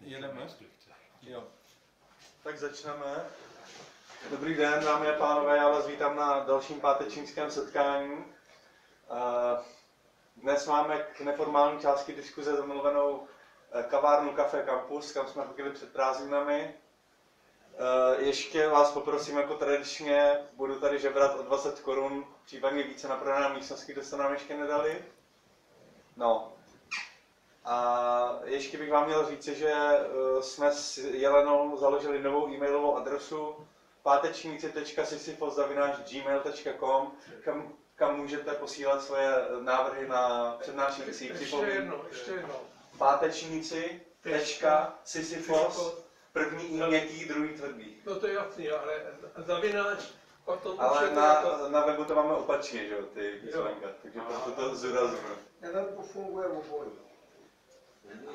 Jedeme? Jo. Tak začneme. Dobrý den, dámy a pánové, já vás vítám na dalším pátečnickém setkání. Dnes máme k neformální části diskuze zamluvenou eh, kavárnu Café Campus, kam jsme chodili před prázdninami. Eh, ještě vás poprosím, jako tradičně, budu tady žebrat o 20 korun, případně více na prodané místnosti, kde jste nám ještě nedali. No, a ještě bych vám měl říct, že eh, jsme s Jelenou založili novou e-mailovou adresu pátečníci.sisyfos.gmail.com kam, kam můžete posílat svoje návrhy na přednášející připomínky. Ještě jednou, Pátečníci.sisyfos První i měkký, druhý tvrdý. No to je jasný, ale zavináč to ale na, to... na webu to máme opačně, že jo, ty písmenka, takže proto to zúraznuju. Na webu funguje obojí.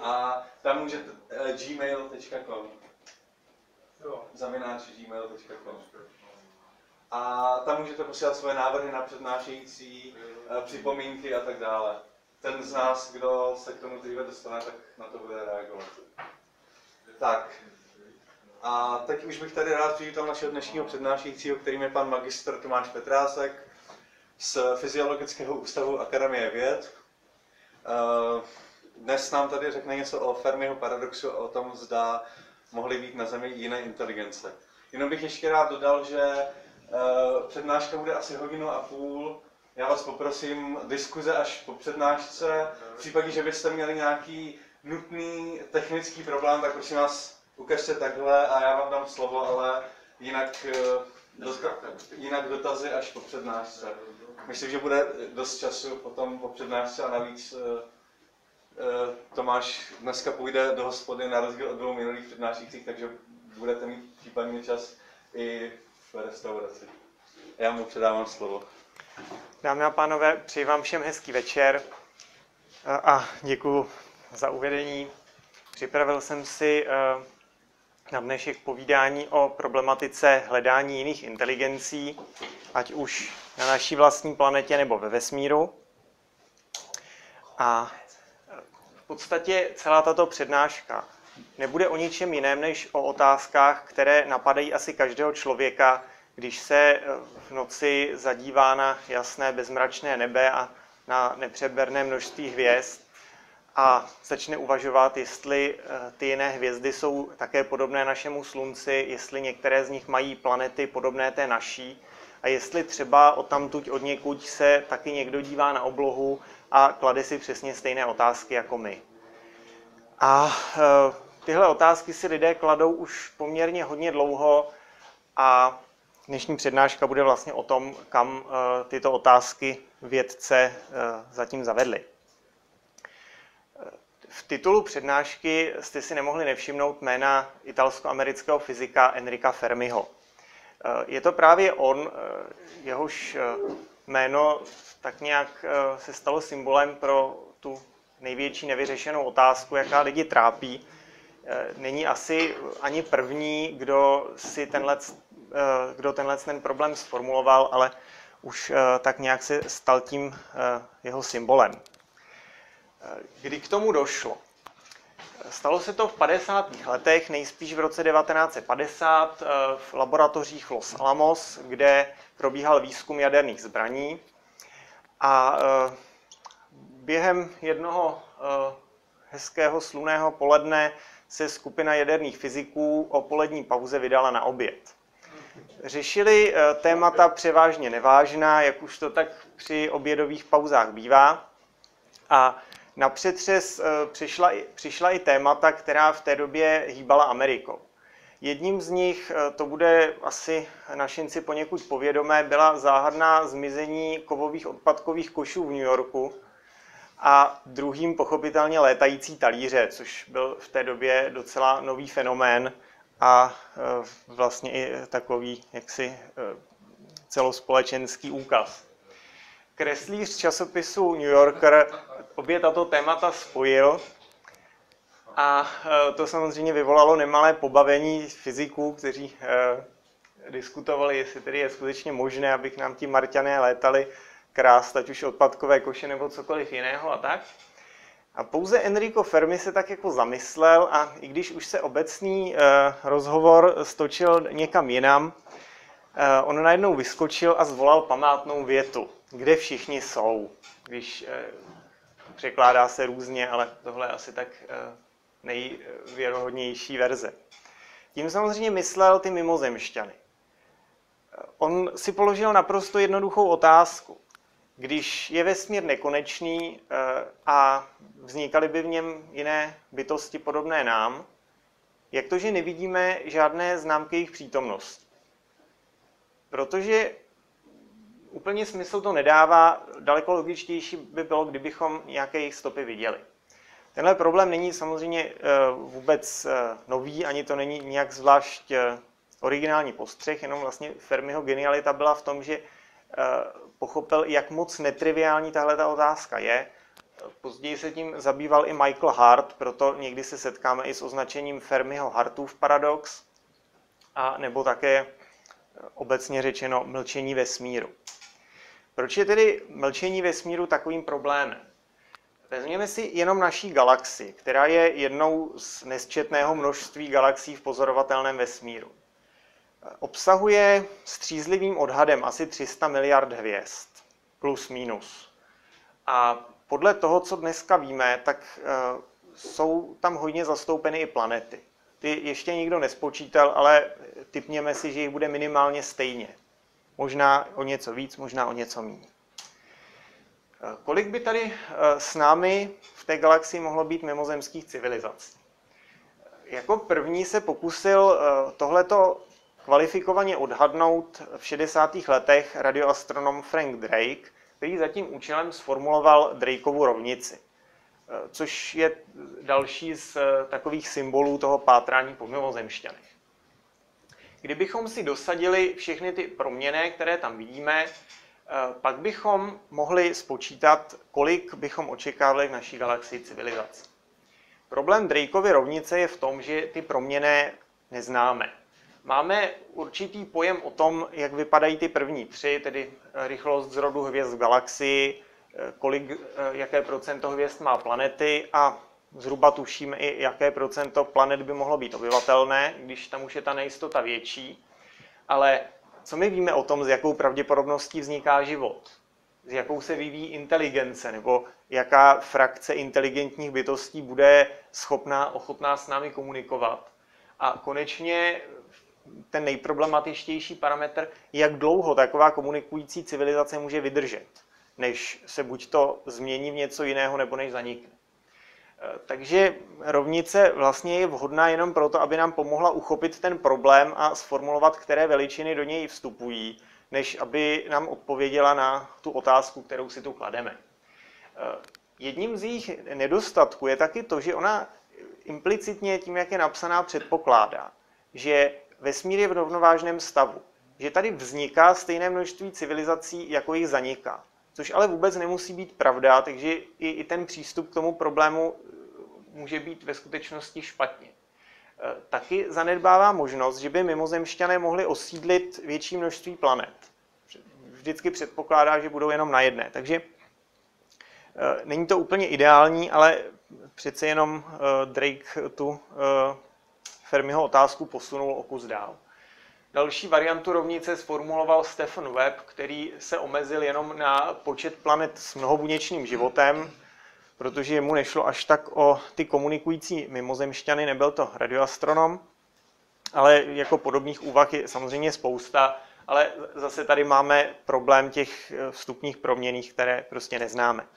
A tam můžete uh, gmail.com zavináč gmail.com a tam můžete posílat svoje návrhy na přednášející, uh, připomínky a tak dále. Ten z nás, kdo se k tomu dříve dostane, tak na to bude reagovat. Tak. A teď už bych tady rád přivítal našeho dnešního přednášejícího, kterým je pan magistr Tomáš Petrásek z Fyziologického ústavu Akademie věd. Uh, dnes nám tady řekne něco o Fermiho paradoxu a o tom, zda mohly být na Zemi jiné inteligence. Jenom bych ještě rád dodal, že uh, přednáška bude asi hodinu a půl. Já vás poprosím diskuze až po přednášce. V případě, že byste měli nějaký nutný technický problém, tak prosím vás ukažte takhle a já vám dám slovo, ale jinak, uh, jinak dotazy až po přednášce. Myslím, že bude dost času potom po přednášce a navíc uh, Tomáš dneska půjde do hospody na rozdíl od dvou minulých přednášících, takže budete mít případně čas i v restauraci. Já mu předávám slovo. Dámy a pánové, přeji vám všem hezký večer a děkuji za uvedení. Připravil jsem si eh, na dnešek povídání o problematice hledání jiných inteligencí, ať už na naší vlastní planetě nebo ve vesmíru. A podstatě celá tato přednáška nebude o ničem jiném než o otázkách, které napadají asi každého člověka, když se eh, v noci zadívá na jasné bezmračné nebe a na nepřeberné množství hvězd a začne uvažovat, jestli eh, ty jiné hvězdy jsou také podobné našemu slunci, jestli některé z nich mají planety podobné té naší a jestli třeba od tamtuť od někud se taky někdo dívá na oblohu a klade si přesně stejné otázky jako my. A e, tyhle otázky si lidé kladou už poměrně hodně dlouho a dnešní přednáška bude vlastně o tom, kam e, tyto otázky vědce e, zatím zavedly. V titulu přednášky jste si nemohli nevšimnout jména italsko-amerického fyzika Enrika Fermiho. Je to právě on, jehož jméno tak nějak eh, se stalo symbolem pro tu největší nevyřešenou otázku, jaká lidi trápí. Eh, není asi ani první, kdo si tenhle, eh, kdo tenhle ten problém sformuloval, ale už tak nějak se stal tím jeho symbolem. Kdy k tomu došlo? Stalo se to v 50. letech, nejspíš v roce 1950 v laboratořích Los Alamos, kde probíhal výzkum jaderných zbraní. A e, během jednoho e, hezkého sluného poledne se skupina jaderných fyziků o polední pauze vydala na oběd. Řešili e, témata převážně nevážná, jak už to tak při obědových pauzách bývá. A na přetřes přišla, přišla i témata, která v té době hýbala Amerikou. Jedním z nich, eh, to bude asi našinci poněkud povědomé, byla záhadná zmizení kovových odpadkových košů v New Yorku a druhým pochopitelně létající talíře, což byl v té době docela nový fenomén a eh, vlastně i takový jaksi eh, celospolečenský úkaz. Kreslíř časopisu New Yorker obě tato témata spojil a e, to samozřejmě vyvolalo nemalé pobavení fyziků, kteří e, diskutovali, jestli tedy je skutečně možné, abych nám ti marťané létali krást, ať už odpadkové koše nebo cokoliv jiného a tak. A pouze Enrico Fermi se tak jako zamyslel a i když už se obecný eh, rozhovor stočil někam jinam, on najednou vyskočil a zvolal památnou větu, kde všichni jsou, když překládá se různě, ale tohle je asi tak nejvěrohodnější verze. Tím samozřejmě myslel ty mimozemšťany. On si položil naprosto jednoduchou otázku. Když je vesmír nekonečný eh, a vznikaly by v něm jiné bytosti podobné nám, jak to, že nevidíme žádné známky jejich přítomnosti? Protože úplně smysl to nedává, daleko logičtější by bylo, kdybychom nějaké jejich stopy viděli. Tenhle problém není samozřejmě eh, vůbec eh, nový, ani to není nějak zvlášť originální postřeh, jenom vlastně Fermiho genialita byla v tom, že pochopil, jak moc netriviální tahle ta otázka je. Později se tím zabýval i Michael Hart, proto někdy se setkáme i s označením Fermiho Hartův paradox, a nebo také obecně řečeno mlčení vesmíru. Proč je tedy mlčení vesmíru takovým problémem? Vezměme si jenom naší galaxii, která je jednou z nesčetného množství galaxií v pozorovatelném vesmíru obsahuje střízlivým odhadem asi 300 miliard hvězd, plus minus. A podle toho, co dneska víme, tak eh, jsou tam hodně zastoupeny i planety. Ty ještě nikdo nespočítal, ale typněme si, že jich bude minimálně stejně. Možná o něco víc, možná o něco méně. Eh, kolik by tady eh, s námi v té galaxii mohlo být mimozemských civilizací? Jako první se pokusil tohleto kvalifikovaně odhadnout v 60. letech radioastronom Frank Drake, který za tím účelem sformuloval Drakeovu rovnici, což je další z takových symbolů toho pátrání po mimozemšťanech. Kdybychom si dosadili všechny ty proměny, které tam vidíme, pak bychom mohli spočítat, kolik bychom očekávali v naší galaxii civilizací. Problém Drakeovy rovnice je v tom, že ty proměny neznáme. Máme určitý pojem o tom, jak vypadají ty první tři, tedy eh, rychlost zrodu hvězd v galaxii, eh, kolik, eh, jaké procento hvězd má planety a zhruba tušíme i, jaké procento planet by mohlo být obyvatelné, když tam už je ta nejistota větší. Ale co my víme o tom, s jakou pravděpodobností vzniká život? S jakou se vyvíjí inteligence, nebo jaká frakce inteligentních bytostí bude schopná, ochotná s námi komunikovat? A konečně ten nejproblematičtější parametr, jak dlouho taková komunikující civilizace může vydržet, než se buď to změní v něco jiného, nebo než zanikne. Takže rovnice vlastně je vhodná jenom proto, aby nám pomohla uchopit ten problém a sformulovat, které veličiny do něj vstupují, než aby nám odpověděla na tu otázku, kterou si tu klademe. Jedním z jejich nedostatků je taky to, že ona implicitně tím, jak je napsaná, předpokládá, že vesmír je v rovnovážném stavu. Že tady vzniká stejné množství civilizací, jako jich zaniká. Což ale vůbec nemusí být pravda, takže i, i ten přístup k tomu problému eh, může být ve skutečnosti špatně. Eh, taky zanedbává možnost, že by mimozemšťané mohli osídlit větší množství planet. Vždycky předpokládá, že budou jenom na jedné. Takže eh, není to úplně ideální, ale přece jenom Drake tu Fermiho otázku posunul o kus dál. Další variantu rovnice sformuloval Stephen Webb, který se omezil jenom na počet planet s mnohobuněčným životem, protože mu nešlo až tak o ty komunikující mimozemšťany, nebyl to radioastronom, ale jako podobných úvah je samozřejmě spousta, ale zase tady máme problém těch vstupních proměných, které prostě neznáme.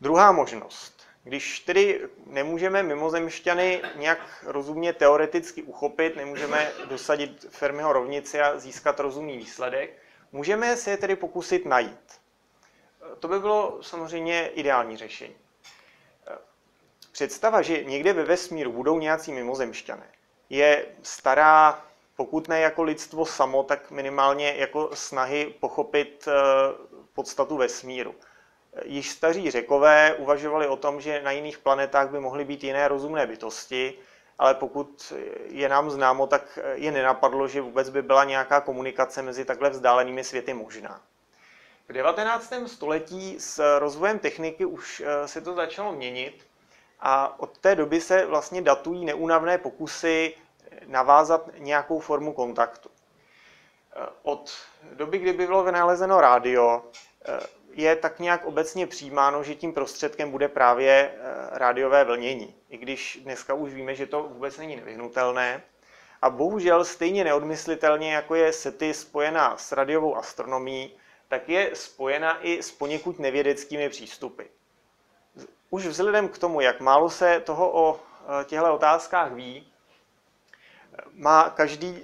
Druhá možnost. Když tedy nemůžeme mimozemšťany nějak rozumně teoreticky uchopit, nemůžeme dosadit Fermiho rovnici a získat rozumný výsledek, můžeme se je tedy pokusit najít. To by bylo samozřejmě ideální řešení. Představa, že někde ve vesmíru budou nějací mimozemšťané, je stará, pokud ne jako lidstvo samo, tak minimálně jako snahy pochopit eh, podstatu vesmíru. Již staří řekové uvažovali o tom, že na jiných planetách by mohly být jiné rozumné bytosti, ale pokud je nám známo, tak je nenapadlo, že vůbec by byla nějaká komunikace mezi takhle vzdálenými světy možná. v 19. století s rozvojem techniky už se to začalo měnit a od té doby se vlastně datují neúnavné pokusy navázat nějakou formu kontaktu. Od doby, kdy by bylo vynalezeno rádio, je tak nějak obecně přijímáno, že tím prostředkem bude právě rádiové vlnění. I když dneska už víme, že to vůbec není nevyhnutelné. A bohužel stejně neodmyslitelně, jako je SETI spojená s radiovou astronomií, tak je spojena i s poněkud nevědeckými přístupy. Už vzhledem k tomu, jak málo se toho o e, těchto otázkách ví, má každý,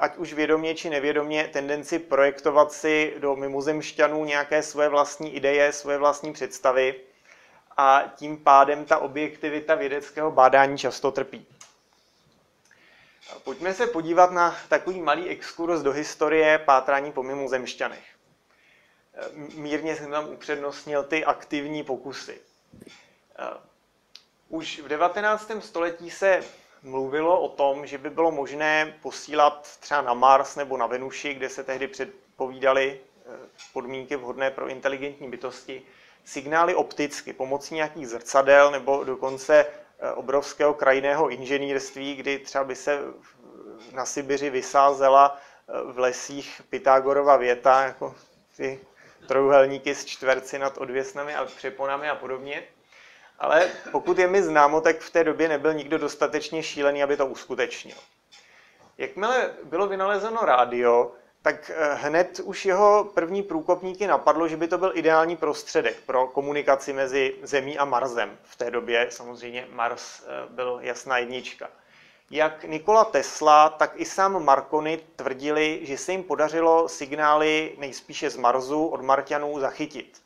ať už vědomě či nevědomě, tendenci projektovat si do mimozemšťanů nějaké svoje vlastní ideje, svoje vlastní představy a tím pádem ta objektivita vědeckého bádání často trpí. Pojďme se podívat na takový malý exkurs do historie pátrání po mimozemšťanech. Mírně jsem tam upřednostnil ty aktivní pokusy. Už v 19. století se mluvilo o tom, že by bylo možné posílat třeba na Mars nebo na Venuši, kde se tehdy předpovídaly eh, podmínky vhodné pro inteligentní bytosti, signály opticky pomocí nějakých zrcadel nebo dokonce eh, obrovského krajného inženýrství, kdy třeba by se na Sibiři vysázela eh, v lesích Pythagorova věta, jako ty trojuhelníky s čtverci nad odvěsnami a přeponami a podobně. Ale pokud je mi známo, tak v té době nebyl nikdo dostatečně šílený, aby to uskutečnil. Jakmile bylo vynalezeno rádio, tak eh, hned už jeho první průkopníky napadlo, že by to byl ideální prostředek pro komunikaci mezi Zemí a Marsem. V té době samozřejmě Mars eh, byl jasná jednička. Jak Nikola Tesla, tak i sám Marconi tvrdili, že se jim podařilo signály nejspíše z Marsu od Marťanů zachytit.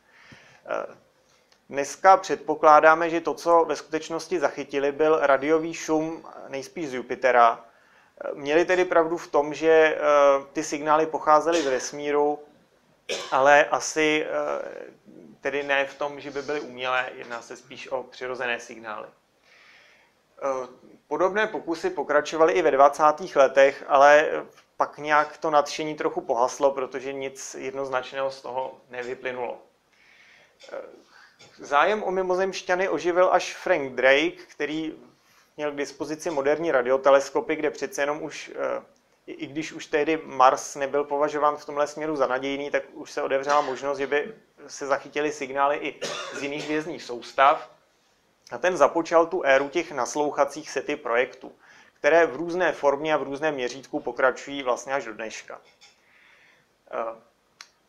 Dneska předpokládáme, že to, co ve skutečnosti zachytili, byl radiový šum nejspíš z Jupitera, Měli tedy pravdu v tom, že eh, ty signály pocházely z vesmíru, ale asi eh, tedy ne v tom, že by byly umělé, jedná se spíš o přirozené signály. Eh, podobné pokusy pokračovaly i ve 20. letech, ale pak nějak to nadšení trochu pohaslo, protože nic jednoznačného z toho nevyplynulo. Zájem o mimozemšťany oživil až Frank Drake, který měl k dispozici moderní radioteleskopy, kde přece jenom už, eh, i když už tehdy Mars nebyl považován v tomhle směru za nadějný, tak už se odevřela možnost, že by se zachytily signály i z jiných hvězdných soustav. A ten započal tu éru těch naslouchacích sety projektů, které v různé formě a v různém měřítku pokračují vlastně až do dneška. Eh,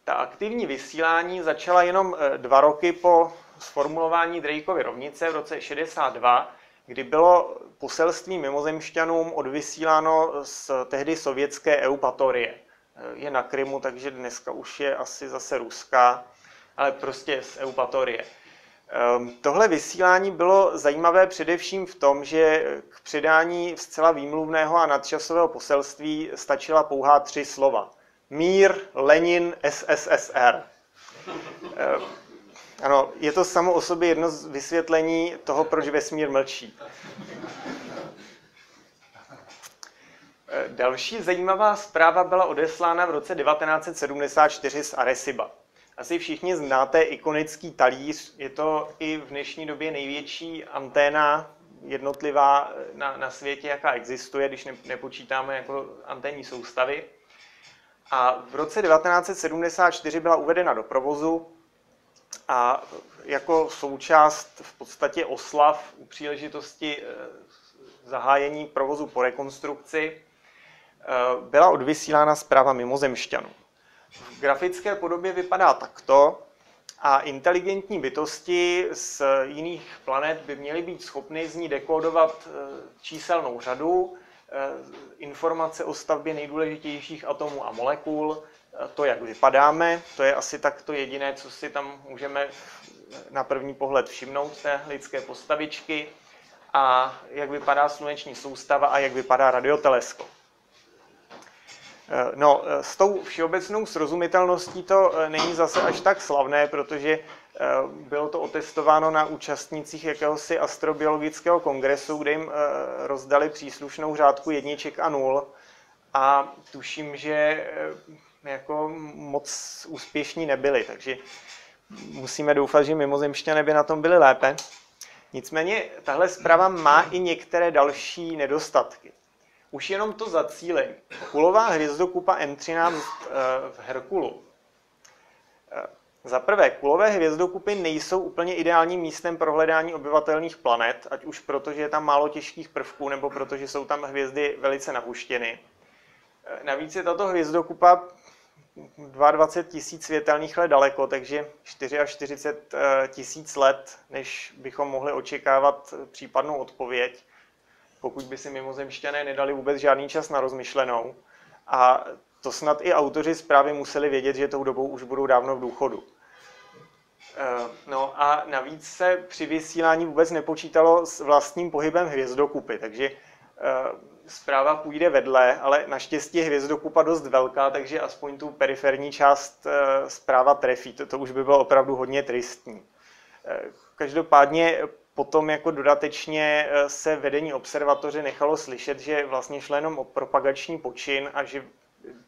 ta aktivní vysílání začala jenom eh, dva roky po sformulování Drakeovy rovnice v roce 62, kdy bylo poselství mimozemšťanům odvysíláno z tehdy sovětské eupatorie. Je na Krymu, takže dneska už je asi zase ruská, ale prostě z eupatorie. Ehm, tohle vysílání bylo zajímavé především v tom, že k předání zcela výmluvného a nadčasového poselství stačila pouhá tři slova. Mír, Lenin, SSSR. Ano, je to samo o sobě jedno z vysvětlení toho, proč vesmír mlčí. Další zajímavá zpráva byla odeslána v roce 1974 z Areciba. Asi všichni znáte ikonický talíř, je to i v dnešní době největší anténa jednotlivá na, na světě, jaká existuje, když ne, nepočítáme jako anténní soustavy. A v roce 1974 byla uvedena do provozu a jako součást v podstatě oslav u příležitosti eh, zahájení provozu po rekonstrukci eh, byla odvysílána zpráva mimozemšťanů. V grafické podobě vypadá takto a inteligentní bytosti z jiných planet by měly být schopny z ní dekodovat eh, číselnou řadu, informace o stavbě nejdůležitějších atomů a molekul, to, jak vypadáme, to je asi tak to jediné, co si tam můžeme na první pohled všimnout té lidské postavičky a jak vypadá sluneční soustava a jak vypadá radioteleskop. No, s tou všeobecnou srozumitelností to eh, není zase až tak slavné, protože eh, bylo to otestováno na účastnících jakéhosi astrobiologického kongresu, kde jim eh, rozdali příslušnou řádku jedniček a nul. A tuším, že jako moc úspěšní nebyli, takže musíme doufat, že mimozemšťané by na tom byli lépe. Nicméně tahle zpráva má i některé další nedostatky. Už jenom to zacílení. Kulová hvězdokupa M13 eh, v Herkulu. Eh, za prvé, kulové hvězdokupy nejsou úplně ideálním místem pro hledání obyvatelných planet, ať už proto, že je tam málo těžkých prvků, nebo protože jsou tam hvězdy velice nahuštěny. Eh, navíc je tato hvězdokupa 22 tisíc světelných let daleko, takže 44 tisíc let, než bychom mohli očekávat případnou odpověď pokud by si mimozemšťané nedali vůbec žádný čas na rozmyšlenou. A to snad i autoři zprávy museli vědět, že tou dobou už budou dávno v důchodu. Eh, no a navíc se při vysílání vůbec nepočítalo s vlastním pohybem hvězdokupy, takže eh, zpráva půjde vedle, ale naštěstí je hvězdokupa dost velká, takže aspoň tu periferní část eh, zpráva trefí. To, to už by bylo opravdu hodně tristní. Každopádně potom jako dodatečně eh, se vedení observatoře nechalo slyšet, že vlastně šlo jenom o propagační počin a že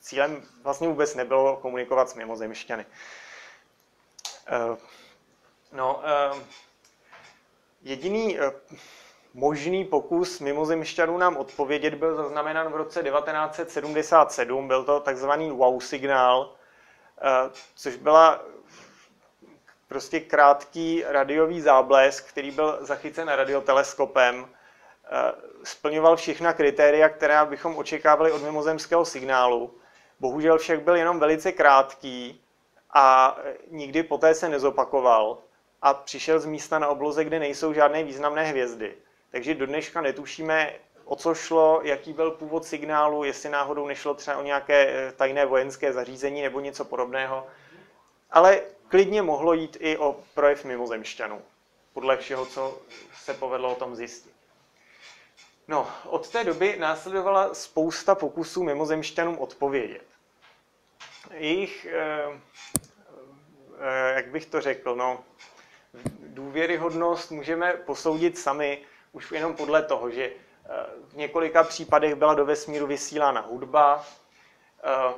cílem vlastně vůbec nebylo komunikovat s mimozemšťany. Eh, no, eh, jediný možný pokus mimozemšťanů nám odpovědět byl zaznamenán v roce 1977. Byl to takzvaný wow signál, což byla prostě krátký radiový záblesk, který byl zachycen radioteleskopem, eh, splňoval všechna kritéria, která bychom očekávali od mimozemského signálu. Bohužel však byl jenom velice krátký a nikdy poté se nezopakoval a přišel z místa na obloze, kde nejsou žádné významné hvězdy. Takže do dneška netušíme, o co šlo, jaký byl původ signálu, jestli náhodou nešlo třeba o nějaké eh, tajné vojenské zařízení nebo něco podobného. Ale klidně mohlo jít i o projev mimozemšťanů, podle všeho, co se povedlo o tom zjistit. No, od té doby následovala spousta pokusů mimozemšťanům odpovědět. Jejich, eh, eh, jak bych to řekl, no, důvěryhodnost můžeme posoudit sami už jenom podle toho, že eh, v několika případech byla do vesmíru vysílána hudba, eh,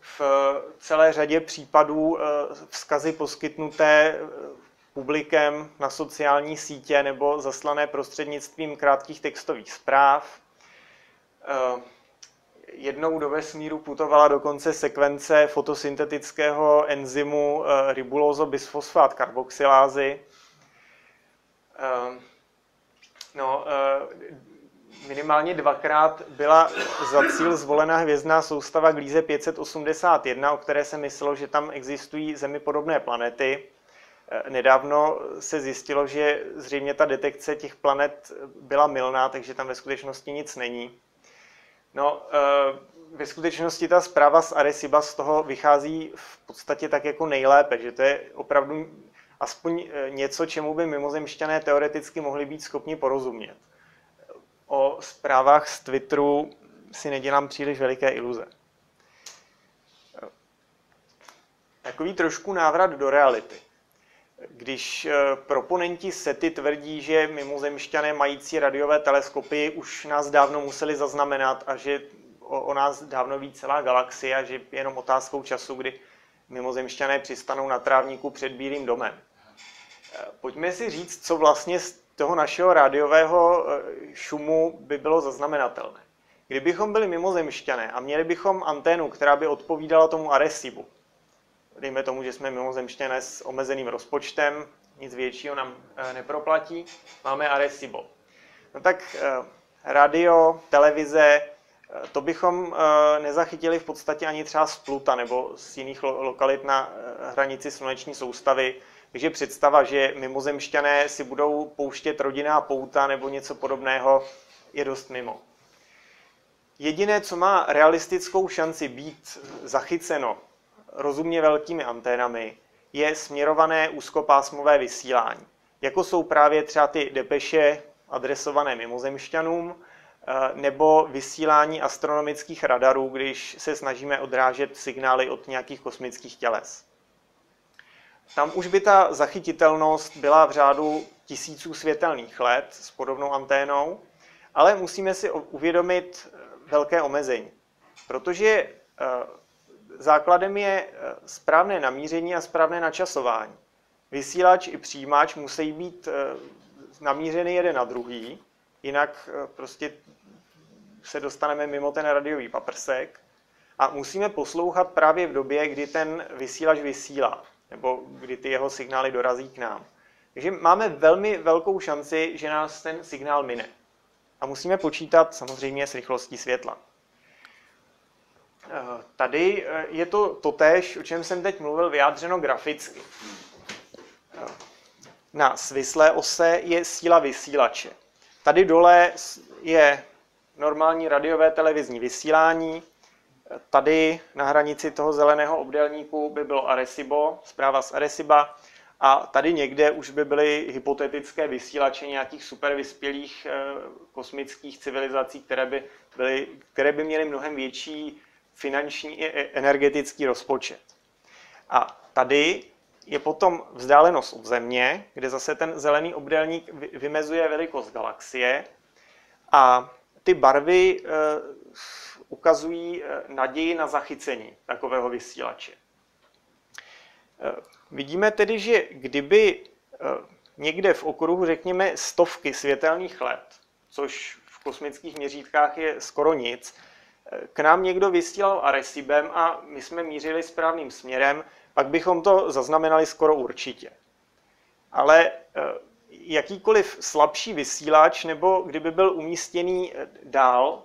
v celé řadě případů eh, vzkazy poskytnuté publikem na sociální sítě nebo zaslané prostřednictvím krátkých textových zpráv. Jednou do vesmíru putovala dokonce sekvence fotosyntetického enzymu ribulozo bisfosfát karboxylázy. No, minimálně dvakrát byla za cíl zvolena hvězdná soustava Glíze 581, o které se myslelo, že tam existují zemipodobné planety. Eh, nedávno se zjistilo, že zřejmě ta detekce těch planet byla milná, takže tam ve skutečnosti nic není. No, eh, ve skutečnosti ta zpráva z Areciba z toho vychází v podstatě tak jako nejlépe, že to je opravdu aspoň eh, něco, čemu by mimozemšťané teoreticky mohli být schopni porozumět o zprávách z Twitteru si nedělám příliš veliké iluze. Takový trošku návrat do reality. Když eh, proponenti SETI tvrdí, že mimozemšťané mající radiové teleskopy už nás dávno museli zaznamenat a že o, nás dávno ví celá galaxie a že je jenom otázkou času, kdy mimozemšťané přistanou na trávníku před Bílým domem. Eh, pojďme si říct, co vlastně toho našeho rádiového eh, šumu by bylo zaznamenatelné. Kdybychom byli mimozemšťané a měli bychom anténu, která by odpovídala tomu Arecibu, dejme tomu, že jsme mimozemšťané s omezeným rozpočtem, nic většího nám eh, neproplatí, máme Arecibo. No tak radio, televize, to bychom nezachytili v podstatě ani třeba z Pluta nebo z jiných lokalit na hranici sluneční soustavy, takže představa, že mimozemšťané si budou pouštět rodinná pouta nebo něco podobného, je dost mimo. Jediné, co má realistickou šanci být zachyceno rozumně velkými anténami, je směrované úzkopásmové vysílání. Jako jsou právě třeba ty depeše adresované mimozemšťanům, eh, nebo vysílání astronomických radarů, když se snažíme odrážet signály od nějakých kosmických těles. Tam už by ta zachytitelnost byla v řádu tisíců světelných let s podobnou anténou, ale musíme si uvědomit eh, velké omezení, protože eh, základem je eh, správné namíření a správné načasování. Vysílač i přijímač musí být namířeny jeden na druhý, jinak prostě se dostaneme mimo ten radiový paprsek. A musíme poslouchat právě v době, kdy ten vysílač vysílá, nebo kdy ty jeho signály dorazí k nám. Takže máme velmi velkou šanci, že nás ten signál mine. A musíme počítat samozřejmě s rychlostí světla. Eh, tady eh, je to totéž, o čem jsem teď mluvil, vyjádřeno graficky. Eh, na svislé ose je síla vysílače. Tady dole je normální radiové televizní vysílání. Tady na hranici toho zeleného obdélníku by bylo Arecibo, zpráva z Areciba. A tady někde už by byly hypotetické vysílače nějakých super vyspělých kosmických civilizací, které by, byly, které by měly mnohem větší finanční i energetický rozpočet. A tady je potom vzdálenost od Země, kde zase ten zelený obdélník vymezuje velikost galaxie a ty barvy e, ukazují e, naději na zachycení takového vysílače. E, vidíme tedy, že kdyby někde v okruhu, řekněme, stovky světelných let, což v kosmických měřítkách je skoro nic, k nám někdo vysílal Arecibem a my jsme mířili správným směrem, pak bychom to zaznamenali skoro určitě. Ale eh, jakýkoliv slabší vysílač, nebo kdyby byl umístěný eh, dál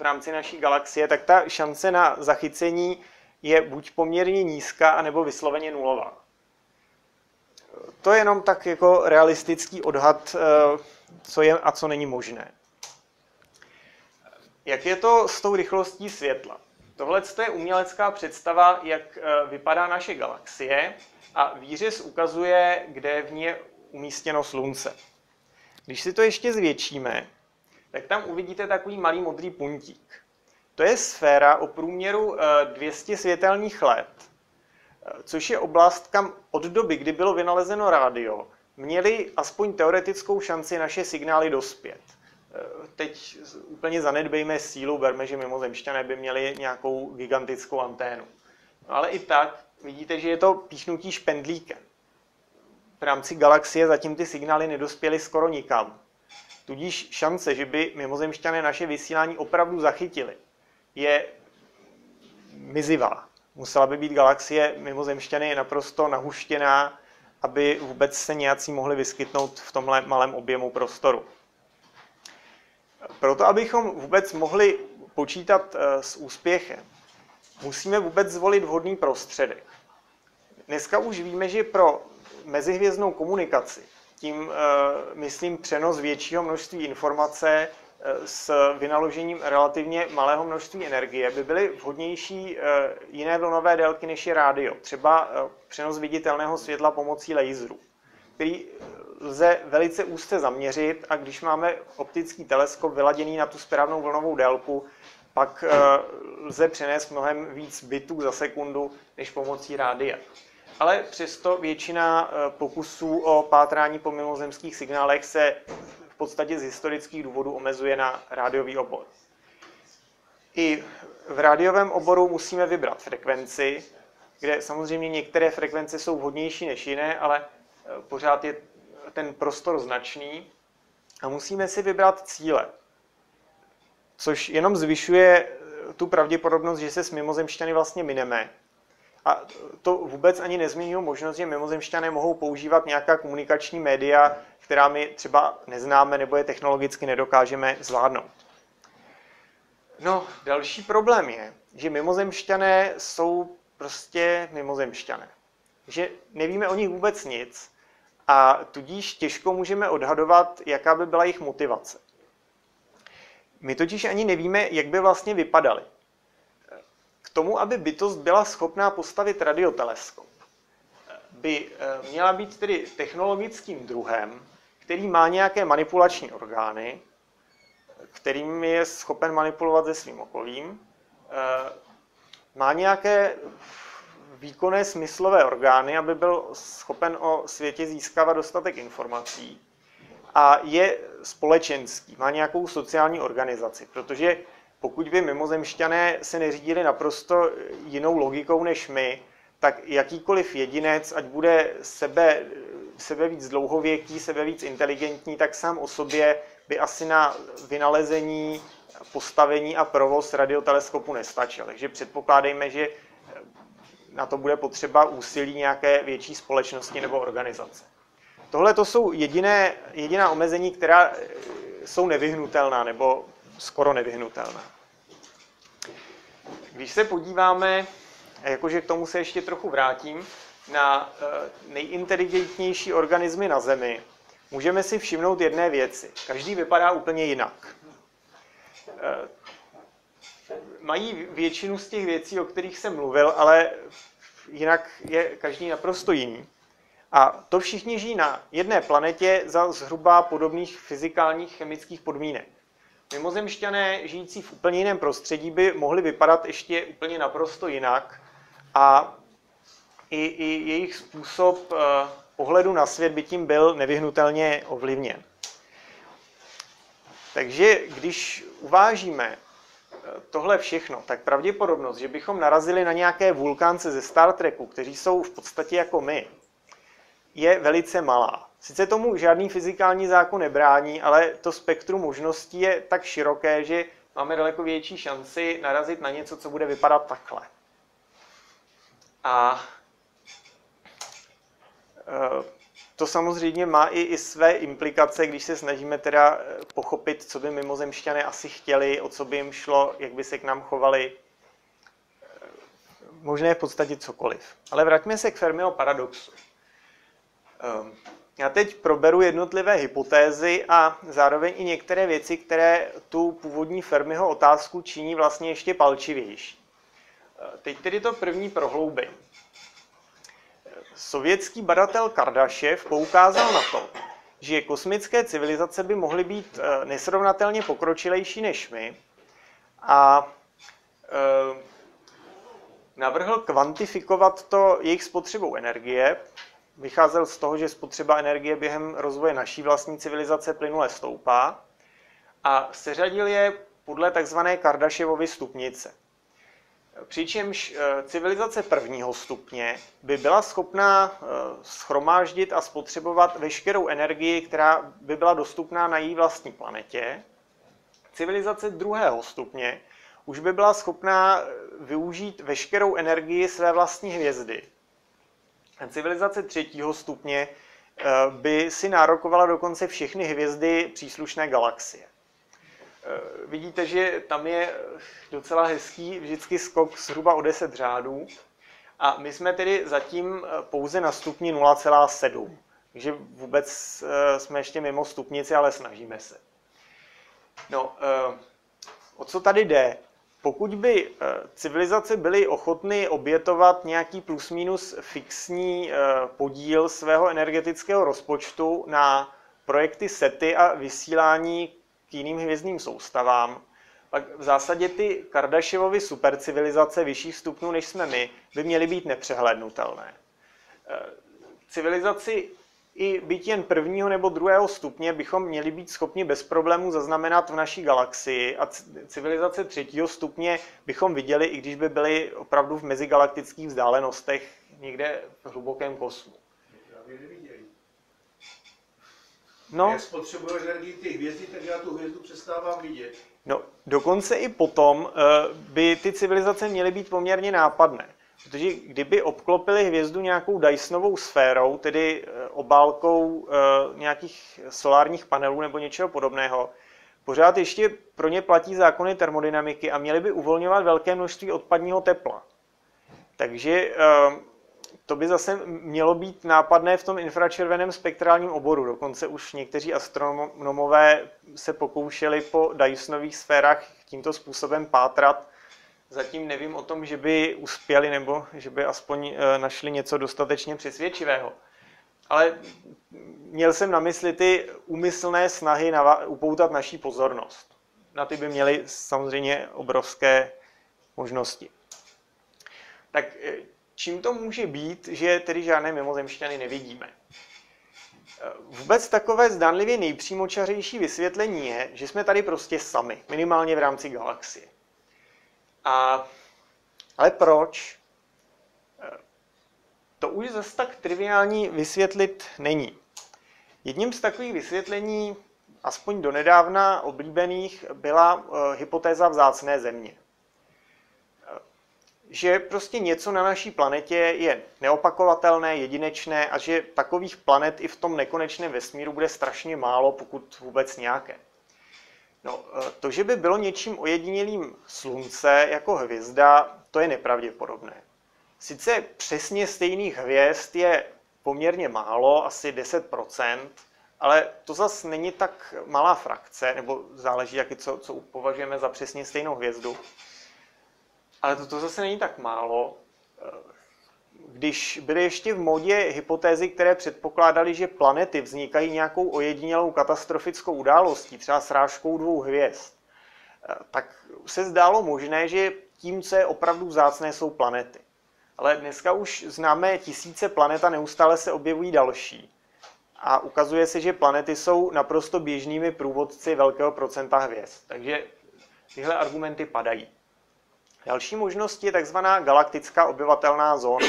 v rámci naší galaxie, tak ta šance na zachycení je buď poměrně nízká, anebo vysloveně nulová. To je jenom tak jako realistický odhad, eh, co je a co není možné. Jak je to s tou rychlostí světla? Tohle je umělecká představa, jak e, vypadá naše galaxie a výřez ukazuje, kde v ní je umístěno Slunce. Když si to ještě zvětšíme, tak tam uvidíte takový malý modrý puntík. To je sféra o průměru 200 e, světelných let, e, což je oblast, kam od doby, kdy bylo vynalezeno rádio, měli aspoň teoretickou šanci naše signály dospět. Eh, teď úplně zanedbejme sílu, berme, že mimozemšťané by měli nějakou gigantickou anténu. No ale i tak vidíte, že je to píchnutí špendlíkem. V rámci galaxie zatím ty signály nedospěly skoro nikam. Tudíž šance, že by mimozemšťané naše vysílání opravdu zachytili, je mizivá. Musela by být galaxie mimozemšťany naprosto nahuštěná, aby vůbec se nějací mohli vyskytnout v tomhle malém objemu prostoru. Proto, abychom vůbec mohli počítat eh, s úspěchem, musíme vůbec zvolit vhodný prostředek. Dneska už víme, že pro mezihvězdnou komunikaci, tím eh, myslím přenos většího množství informace eh, s vynaložením relativně malého množství energie, by byly vhodnější jiné vlnové délky než je rádio. Třeba přenos viditelného světla pomocí laserů, který lze velice úzce zaměřit a když máme optický teleskop vyladěný na tu správnou vlnovou délku, pak eh, lze přenést mnohem víc bitů za sekundu než pomocí rádia. Ale přesto většina eh, pokusů o pátrání po mimozemských signálech se v podstatě z historických důvodů omezuje na rádiový obor. I v rádiovém oboru musíme vybrat frekvenci, kde samozřejmě některé frekvence jsou vhodnější než jiné, ale eh, pořád je ten prostor značný a musíme si vybrat cíle, což jenom zvyšuje eh, tu pravděpodobnost, že se s mimozemšťany vlastně mineme. A to vůbec ani nezmiňuje možnost, že mimozemšťané mohou používat nějaká komunikační média, která my třeba neznáme nebo je technologicky nedokážeme zvládnout. No, další problém je, že mimozemšťané jsou prostě mimozemšťané. Že nevíme o nich vůbec nic a tudíž těžko můžeme odhadovat, jaká by byla jejich motivace. My totiž ani nevíme, jak by vlastně vypadaly. K tomu, aby bytost byla schopná postavit radioteleskop, by eh, měla být tedy technologickým druhem, který má nějaké manipulační orgány, kterým je schopen manipulovat se svým okolím, eh, má nějaké výkonné smyslové orgány, aby byl schopen o světě získávat dostatek informací a je společenský, má nějakou sociální organizaci, protože pokud by mimozemšťané se neřídili naprosto jinou logikou než my, tak jakýkoliv jedinec, ať bude sebe, sebe víc dlouhověký, sebe víc inteligentní, tak sám o sobě by asi na vynalezení, postavení a provoz radioteleskopu nestačil. Takže předpokládejme, že na to bude potřeba úsilí nějaké větší společnosti nebo organizace. Tohle to jsou jediné, jediná omezení, která jsou nevyhnutelná nebo skoro nevyhnutelná. Když se podíváme, jakože k tomu se ještě trochu vrátím, na eh, nejinteligentnější organismy na Zemi, můžeme si všimnout jedné věci. Každý vypadá úplně jinak. Eh, mají většinu z těch věcí, o kterých jsem mluvil, ale jinak je každý naprosto jiný. A to všichni žijí na jedné planetě za zhruba podobných fyzikálních chemických podmínek. Mimozemšťané žijící v úplně jiném prostředí by mohli vypadat ještě úplně naprosto jinak a i, i jejich způsob eh, pohledu na svět by tím byl nevyhnutelně ovlivněn. Takže když uvážíme eh, tohle všechno, tak pravděpodobnost, že bychom narazili na nějaké vulkánce ze Star Treku, kteří jsou v podstatě jako my, je velice malá. Sice tomu žádný fyzikální zákon nebrání, ale to spektrum možností je tak široké, že máme daleko větší šanci narazit na něco, co bude vypadat takhle. A e, to samozřejmě má i, i své implikace, když se snažíme teda e, pochopit, co by mimozemšťané asi chtěli, o co by jim šlo, jak by se k nám chovali. E, možné v podstatě cokoliv. Ale vraťme se k Fermiho paradoxu. Já teď proberu jednotlivé hypotézy a zároveň i některé věci, které tu původní Fermiho otázku činí vlastně ještě palčivější. Ehm, teď tedy to první prohloubení. Sovětský badatel Kardašev poukázal na to, že kosmické civilizace by mohly být ehm, nesrovnatelně pokročilejší než my a navrhl kvantifikovat to jejich spotřebou energie, vycházel z toho, že spotřeba energie během rozvoje naší vlastní civilizace plynule stoupá a seřadil je podle tzv. Kardashievovy stupnice. Přičemž eh, civilizace prvního stupně by byla schopná eh, schromáždit a spotřebovat veškerou energii, která by byla dostupná na její vlastní planetě. Civilizace druhého stupně už by byla schopná eh, využít veškerou energii své vlastní hvězdy, Civilizace třetího stupně eh, by si nárokovala dokonce všechny hvězdy příslušné galaxie. Eh, vidíte, že tam je docela hezký vždycky skok zhruba o 10 řádů a my jsme tedy zatím eh, pouze na stupni 0,7. Takže vůbec jsme ještě mimo stupnici, ale snažíme se. No, o co tady jde? Pokud by eh, civilizace byly ochotny obětovat nějaký plus minus fixní eh, podíl svého energetického rozpočtu na projekty SETI a vysílání k jiným hvězdným soustavám, pak v zásadě ty Kardashievovy supercivilizace vyšších stupňů, než jsme my, by měly být nepřehlednutelné. Eh, civilizaci i byť jen prvního nebo druhého stupně bychom měli být schopni bez problémů zaznamenat v naší galaxii a civilizace třetího stupně bychom viděli, i když by byly opravdu v mezigalaktických vzdálenostech někde v hlubokém kosmu. No. Jak spotřebuje energii ty hvězdy, tak já tu hvězdu přestávám vidět. No, dokonce i potom eh, by ty civilizace měly být poměrně nápadné. Protože kdyby obklopili hvězdu nějakou Dysonovou sférou, tedy eh, obálkou eh, nějakých solárních panelů nebo něčeho podobného, pořád ještě pro ně platí zákony termodynamiky a měli by uvolňovat velké množství odpadního tepla. Takže eh, to by zase mělo být nápadné v tom infračerveném spektrálním oboru. Dokonce už někteří astronomové se pokoušeli po Dysonových sférách tímto způsobem pátrat zatím nevím o tom, že by uspěli nebo že by aspoň eh, našli něco dostatečně přesvědčivého. Ale měl jsem na mysli ty úmyslné snahy upoutat naší pozornost. Na ty by měly samozřejmě obrovské možnosti. Tak eh, čím to může být, že tedy žádné mimozemšťany nevidíme? Vůbec takové zdánlivě nejpřímočařejší vysvětlení je, že jsme tady prostě sami, minimálně v rámci galaxie. A, ale proč? To už zase tak triviální vysvětlit není. Jedním z takových vysvětlení, aspoň donedávna oblíbených, byla eh, hypotéza vzácné země. Eh, že prostě něco na naší planetě je neopakovatelné, jedinečné a že takových planet i v tom nekonečném vesmíru bude strašně málo, pokud vůbec nějaké. No, eh, to, že by bylo něčím ojedinělým slunce jako hvězda, to je nepravděpodobné. Sice přesně stejných hvězd je poměrně málo, asi 10%, ale to zase není tak malá frakce, nebo záleží, jaký, co, co považujeme za přesně stejnou hvězdu. Ale to, to zase není tak málo. Když byly ještě v modě hypotézy, které předpokládaly, že planety vznikají nějakou ojedinělou katastrofickou událostí, třeba srážkou dvou hvězd, tak se zdálo možné, že tím, co je opravdu vzácné, jsou planety. Ale dneska už známe tisíce planet a neustále se objevují další. A ukazuje se, že planety jsou naprosto běžnými průvodci velkého procenta hvězd. Takže tyhle argumenty padají. Další možnost je tzv. galaktická obyvatelná zóna.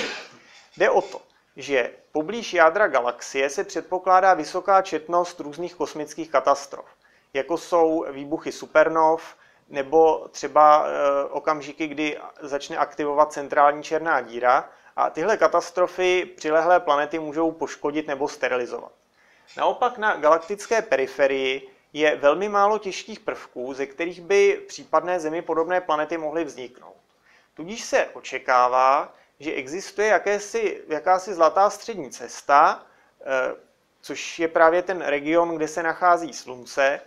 Jde o to, že poblíž jádra galaxie se předpokládá vysoká četnost různých kosmických katastrof, jako jsou výbuchy supernov, nebo třeba eh, okamžiky, kdy začne aktivovat centrální černá díra a tyhle katastrofy přilehlé planety můžou poškodit nebo sterilizovat. Naopak na galaktické periferii je velmi málo těžkých prvků, ze kterých by případné Zemi podobné planety mohly vzniknout. Tudíž se očekává, že existuje jakési, jakási zlatá střední cesta, eh, což je právě ten region, kde se nachází Slunce,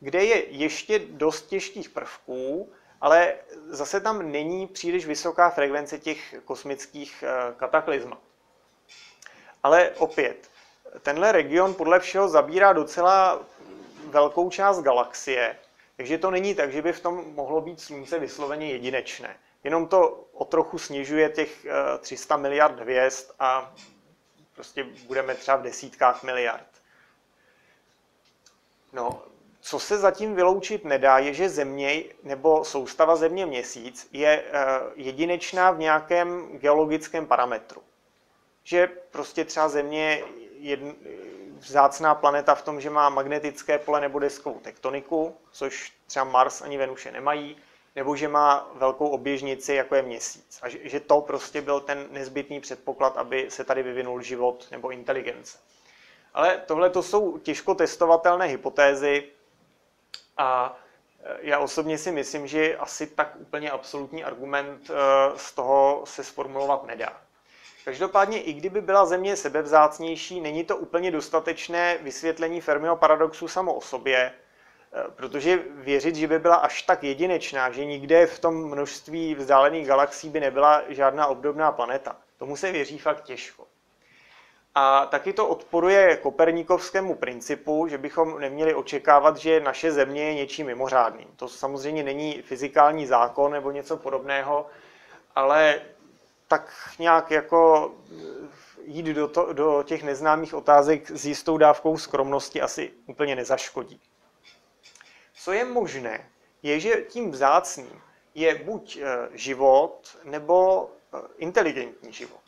kde je ještě dost těžkých prvků, ale zase tam není příliš vysoká frekvence těch kosmických eh, kataklizmat. Ale opět, tenhle region podle všeho zabírá docela velkou část galaxie, takže to není tak, že by v tom mohlo být Slunce vysloveně jedinečné. Jenom to o trochu snižuje těch 300 eh, miliard hvězd a prostě budeme třeba v desítkách miliard. No, co se zatím vyloučit nedá, je, že Země nebo soustava Země měsíc je eh, jedinečná v nějakém geologickém parametru. Že prostě třeba Země vzácná planeta v tom, že má magnetické pole nebo deskovou tektoniku, což třeba Mars ani Venuše nemají, nebo že má velkou oběžnici, jako je měsíc. A že, že to prostě byl ten nezbytný předpoklad, aby se tady vyvinul život nebo inteligence. Ale tohle to jsou těžko testovatelné hypotézy, a e, já osobně si myslím, že asi tak úplně absolutní argument e, z toho se sformulovat nedá. Každopádně, i kdyby byla Země sebevzácnější, není to úplně dostatečné vysvětlení Fermiho paradoxu samo o sobě, e, protože věřit, že by byla až tak jedinečná, že nikde v tom množství vzdálených galaxií by nebyla žádná obdobná planeta, tomu se věří fakt těžko. A taky to odporuje koperníkovskému principu, že bychom neměli očekávat, že naše země je něčím mimořádným. To samozřejmě není fyzikální zákon nebo něco podobného, ale tak nějak jako jít do, to, do těch neznámých otázek s jistou dávkou skromnosti asi úplně nezaškodí. Co je možné, je, že tím vzácným je buď eh, život nebo eh, inteligentní život.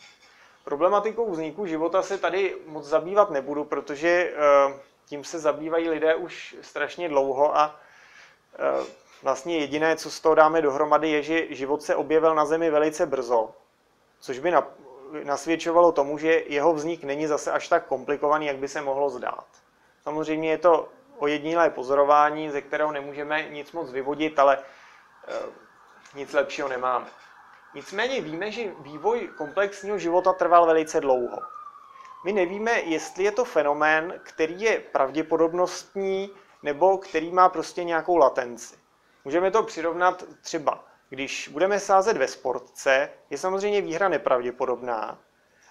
Problematikou vzniku života se tady moc zabývat nebudu, protože eh, tím se zabývají lidé už strašně dlouho a eh, vlastně jediné, co z toho dáme dohromady, je, že život se objevil na Zemi velice brzo, což by nasvědčovalo tomu, že jeho vznik není zase až tak komplikovaný, jak by se mohlo zdát. Samozřejmě je to ojedinělé pozorování, ze kterého nemůžeme nic moc vyvodit, ale eh, nic lepšího nemáme. Nicméně víme, že vývoj komplexního života trval velice dlouho. My nevíme, jestli je to fenomén, který je pravděpodobnostní nebo který má prostě nějakou latenci. Můžeme to přirovnat třeba, když budeme sázet ve sportce, je samozřejmě výhra nepravděpodobná,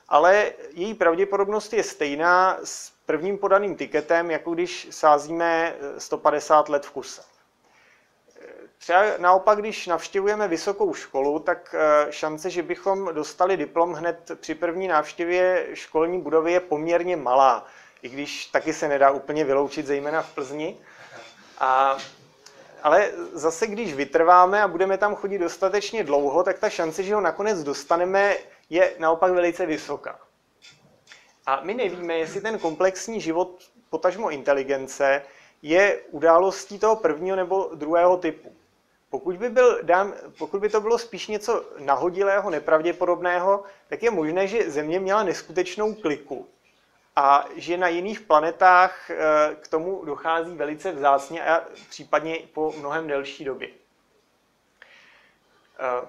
ale její pravděpodobnost je stejná s prvním podaným tiketem, jako když sázíme 150 let v kuse. Třeba naopak, když navštěvujeme vysokou školu, tak eh, šance, že bychom dostali diplom hned při první návštěvě školní budovy je poměrně malá. i když taky se nedá úplně vyloučit, zejména v Plzni. A, ale zase, když vytrváme a budeme tam chodit dostatečně dlouho, tak ta šance, že ho nakonec dostaneme, je naopak velice vysoká. A my nevíme, jestli ten komplexní život, potažmo inteligence, je událostí toho prvního nebo druhého typu. Pokud by, byl, dám, pokud by to bylo spíš něco nahodilého, nepravděpodobného, tak je možné, že Země měla neskutečnou kliku a že na jiných planetách eh, k tomu dochází velice vzácně a případně po mnohem delší době. Eh,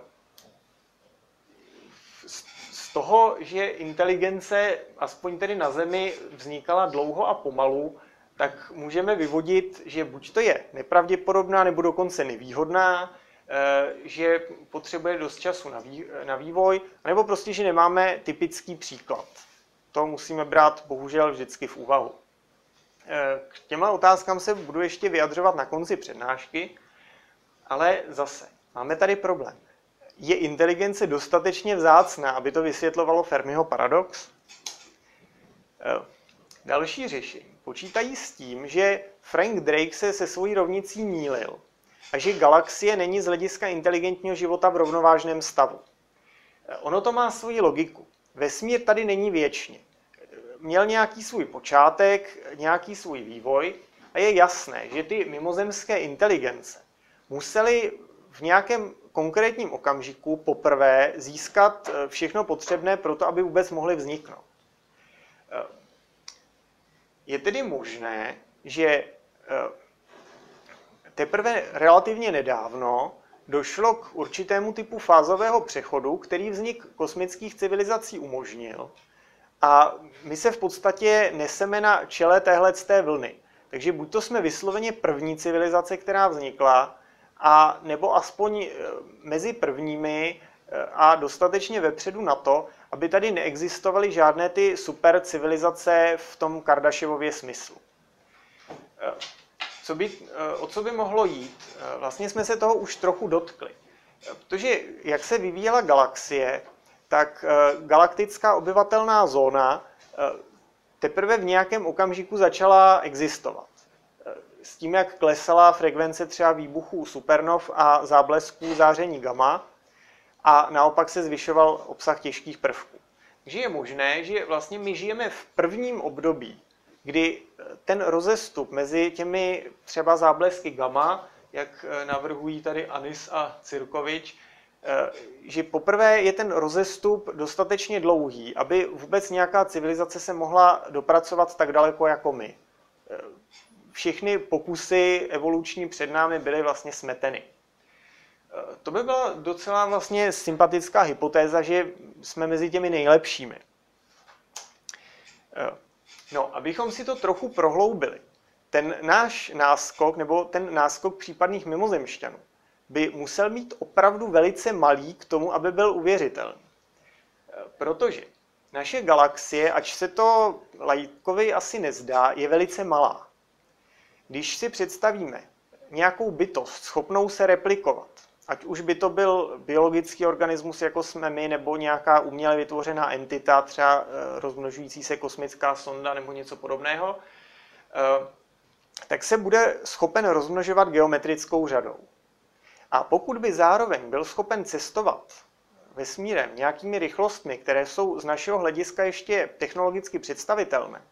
z toho, že inteligence, aspoň tedy na Zemi, vznikala dlouho a pomalu, tak můžeme vyvodit, že buď to je nepravděpodobná nebo dokonce nevýhodná, eh, že potřebuje dost času na vývoj, nebo prostě, že nemáme typický příklad. To musíme brát bohužel vždycky v úvahu. Eh, k těma otázkám se budu ještě vyjadřovat na konci přednášky, ale zase, máme tady problém. Je inteligence dostatečně vzácná, aby to vysvětlovalo Fermiho paradox? Eh, další řešení počítají s tím, že Frank Drake se se svojí rovnicí mílil a že galaxie není z hlediska inteligentního života v rovnovážném stavu. Ono to má svoji logiku. Vesmír tady není věčně. Měl nějaký svůj počátek, nějaký svůj vývoj a je jasné, že ty mimozemské inteligence musely v nějakém konkrétním okamžiku poprvé získat všechno potřebné pro to, aby vůbec mohly vzniknout. Je tedy možné, že eh, teprve relativně nedávno došlo k určitému typu fázového přechodu, který vznik kosmických civilizací umožnil. A my se v podstatě neseme na čele téhle té vlny. Takže buď to jsme vysloveně první civilizace, která vznikla, a nebo aspoň eh, mezi prvními eh, a dostatečně vepředu na to, aby tady neexistovaly žádné ty super civilizace v tom Kardaševově smyslu. Eh, co by, o co by mohlo jít? Vlastně jsme se toho už trochu dotkli. Protože jak se vyvíjela galaxie, tak galaktická obyvatelná zóna teprve v nějakém okamžiku začala existovat. S tím, jak klesala frekvence třeba výbuchů supernov a záblesků záření gamma, a naopak se zvyšoval obsah těžkých prvků. Takže je možné, že vlastně my žijeme v prvním období, kdy eh, ten rozestup mezi těmi třeba záblesky gamma, jak eh, navrhují tady Anis a Cirkovič, eh, že poprvé je ten rozestup dostatečně dlouhý, aby vůbec nějaká civilizace se mohla dopracovat tak daleko jako my. Všechny pokusy evoluční před námi byly vlastně smeteny. To by byla docela vlastně sympatická hypotéza, že jsme mezi těmi nejlepšími. Eh, no, abychom si to trochu prohloubili, ten náš náskok, nebo ten náskok případných mimozemšťanů, by musel mít opravdu velice malý k tomu, aby byl uvěřitelný. Protože naše galaxie, ač se to lajkovi asi nezdá, je velice malá. Když si představíme nějakou bytost schopnou se replikovat, ať už by to byl biologický organismus, jako jsme my, nebo nějaká uměle vytvořená entita, třeba eh, rozmnožující se kosmická sonda nebo něco podobného, eh, tak se bude schopen rozmnožovat geometrickou řadou. A pokud by zároveň byl schopen cestovat vesmírem nějakými rychlostmi, které jsou z našeho hlediska ještě technologicky představitelné,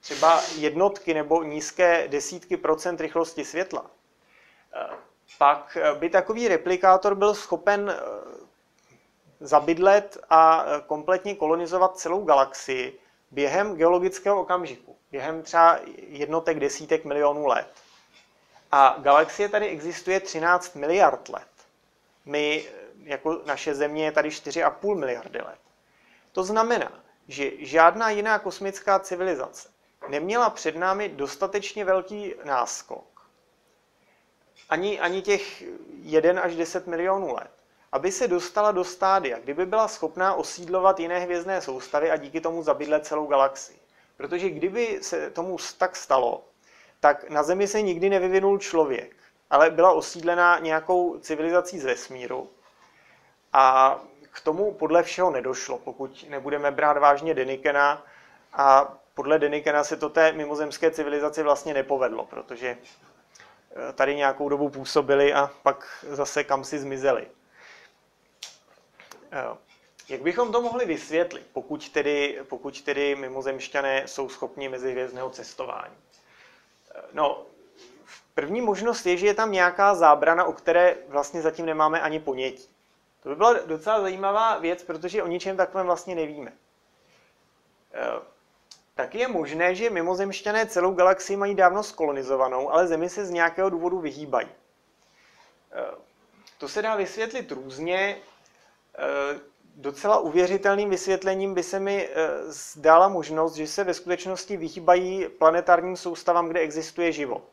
třeba jednotky nebo nízké desítky procent rychlosti světla, eh, pak by takový replikátor byl schopen eh, zabydlet a eh, kompletně kolonizovat celou galaxii během geologického okamžiku, během třeba jednotek desítek milionů let. A galaxie tady existuje 13 miliard let. My, jako naše země, je tady 4,5 miliardy let. To znamená, že žádná jiná kosmická civilizace neměla před námi dostatečně velký náskok, ani, ani těch 1 až 10 milionů let, aby se dostala do stádia, kdyby byla schopná osídlovat jiné hvězdné soustavy a díky tomu zabydlet celou galaxii. Protože kdyby se tomu tak stalo, tak na Zemi se nikdy nevyvinul člověk, ale byla osídlena nějakou civilizací z vesmíru. A k tomu podle všeho nedošlo, pokud nebudeme brát vážně Denikena a podle Denikena se to té mimozemské civilizaci vlastně nepovedlo, protože eh, tady nějakou dobu působili a pak zase kam si zmizeli. Eh, jak bychom to mohli vysvětlit, pokud tedy, pokud tedy mimozemšťané jsou schopni mezihvězdného cestování? No, první možnost je, že je tam nějaká zábrana, o které vlastně zatím nemáme ani ponětí. To by byla docela zajímavá věc, protože o ničem takovém vlastně nevíme. Taky je možné, že mimozemšťané celou galaxii mají dávno skolonizovanou, ale Zemi se z nějakého důvodu vyhýbají. To se dá vysvětlit různě. Docela uvěřitelným vysvětlením by se mi zdála možnost, že se ve skutečnosti vyhýbají planetárním soustavám, kde existuje život.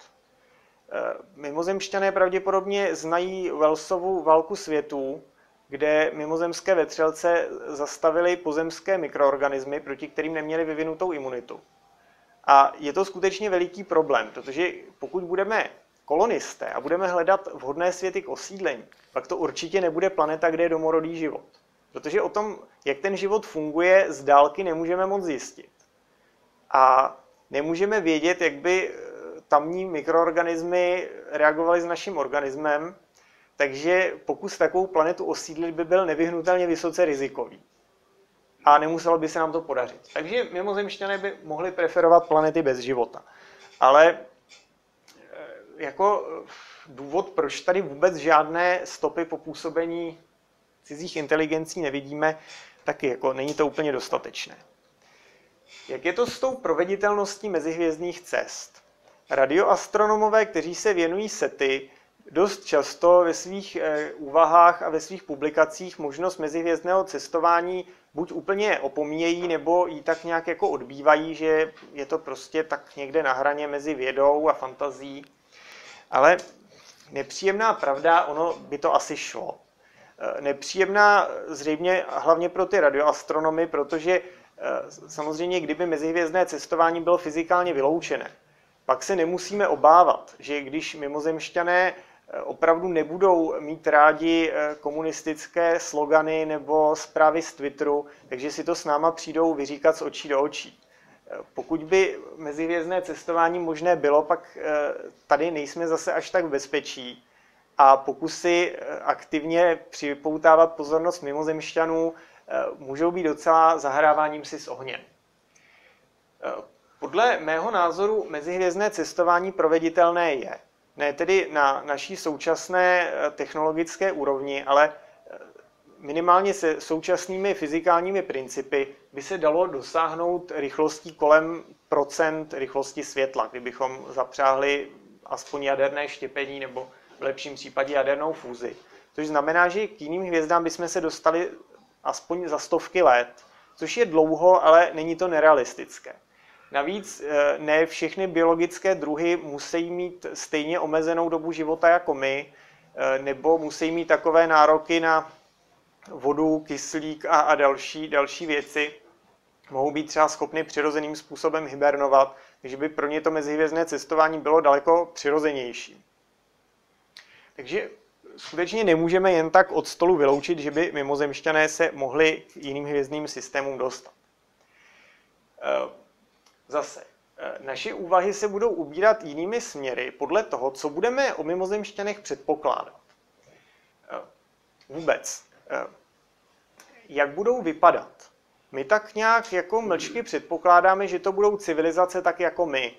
Mimozemšťané pravděpodobně znají Wellsovu válku světů, kde mimozemské vetřelce zastavili pozemské mikroorganismy, proti kterým neměli vyvinutou imunitu. A je to skutečně veliký problém, protože pokud budeme kolonisté a budeme hledat vhodné světy k osídlení, pak to určitě nebude planeta, kde je domorodý život. Protože o tom, jak ten život funguje, z dálky nemůžeme moc zjistit. A nemůžeme vědět, jak by tamní mikroorganismy reagovaly s naším organismem, takže pokus takovou planetu osídlit by byl nevyhnutelně vysoce rizikový. A nemuselo by se nám to podařit. Takže mimozemšťané by mohli preferovat planety bez života. Ale eh, jako eh, důvod, proč tady vůbec žádné stopy po působení cizích inteligencí nevidíme, taky jako není to úplně dostatečné. Jak je to s tou proveditelností mezihvězdných cest? Radioastronomové, kteří se věnují SETI, dost často ve svých eh, úvahách a ve svých publikacích možnost mezihvězdného cestování buď úplně opomíjejí, nebo ji tak nějak jako odbývají, že je to prostě tak někde na hraně mezi vědou a fantazí. Ale nepříjemná pravda, ono by to asi šlo. Eh, nepříjemná zřejmě hlavně pro ty radioastronomy, protože eh, samozřejmě kdyby mezihvězdné cestování bylo fyzikálně vyloučené, pak se nemusíme obávat, že když mimozemšťané opravdu nebudou mít rádi eh, komunistické slogany nebo zprávy z Twitteru, takže si to s náma přijdou vyříkat z očí do očí. Eh, pokud by mezihvězdné cestování možné bylo, pak eh, tady nejsme zase až tak v bezpečí a pokusy aktivně připoutávat pozornost mimozemšťanů můžou být docela zahráváním si s ohněm. Podle mého názoru mezihvězdné cestování proveditelné je ne tedy na naší současné eh, technologické úrovni, ale eh, minimálně se současnými fyzikálními principy by se dalo dosáhnout rychlostí kolem procent rychlosti světla, kdybychom zapřáhli aspoň jaderné štěpení nebo v lepším případě jadernou fúzi. Což znamená, že k jiným hvězdám bychom se dostali aspoň za stovky let, což je dlouho, ale není to nerealistické. Navíc eh, ne všechny biologické druhy musí mít stejně omezenou dobu života jako my, eh, nebo musí mít takové nároky na vodu, kyslík a, a další, další věci. Mohou být třeba schopny přirozeným způsobem hibernovat, takže by pro ně to mezihvězdné cestování bylo daleko přirozenější. Takže skutečně nemůžeme jen tak od stolu vyloučit, že by mimozemšťané se mohli k jiným hvězdným systémům dostat. Eh, Zase, eh, naše úvahy se budou ubírat jinými směry podle toho, co budeme o mimozemšťanech předpokládat. Eh, vůbec. Jak budou vypadat? My tak nějak jako mlčky předpokládáme, že to budou civilizace tak jako my.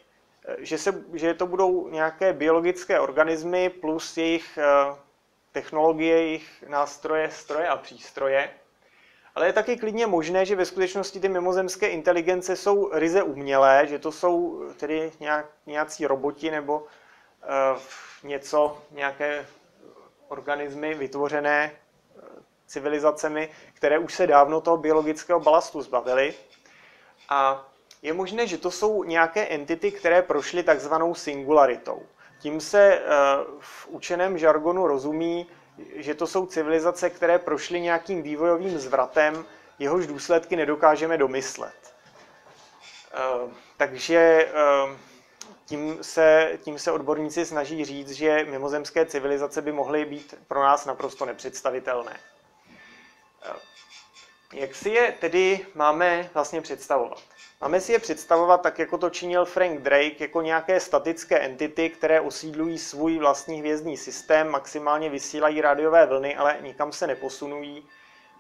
Že, se, že to budou nějaké biologické organismy plus jejich technologie, jejich nástroje, stroje a přístroje. Ale je taky klidně možné, že ve skutečnosti ty mimozemské inteligence jsou ryze umělé, že to jsou tedy nějak, nějací roboti nebo uh, něco, nějaké organismy vytvořené civilizacemi, které už se dávno toho biologického balastu zbavily. A je možné, že to jsou nějaké entity, které prošly takzvanou singularitou. Tím se uh, v učeném žargonu rozumí že to jsou civilizace, které prošly nějakým vývojovým zvratem, jehož důsledky nedokážeme domyslet. Eh, takže eh, tím se, tím se odborníci snaží říct, že mimozemské civilizace by mohly být pro nás naprosto nepředstavitelné. Eh, jak si je tedy máme vlastně představovat? Máme si je představovat tak, jako to činil Frank Drake, jako nějaké statické entity, které osídlují svůj vlastní hvězdný systém, maximálně vysílají rádiové vlny, ale nikam se neposunují.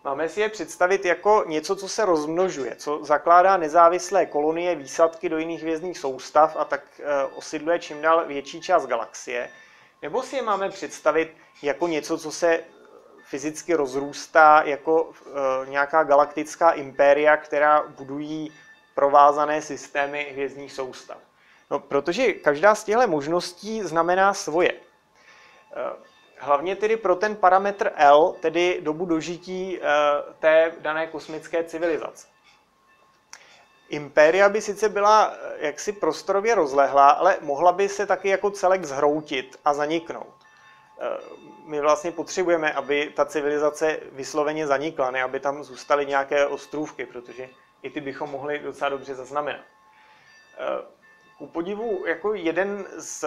Máme si je představit jako něco, co se rozmnožuje, co zakládá nezávislé kolonie, výsadky do jiných hvězdných soustav a tak eh, osidluje čím dál větší část galaxie. Nebo si je máme představit jako něco, co se fyzicky rozrůstá jako e, nějaká galaktická impéria, která budují provázané systémy hvězdných soustav. No, protože každá z těchto možností znamená svoje. E, hlavně tedy pro ten parametr L, tedy dobu dožití e, té dané kosmické civilizace. Impéria by sice byla jaksi prostorově rozlehlá, ale mohla by se taky jako celek zhroutit a zaniknout my vlastně potřebujeme, aby ta civilizace vysloveně zanikla, ne aby tam zůstaly nějaké ostrůvky, protože i ty bychom mohli docela dobře zaznamenat. Eh, ku podivu, jako jeden z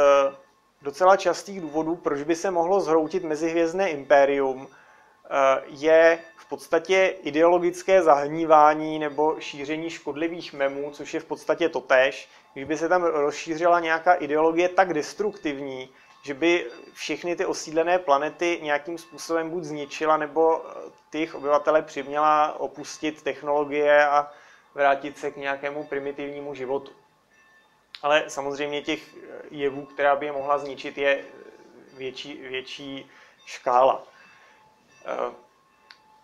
docela častých důvodů, proč by se mohlo zhroutit mezihvězdné impérium, eh, je v podstatě ideologické zahnívání nebo šíření škodlivých memů, což je v podstatě totéž. Když by se tam rozšířila nějaká ideologie tak destruktivní, že by všechny ty osídlené planety nějakým způsobem buď zničila, nebo jejich obyvatele přiměla opustit technologie a vrátit se k nějakému primitivnímu životu. Ale samozřejmě těch jevů, která by je mohla zničit, je větší, větší škála. Eh,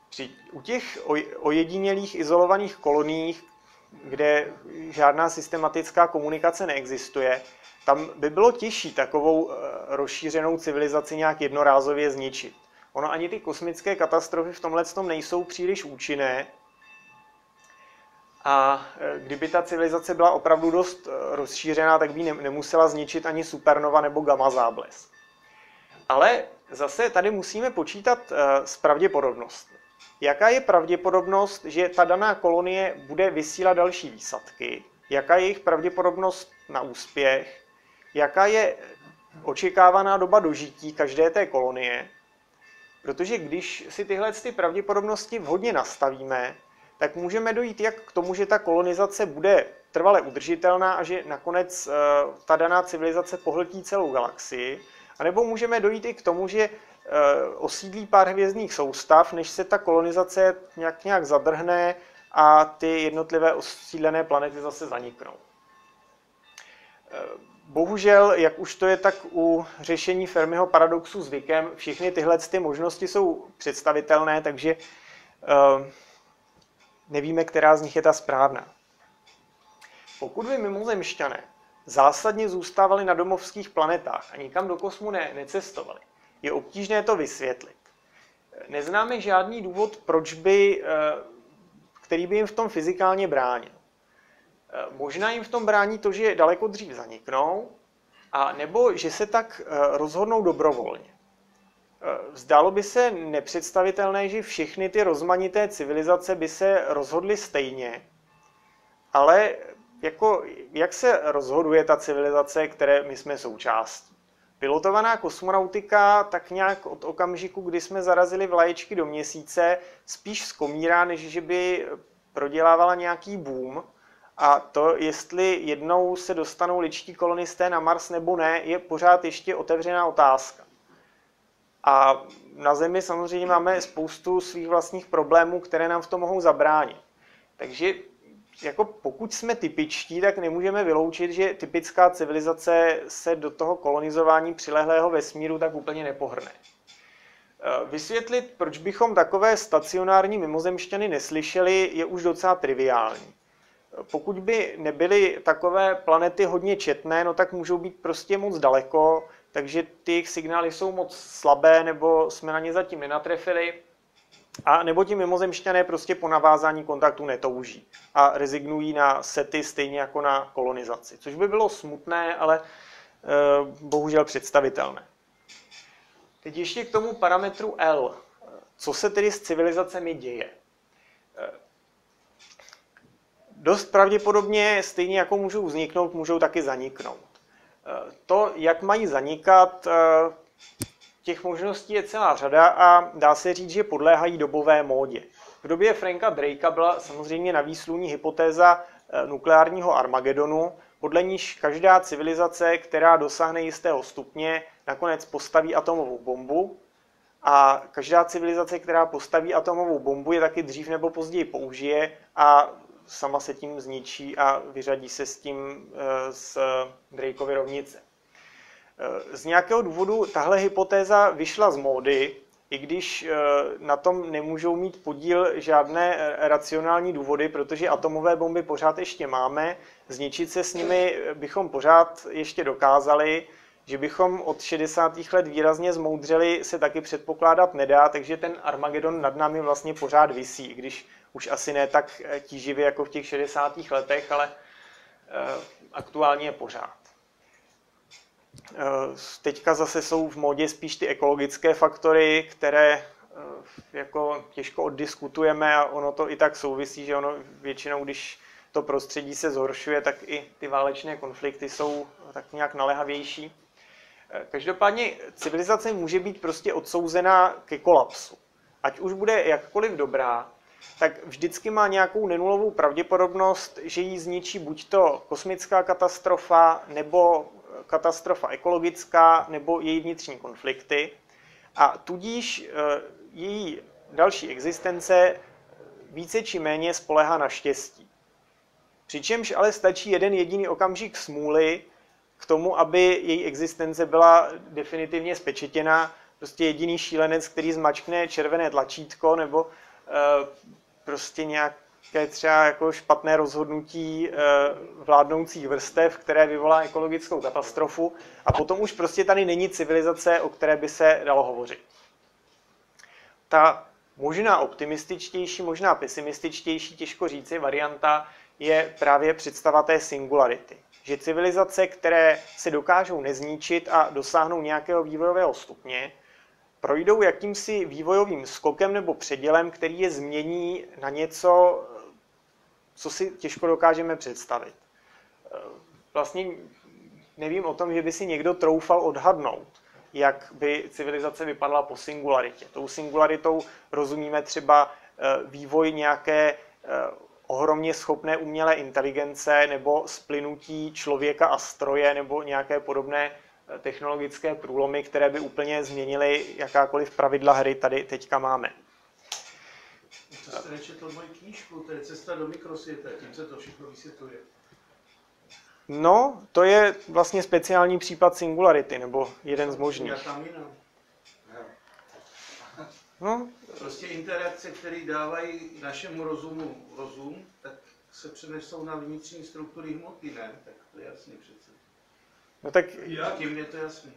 při, u těch ojedinělých izolovaných koloniích, kde žádná systematická komunikace neexistuje, tam by bylo těžší takovou eh, rozšířenou civilizaci nějak jednorázově zničit. Ono ani ty kosmické katastrofy v tomhle tom nejsou příliš účinné. A eh, kdyby ta civilizace byla opravdu dost eh, rozšířená, tak by nemusela zničit ani supernova nebo gamma zábles. Ale zase tady musíme počítat s pravděpodobností. Jaká je pravděpodobnost, že ta daná kolonie bude vysílat další výsadky? Jaká je jejich pravděpodobnost na úspěch? jaká je očekávaná doba dožití každé té kolonie, protože když si tyhle ty pravděpodobnosti vhodně nastavíme, tak můžeme dojít jak k tomu, že ta kolonizace bude trvale udržitelná a že nakonec eh, ta daná civilizace pohltí celou galaxii, anebo můžeme dojít i k tomu, že eh, osídlí pár hvězdných soustav, než se ta kolonizace nějak, nějak zadrhne a ty jednotlivé osídlené planety zase zaniknou. Eh, Bohužel, jak už to je tak u řešení Fermiho paradoxu zvykem, všechny tyhle ty možnosti jsou představitelné, takže nevíme, která z nich je ta správná. Pokud by mimozemšťané zásadně zůstávali na domovských planetách a nikam do kosmu ne, necestovali, je obtížné to vysvětlit. Neznáme žádný důvod, proč by, uh, který by jim v tom fyzikálně bránil. Eh, možná jim v tom brání to, že daleko dřív zaniknou, a nebo že se tak eh, rozhodnou dobrovolně. Zdálo by se nepředstavitelné, že všechny ty rozmanité civilizace by se rozhodly stejně, ale jako, jak se rozhoduje ta civilizace, které my jsme součástí? Pilotovaná kosmonautika tak nějak od okamžiku, kdy jsme zarazili vlaječky do měsíce, spíš skomírá, než že by prodělávala nějaký boom. A to, jestli jednou se dostanou ličtí kolonisté na Mars nebo ne, je pořád ještě otevřená otázka. A na Zemi samozřejmě máme spoustu svých vlastních problémů, které nám v tom mohou zabránit. Takže jako pokud jsme typičtí, tak nemůžeme vyloučit, že typická civilizace se do toho kolonizování přilehlého vesmíru tak úplně nepohrne. Vysvětlit, proč bychom takové stacionární mimozemšťany neslyšeli, je už docela triviální. Pokud by nebyly takové planety hodně četné, no tak můžou být prostě moc daleko, takže ty signály jsou moc slabé, nebo jsme na ně zatím nenatrefili, a nebo ti mimozemšťané prostě po navázání kontaktu netouží a rezignují na sety stejně jako na kolonizaci, což by bylo smutné, ale e, bohužel představitelné. Teď ještě k tomu parametru L. Co se tedy s civilizacemi děje? dost pravděpodobně, stejně jako můžou vzniknout, můžou taky zaniknout. To, jak mají zanikat, eh, těch možností je celá řada a dá se říct, že podléhají dobové módě. V době Franka Drakea byla samozřejmě na výsluní hypotéza eh, nukleárního Armagedonu, podle níž každá civilizace, která dosáhne jistého stupně, nakonec postaví atomovou bombu a každá civilizace, která postaví atomovou bombu, je taky dřív nebo později použije a sama se tím zničí a vyřadí se s tím eh, z Drakeovy rovnice. Eh, z nějakého důvodu tahle hypotéza vyšla z módy, i když eh, na tom nemůžou mít podíl žádné racionální důvody, protože atomové bomby pořád ještě máme, zničit se s nimi bychom pořád ještě dokázali, že bychom od 60. let výrazně zmoudřeli, se taky předpokládat nedá, takže ten Armagedon nad námi vlastně pořád visí, když už asi ne tak tíživě jako v těch 60. letech, ale aktuálně je pořád. Eh, teďka zase jsou v modě spíš ty ekologické faktory, které eh, jako těžko oddiskutujeme a ono to i tak souvisí, že ono většinou, když to prostředí se zhoršuje, tak i ty válečné konflikty jsou tak nějak naléhavější. Eh, každopádně civilizace může být prostě odsouzená ke kolapsu. Ať už bude jakkoliv dobrá, tak vždycky má nějakou nenulovou pravděpodobnost, že ji zničí buď to kosmická katastrofa, nebo katastrofa ekologická nebo její vnitřní konflikty a tudíž e, její další existence více či méně spolehá na štěstí. Přičemž ale stačí jeden jediný okamžik smůly k tomu, aby její existence byla definitivně spečetěna. Prostě jediný šílenec, který zmačkne červené tlačítko nebo prostě nějak je třeba jako špatné rozhodnutí eh, vládnoucích vrstev, které vyvolá ekologickou katastrofu a potom už prostě tady není civilizace, o které by se dalo hovořit. Ta možná optimističtější, možná pesimističtější, těžko říci, varianta je právě představa té singularity. Že civilizace, které se dokážou nezničit a dosáhnou nějakého vývojového stupně, projdou jakýmsi vývojovým skokem nebo předělem, který je změní na něco, co si těžko dokážeme představit. Vlastně nevím o tom, že by si někdo troufal odhadnout, jak by civilizace vypadala po singularitě. Tou singularitou rozumíme třeba eh, vývoj nějaké eh, ohromně schopné umělé inteligence nebo splynutí člověka a stroje nebo nějaké podobné eh, technologické průlomy, které by úplně změnily jakákoliv pravidla hry tady teďka máme. To jste nečetl moji knížku, to je Cesta do mikrosvěta, tím se to všechno vysvětluje. No, to je vlastně speciální případ singularity, nebo jeden z možných. Já tam jinam. No, Prostě interakce, které dávají našemu rozumu rozum, tak se přenesou na vnitřní struktury hmoty, ne? Tak to je jasný přece. No tak Já tím je to jasný.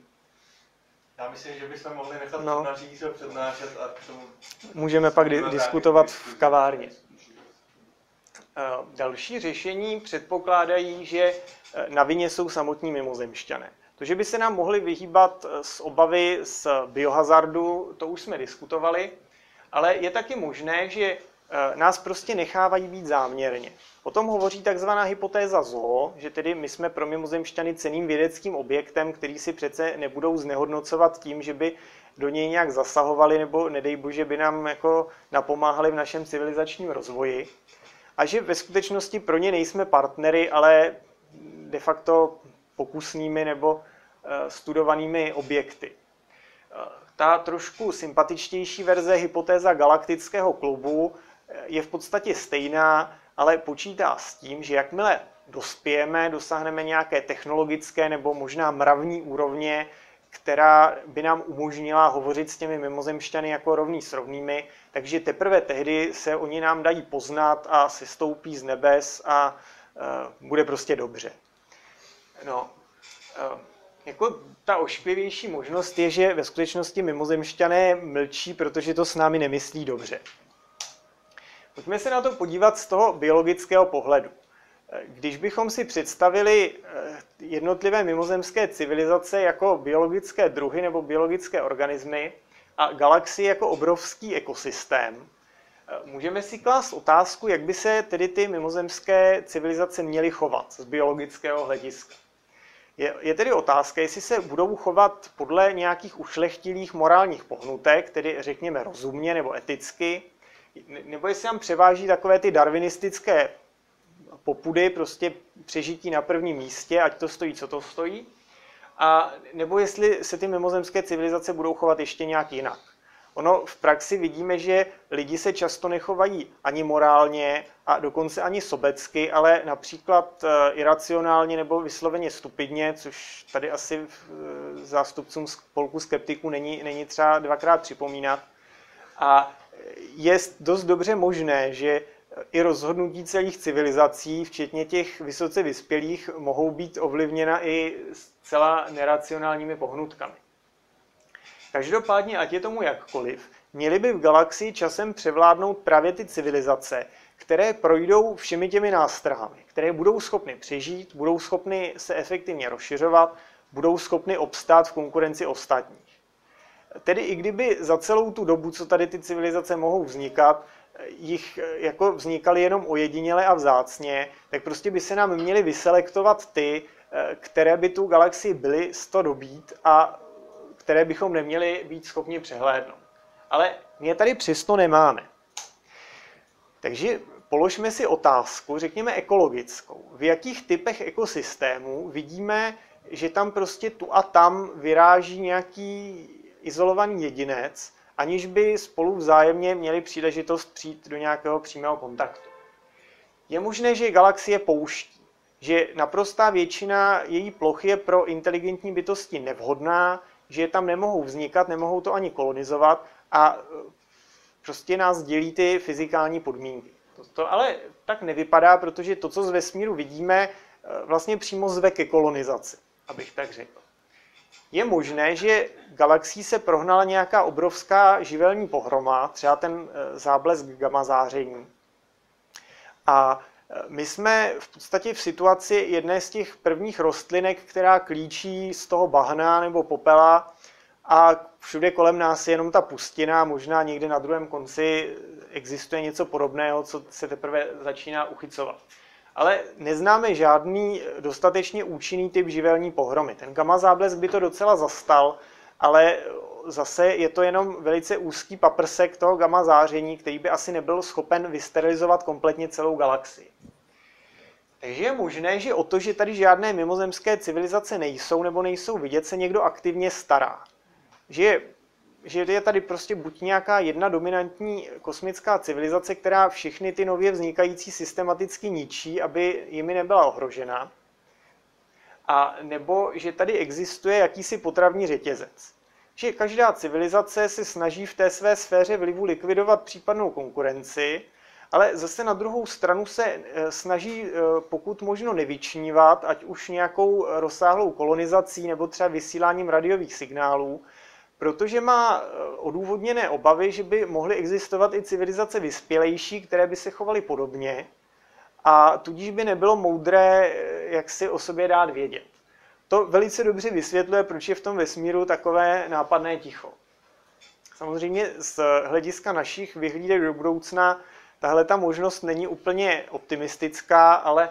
Já myslím, že bychom mohli nechat No. přednášejícího přednášet a k tomu... můžeme pak di- diskutovat v kavárně. Eh, Další řešení předpokládají, že eh, na vině jsou samotní mimozemšťané. To, že by se nám mohli vyhýbat eh, z obavy z biohazardu, to už jsme diskutovali, ale je taky možné, že nás prostě nechávají být záměrně. O tom hovoří takzvaná hypotéza zoo, že tedy my jsme pro mimozemšťany ceným vědeckým objektem, který si přece nebudou znehodnocovat tím, že by do něj nějak zasahovali nebo nedej bože by nám jako napomáhali v našem civilizačním rozvoji. A že ve skutečnosti pro ně nejsme partnery, ale de facto pokusnými nebo eh, studovanými objekty. Eh, Ta trošku sympatičtější verze hypotéza galaktického klubu eh, je v podstatě stejná, ale počítá s tím, že jakmile dospějeme, dosáhneme nějaké technologické nebo možná mravní úrovně, která by nám umožnila hovořit s těmi mimozemšťany jako rovný s rovnými, takže teprve tehdy se oni nám dají poznat a se stoupí z nebes a uh, bude prostě dobře. No, uh, jako ta ošklivější možnost je, že ve skutečnosti mimozemšťané mlčí, protože to s námi nemyslí dobře. Pojďme se na to podívat z toho biologického pohledu. Když bychom si představili eh, jednotlivé mimozemské civilizace jako biologické druhy nebo biologické organismy a galaxii jako obrovský ekosystém, eh, můžeme si klást otázku, jak by se tedy ty mimozemské civilizace měly chovat z biologického hlediska. Je, je tedy otázka, jestli se budou chovat podle nějakých ušlechtilých morálních pohnutek, tedy řekněme rozumně nebo eticky, nebo jestli nám převáží takové ty darwinistické popudy, prostě přežití na prvním místě, ať to stojí, co to stojí, a nebo jestli se ty mimozemské civilizace budou chovat ještě nějak jinak. Ono v praxi vidíme, že lidi se často nechovají ani morálně a dokonce ani sobecky, ale například eh, iracionálně nebo vysloveně stupidně, což tady asi eh, zástupcům spolku skeptiků není, není třeba dvakrát připomínat. A je dost dobře možné, že i rozhodnutí celých civilizací, včetně těch vysoce vyspělých, mohou být ovlivněna i zcela neracionálními pohnutkami. Každopádně, ať je tomu jakkoliv, měly by v galaxii časem převládnout právě ty civilizace, které projdou všemi těmi nástrahami, které budou schopny přežít, budou schopny se efektivně rozšiřovat, budou schopny obstát v konkurenci ostatních. Tedy i kdyby za celou tu dobu, co tady ty civilizace mohou vznikat, jich jako vznikaly jenom ojediněle a vzácně, tak prostě by se nám měly vyselektovat ty, které by tu galaxii byly z to dobít a které bychom neměli být schopni přehlédnout. Ale my je tady přesto nemáme. Takže položme si otázku, řekněme ekologickou. V jakých typech ekosystémů vidíme, že tam prostě tu a tam vyráží nějaký izolovaný jedinec, aniž by spolu vzájemně měli příležitost přijít do nějakého přímého kontaktu. Je možné, že galaxie pouští, že naprostá většina její plochy je pro inteligentní bytosti nevhodná, že tam nemohou vznikat, nemohou to ani kolonizovat a e, prostě nás dělí ty fyzikální podmínky. To, to ale tak nevypadá, protože to, co z vesmíru vidíme, e, vlastně přímo zve ke kolonizaci, abych tak řekl. Je možné, že galaxií se prohnala nějaká obrovská živelní pohroma, třeba ten e, záblesk gamma záření. A my jsme v podstatě v situaci jedné z těch prvních rostlinek, která klíčí z toho bahna nebo popela a všude kolem nás je jenom ta pustina, možná někde na druhém konci existuje něco podobného, co se teprve začíná uchycovat. Ale neznáme žádný dostatečně účinný typ živelní pohromy. Ten gamma záblesk by to docela zastal, ale zase je to jenom velice úzký paprsek toho gamma záření, který by asi nebyl schopen vysterilizovat kompletně celou galaxii. Takže je možné, že o to, že tady žádné mimozemské civilizace nejsou nebo nejsou vidět, se někdo aktivně stará. Že, že je tady prostě buď nějaká jedna dominantní kosmická civilizace, která všechny ty nově vznikající systematicky ničí, aby jimi nebyla ohrožena, a nebo že tady existuje jakýsi potravní řetězec. Že každá civilizace se snaží v té své sféře vlivu likvidovat případnou konkurenci, ale zase na druhou stranu se eh, snaží eh, pokud možno nevyčnívat, ať už nějakou rozsáhlou kolonizací nebo třeba vysíláním radiových signálů, protože má eh, odůvodněné obavy, že by mohly existovat i civilizace vyspělejší, které by se chovaly podobně a tudíž by nebylo moudré, jak si o sobě dát vědět. To velice dobře vysvětluje, proč je v tom vesmíru takové nápadné ticho. Samozřejmě z hlediska našich vyhlídek do budoucna tahle ta možnost není úplně optimistická, ale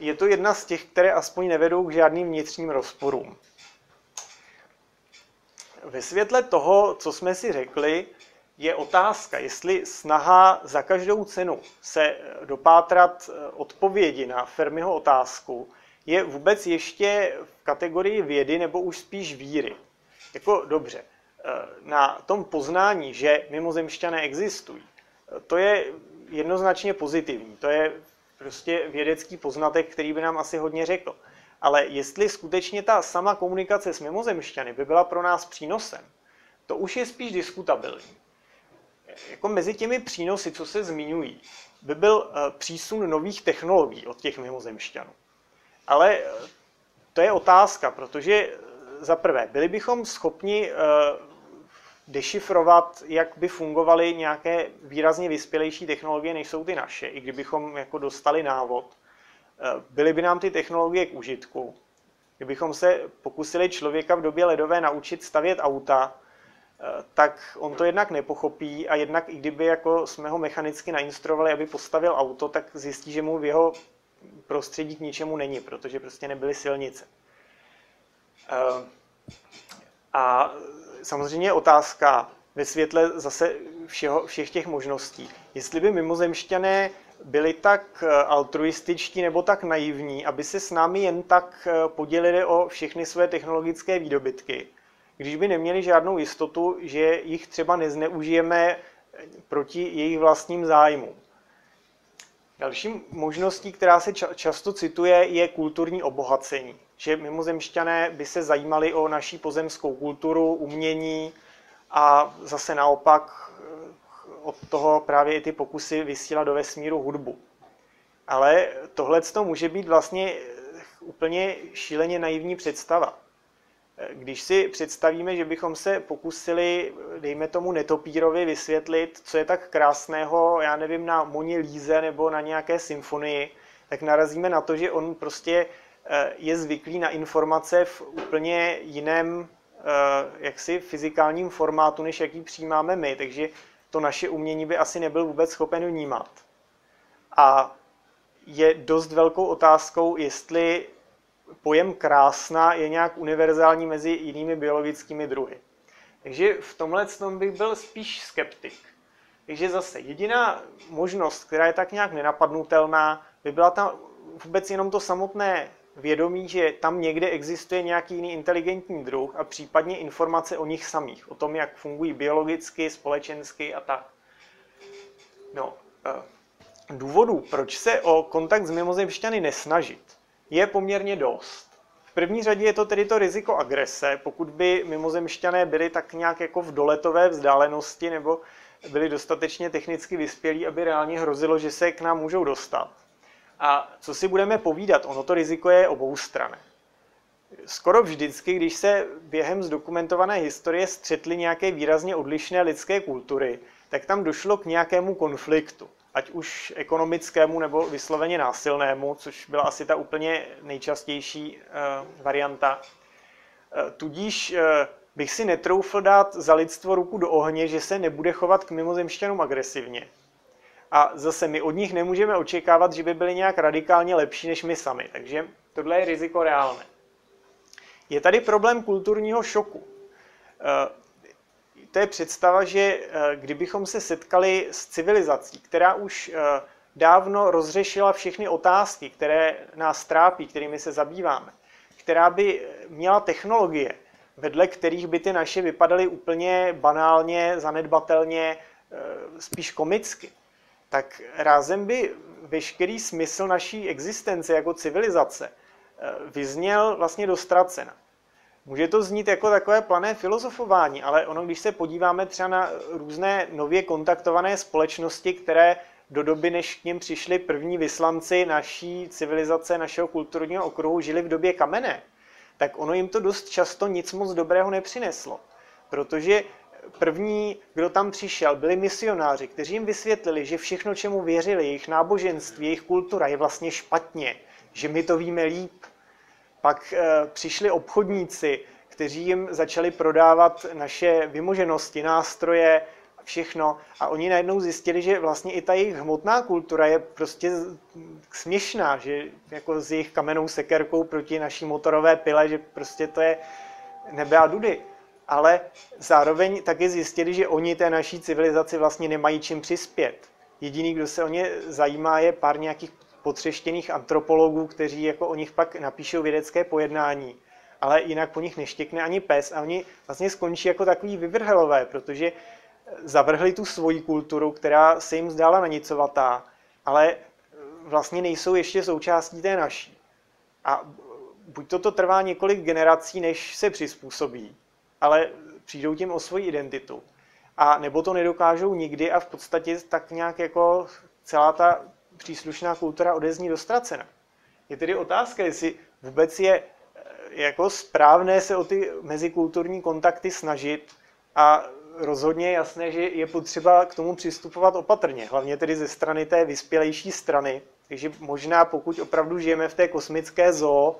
je to jedna z těch, které aspoň nevedou k žádným vnitřním rozporům. Ve světle toho, co jsme si řekli, je otázka, jestli snaha za každou cenu se dopátrat odpovědi na Fermiho otázku je vůbec ještě v kategorii vědy nebo už spíš víry. Jako dobře, na tom poznání, že mimozemšťané existují, to je jednoznačně pozitivní. To je prostě vědecký poznatek, který by nám asi hodně řekl. Ale jestli skutečně ta sama komunikace s mimozemšťany by byla pro nás přínosem, to už je spíš diskutabilní. Jako mezi těmi přínosy, co se zmiňují, by byl eh, přísun nových technologií od těch mimozemšťanů. Ale eh, to je otázka, protože eh, za prvé, byli bychom schopni dešifrovat, jak by fungovaly nějaké výrazně vyspělejší technologie, než jsou ty naše, i kdybychom jako dostali návod. Eh, byly by nám ty technologie k užitku. Kdybychom se pokusili člověka v době ledové naučit stavět auta, eh, tak on to jednak nepochopí a jednak i kdyby jako jsme ho mechanicky nainstruovali, aby postavil auto, tak zjistí, že mu v jeho prostředí k ničemu není, protože prostě nebyly silnice. Eh, a samozřejmě otázka ve světle zase všeho, všech těch možností. Jestli by mimozemšťané byli tak eh, altruističtí nebo tak naivní, aby se s námi jen tak eh, podělili o všechny své technologické výdobytky, když by neměli žádnou jistotu, že jich třeba nezneužijeme proti jejich vlastním zájmům. Další možností, která se často cituje, je kulturní obohacení. Že mimozemšťané by se zajímali o naší pozemskou kulturu, umění a zase naopak eh, od toho právě i ty pokusy vysílat do vesmíru hudbu. Ale tohle může být vlastně úplně šíleně naivní představa. Když si představíme, že bychom se pokusili, dejme tomu netopírovi, vysvětlit, co je tak krásného, já nevím, na Moně Líze nebo na nějaké symfonii, tak narazíme na to, že on prostě eh, je zvyklý na informace v úplně jiném eh, jaksi fyzikálním formátu, než jaký přijímáme my, takže to naše umění by asi nebyl vůbec schopen vnímat. A je dost velkou otázkou, jestli pojem krásná je nějak univerzální mezi jinými biologickými druhy. Takže v tomhle tom bych byl spíš skeptik. Takže zase jediná možnost, která je tak nějak nenapadnutelná, by byla tam vůbec jenom to samotné vědomí, že tam někde existuje nějaký jiný inteligentní druh a případně informace o nich samých, o tom, jak fungují biologicky, společensky a tak. No, eh, důvodů, proč se o kontakt s mimozemšťany nesnažit, je poměrně dost. V první řadě je to tedy to riziko agrese, pokud by mimozemšťané byli tak nějak jako v doletové vzdálenosti nebo byli dostatečně technicky vyspělí, aby reálně hrozilo, že se k nám můžou dostat. A co si budeme povídat, ono to riziko je obou strany. Skoro vždycky, když se během zdokumentované historie střetly nějaké výrazně odlišné lidské kultury, tak tam došlo k nějakému konfliktu ať už ekonomickému nebo vysloveně násilnému, což byla asi ta úplně nejčastější uh, varianta. Uh, tudíž uh, bych si netroufl dát za lidstvo ruku do ohně, že se nebude chovat k mimozemšťanům agresivně. A zase my od nich nemůžeme očekávat, že by byli nějak radikálně lepší než my sami. Takže tohle je riziko reálné. Je tady problém kulturního šoku to je představa, že eh, kdybychom se setkali s civilizací, která už eh, dávno rozřešila všechny otázky, které nás trápí, kterými se zabýváme, která by měla technologie, vedle kterých by ty naše vypadaly úplně banálně, zanedbatelně, eh, spíš komicky, tak rázem by veškerý smysl naší existence jako civilizace vyzněl vlastně dostracena. Může to znít jako takové plané filozofování, ale ono, když se podíváme třeba na různé nově kontaktované společnosti, které do doby, než k ním přišli první vyslanci naší civilizace, našeho kulturního okruhu, žili v době kamenné, tak ono jim to dost často nic moc dobrého nepřineslo. Protože první, kdo tam přišel, byli misionáři, kteří jim vysvětlili, že všechno, čemu věřili, jejich náboženství, jejich kultura je vlastně špatně, že my to víme líp, pak eh, přišli obchodníci, kteří jim začali prodávat naše vymoženosti, nástroje, všechno. A oni najednou zjistili, že vlastně i ta jejich hmotná kultura je prostě směšná, že jako s jejich kamenou sekerkou proti naší motorové pile, že prostě to je nebe a dudy. Ale zároveň taky zjistili, že oni té naší civilizaci vlastně nemají čím přispět. Jediný, kdo se o ně zajímá, je pár nějakých potřeštěných antropologů, kteří jako o nich pak napíšou vědecké pojednání. Ale jinak po nich neštěkne ani pes a oni vlastně skončí jako takový vyvrhelové, protože zavrhli tu svoji kulturu, která se jim zdála nanicovatá, ale vlastně nejsou ještě součástí té naší. A buď toto trvá několik generací, než se přizpůsobí, ale přijdou tím o svoji identitu. A nebo to nedokážou nikdy a v podstatě tak nějak jako celá ta příslušná kultura odezní dostracena. Je tedy otázka, jestli vůbec je eh, jako správné se o ty mezikulturní kontakty snažit a rozhodně je jasné, že je potřeba k tomu přistupovat opatrně, hlavně tedy ze strany té vyspělejší strany. Takže možná pokud opravdu žijeme v té kosmické zoo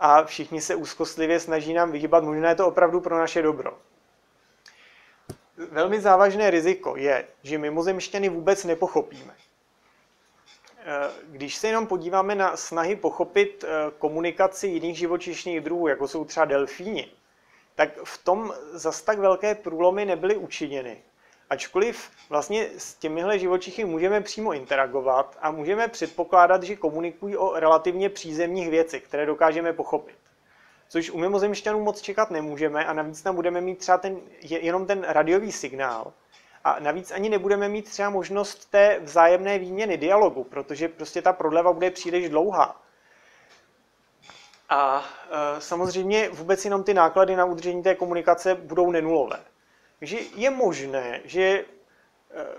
a všichni se úzkostlivě snaží nám vyhýbat, možná je to opravdu pro naše dobro. Velmi závažné riziko je, že mimozemštěny vůbec nepochopíme. Eh, když se jenom podíváme na snahy pochopit eh, komunikaci jiných živočišných druhů, jako jsou třeba delfíni, tak v tom zas tak velké průlomy nebyly učiněny. Ačkoliv vlastně s těmihle živočichy můžeme přímo interagovat a můžeme předpokládat, že komunikují o relativně přízemních věcech, které dokážeme pochopit. Což u mimozemšťanů moc čekat nemůžeme a navíc tam budeme mít třeba ten, jenom ten radiový signál. A navíc ani nebudeme mít třeba možnost té vzájemné výměny, dialogu, protože prostě ta prodleva bude příliš dlouhá. A e, samozřejmě vůbec jenom ty náklady na udržení té komunikace budou nenulové. Takže je možné, že e,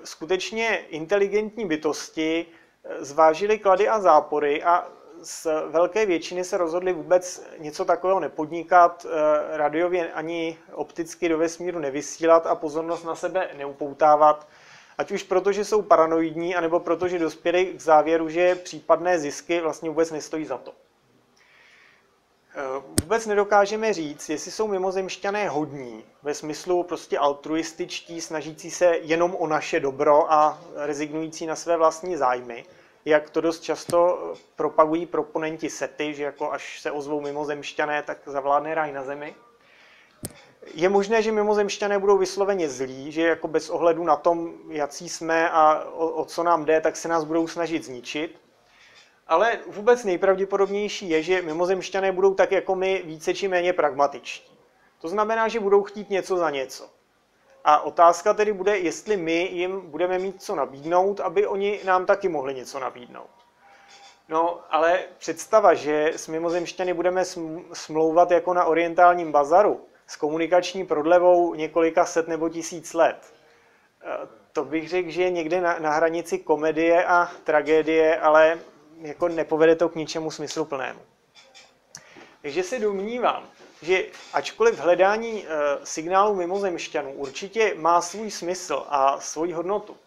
skutečně inteligentní bytosti e, zvážily klady a zápory a z velké většiny se rozhodli vůbec něco takového nepodnikat, e, radiově ani opticky do vesmíru nevysílat a pozornost na sebe neupoutávat, ať už proto, že jsou paranoidní, anebo proto, že dospěli k závěru, že případné zisky vlastně vůbec nestojí za to. Vůbec nedokážeme říct, jestli jsou mimozemšťané hodní, ve smyslu prostě altruističtí, snažící se jenom o naše dobro a rezignující na své vlastní zájmy, jak to dost často propagují proponenti sety, že jako až se ozvou mimozemšťané, tak zavládne ráj na zemi. Je možné, že mimozemšťané budou vysloveně zlí, že jako bez ohledu na tom, jaký jsme a o, o co nám jde, tak se nás budou snažit zničit. Ale vůbec nejpravděpodobnější je, že mimozemšťané budou tak jako my více či méně pragmatičtí. To znamená, že budou chtít něco za něco. A otázka tedy bude, jestli my jim budeme mít co nabídnout, aby oni nám taky mohli něco nabídnout. No, ale představa, že s mimozemšťany budeme smlouvat jako na orientálním bazaru, s komunikační prodlevou několika set nebo tisíc let, eh, to bych řekl, že je někde na, na hranici komedie a tragédie, ale jako nepovede to k ničemu smysluplnému. Takže se domnívám, že ačkoliv hledání e, signálu mimozemšťanů určitě má svůj smysl a svoji hodnotu,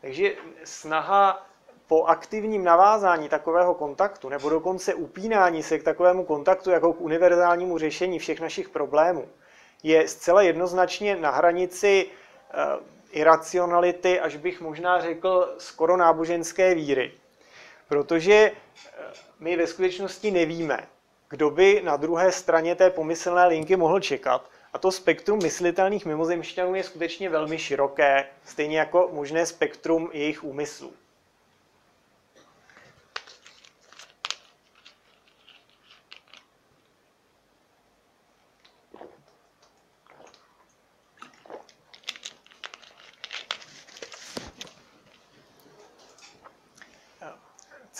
takže snaha po aktivním navázání takového kontaktu nebo dokonce upínání se k takovému kontaktu jako k univerzálnímu řešení všech našich problémů je zcela jednoznačně na hranici e, iracionality, až bych možná řekl skoro náboženské víry. Protože eh, my ve skutečnosti nevíme, kdo by na druhé straně té pomyslné linky mohl čekat. A to spektrum myslitelných mimozemšťanů je skutečně velmi široké, stejně jako možné spektrum jejich úmyslů.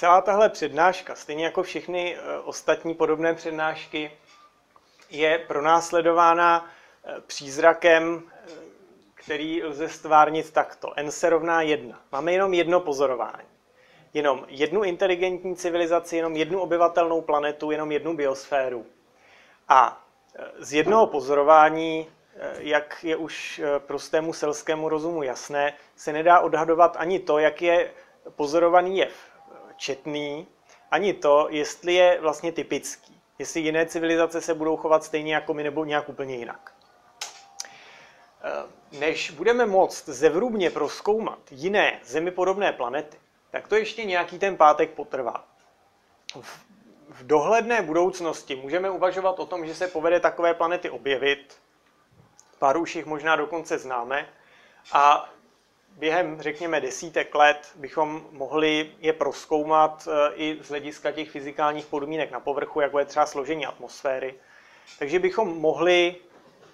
Celá tahle přednáška, stejně jako všechny eh, ostatní podobné přednášky, je pronásledována eh, přízrakem, eh, který lze stvárnit takto. N se rovná 1. Máme jenom jedno pozorování. Jenom jednu inteligentní civilizaci, jenom jednu obyvatelnou planetu, jenom jednu biosféru. A z jednoho pozorování, jak je už prostému selskému rozumu jasné, se nedá odhadovat ani to, jak je pozorovaný jev četný, ani to, jestli je vlastně typický. Jestli jiné civilizace se budou chovat stejně jako my nebo nějak úplně jinak. Eh, než budeme moct zevrubně proskoumat jiné zemipodobné planety, tak to ještě nějaký ten pátek potrvá. V dohledné budoucnosti můžeme uvažovat o tom, že se povede takové planety objevit, pár už jich možná dokonce známe, a během, řekněme, desítek let bychom mohli je proskoumat e, i z hlediska těch fyzikálních podmínek na povrchu, jako je třeba složení atmosféry. Takže bychom mohli,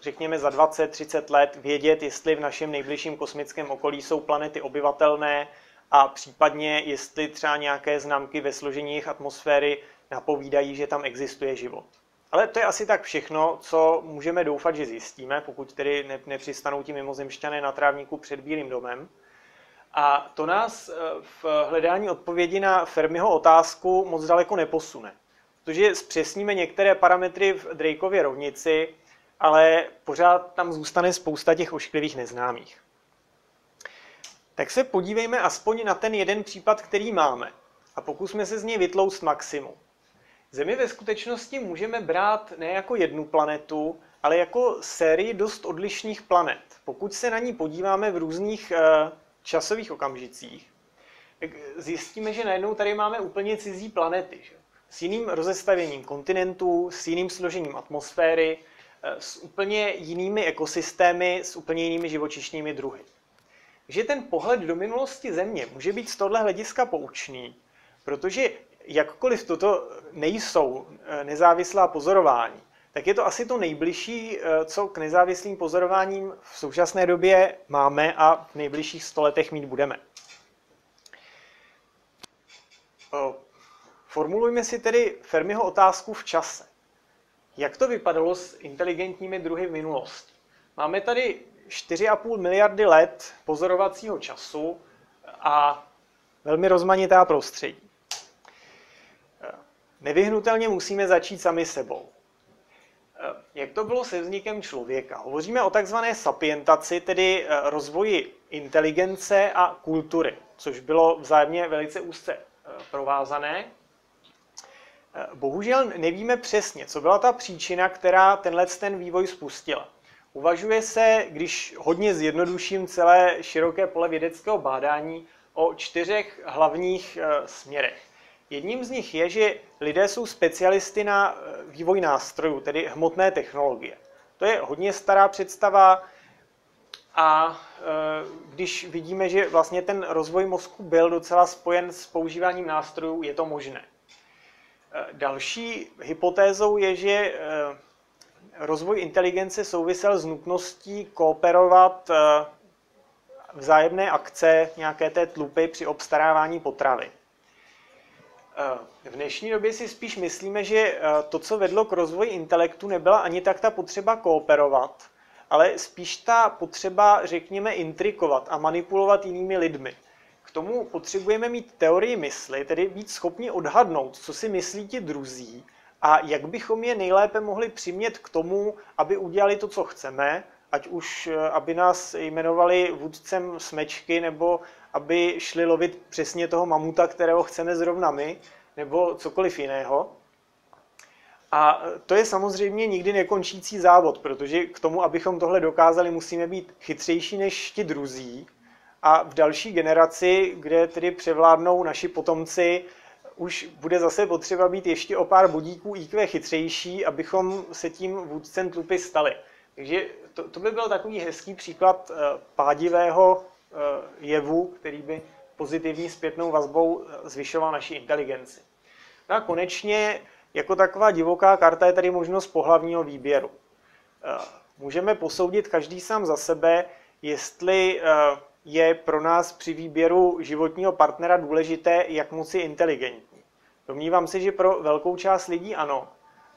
řekněme, za 20-30 let vědět, jestli v našem nejbližším kosmickém okolí jsou planety obyvatelné a případně jestli třeba nějaké známky ve složení jejich atmosféry napovídají, že tam existuje život. Ale to je asi tak všechno, co můžeme doufat, že zjistíme, pokud tedy ne, nepřistanou ti mimozemšťané na trávníku před Bílým domem. A to nás eh, v hledání odpovědi na Fermiho otázku moc daleko neposune. Protože zpřesníme některé parametry v Drakeově rovnici, ale pořád tam zůstane spousta těch ošklivých neznámých. Tak se podívejme aspoň na ten jeden případ, který máme a pokusme se z něj vytlouct maximum. Zemi ve skutečnosti můžeme brát ne jako jednu planetu, ale jako sérii dost odlišných planet. Pokud se na ní podíváme v různých eh, časových okamžicích, tak zjistíme, že najednou tady máme úplně cizí planety. Že? S jiným rozestavěním kontinentů, s jiným složením atmosféry, eh, s úplně jinými ekosystémy, s úplně jinými živočišnými druhy. že ten pohled do minulosti Země může být z tohle hlediska poučný, protože jakkoliv toto nejsou eh, nezávislá pozorování, tak je to asi to nejbližší, eh, co k nezávislým pozorováním v současné době máme a v nejbližších stoletech mít budeme. Formulujme si tedy Fermiho otázku v čase. Jak to vypadalo s inteligentními druhy v minulosti? Máme tady 4,5 miliardy let pozorovacího času a velmi rozmanitá prostředí. Nevyhnutelně musíme začít sami sebou. Jak to bylo se vznikem člověka? Hovoříme o takzvané sapientaci, tedy eh, rozvoji inteligence a kultury, což bylo vzájemně velice úzce eh, provázané. Eh, bohužel nevíme přesně, co byla ta příčina, která tenhle ten vývoj spustila. Uvažuje se, když hodně zjednoduším celé široké pole vědeckého bádání, o čtyřech hlavních směrech. Jedním z nich je, že lidé jsou specialisty na eh, vývoj nástrojů, tedy hmotné technologie. To je hodně stará představa a eh, když vidíme, že vlastně ten rozvoj mozku byl docela spojen s používáním nástrojů, je to možné. Eh, další hypotézou je, že rozvoj inteligence souvisel s nutností kooperovat vzájemné akce nějaké té tlupy při obstarávání potravy. V dnešní době si spíš myslíme, že eh, to, co vedlo k rozvoji intelektu, nebyla ani tak ta potřeba kooperovat, ale spíš ta potřeba, řekněme, intrikovat a manipulovat jinými lidmi. K tomu potřebujeme mít teorii mysli, tedy být schopni odhadnout, co si myslí ti druzí a jak bychom je nejlépe mohli přimět k tomu, aby udělali to, co chceme, ať už eh, aby nás jmenovali vůdcem smečky, nebo aby šli lovit přesně toho mamuta, kterého chceme zrovna my, nebo cokoliv jiného. A to je samozřejmě nikdy nekončící závod, protože k tomu, abychom tohle dokázali, musíme být chytřejší než ti druzí. A v další generaci, kde tedy převládnou naši potomci, už bude zase potřeba být ještě o pár bodíků IQ chytřejší, abychom se tím vůdcem tlupy stali. Takže to, to by byl takový hezký příklad eh, pádivého eh, jevu, který by pozitivní zpětnou vazbou eh, zvyšoval naši inteligenci. No a konečně, jako taková divoká karta je tady možnost pohlavního výběru. Můžeme posoudit každý sám za sebe, jestli je pro nás při výběru životního partnera důležité, jak moci inteligentní. Domnívám se, že pro velkou část lidí ano.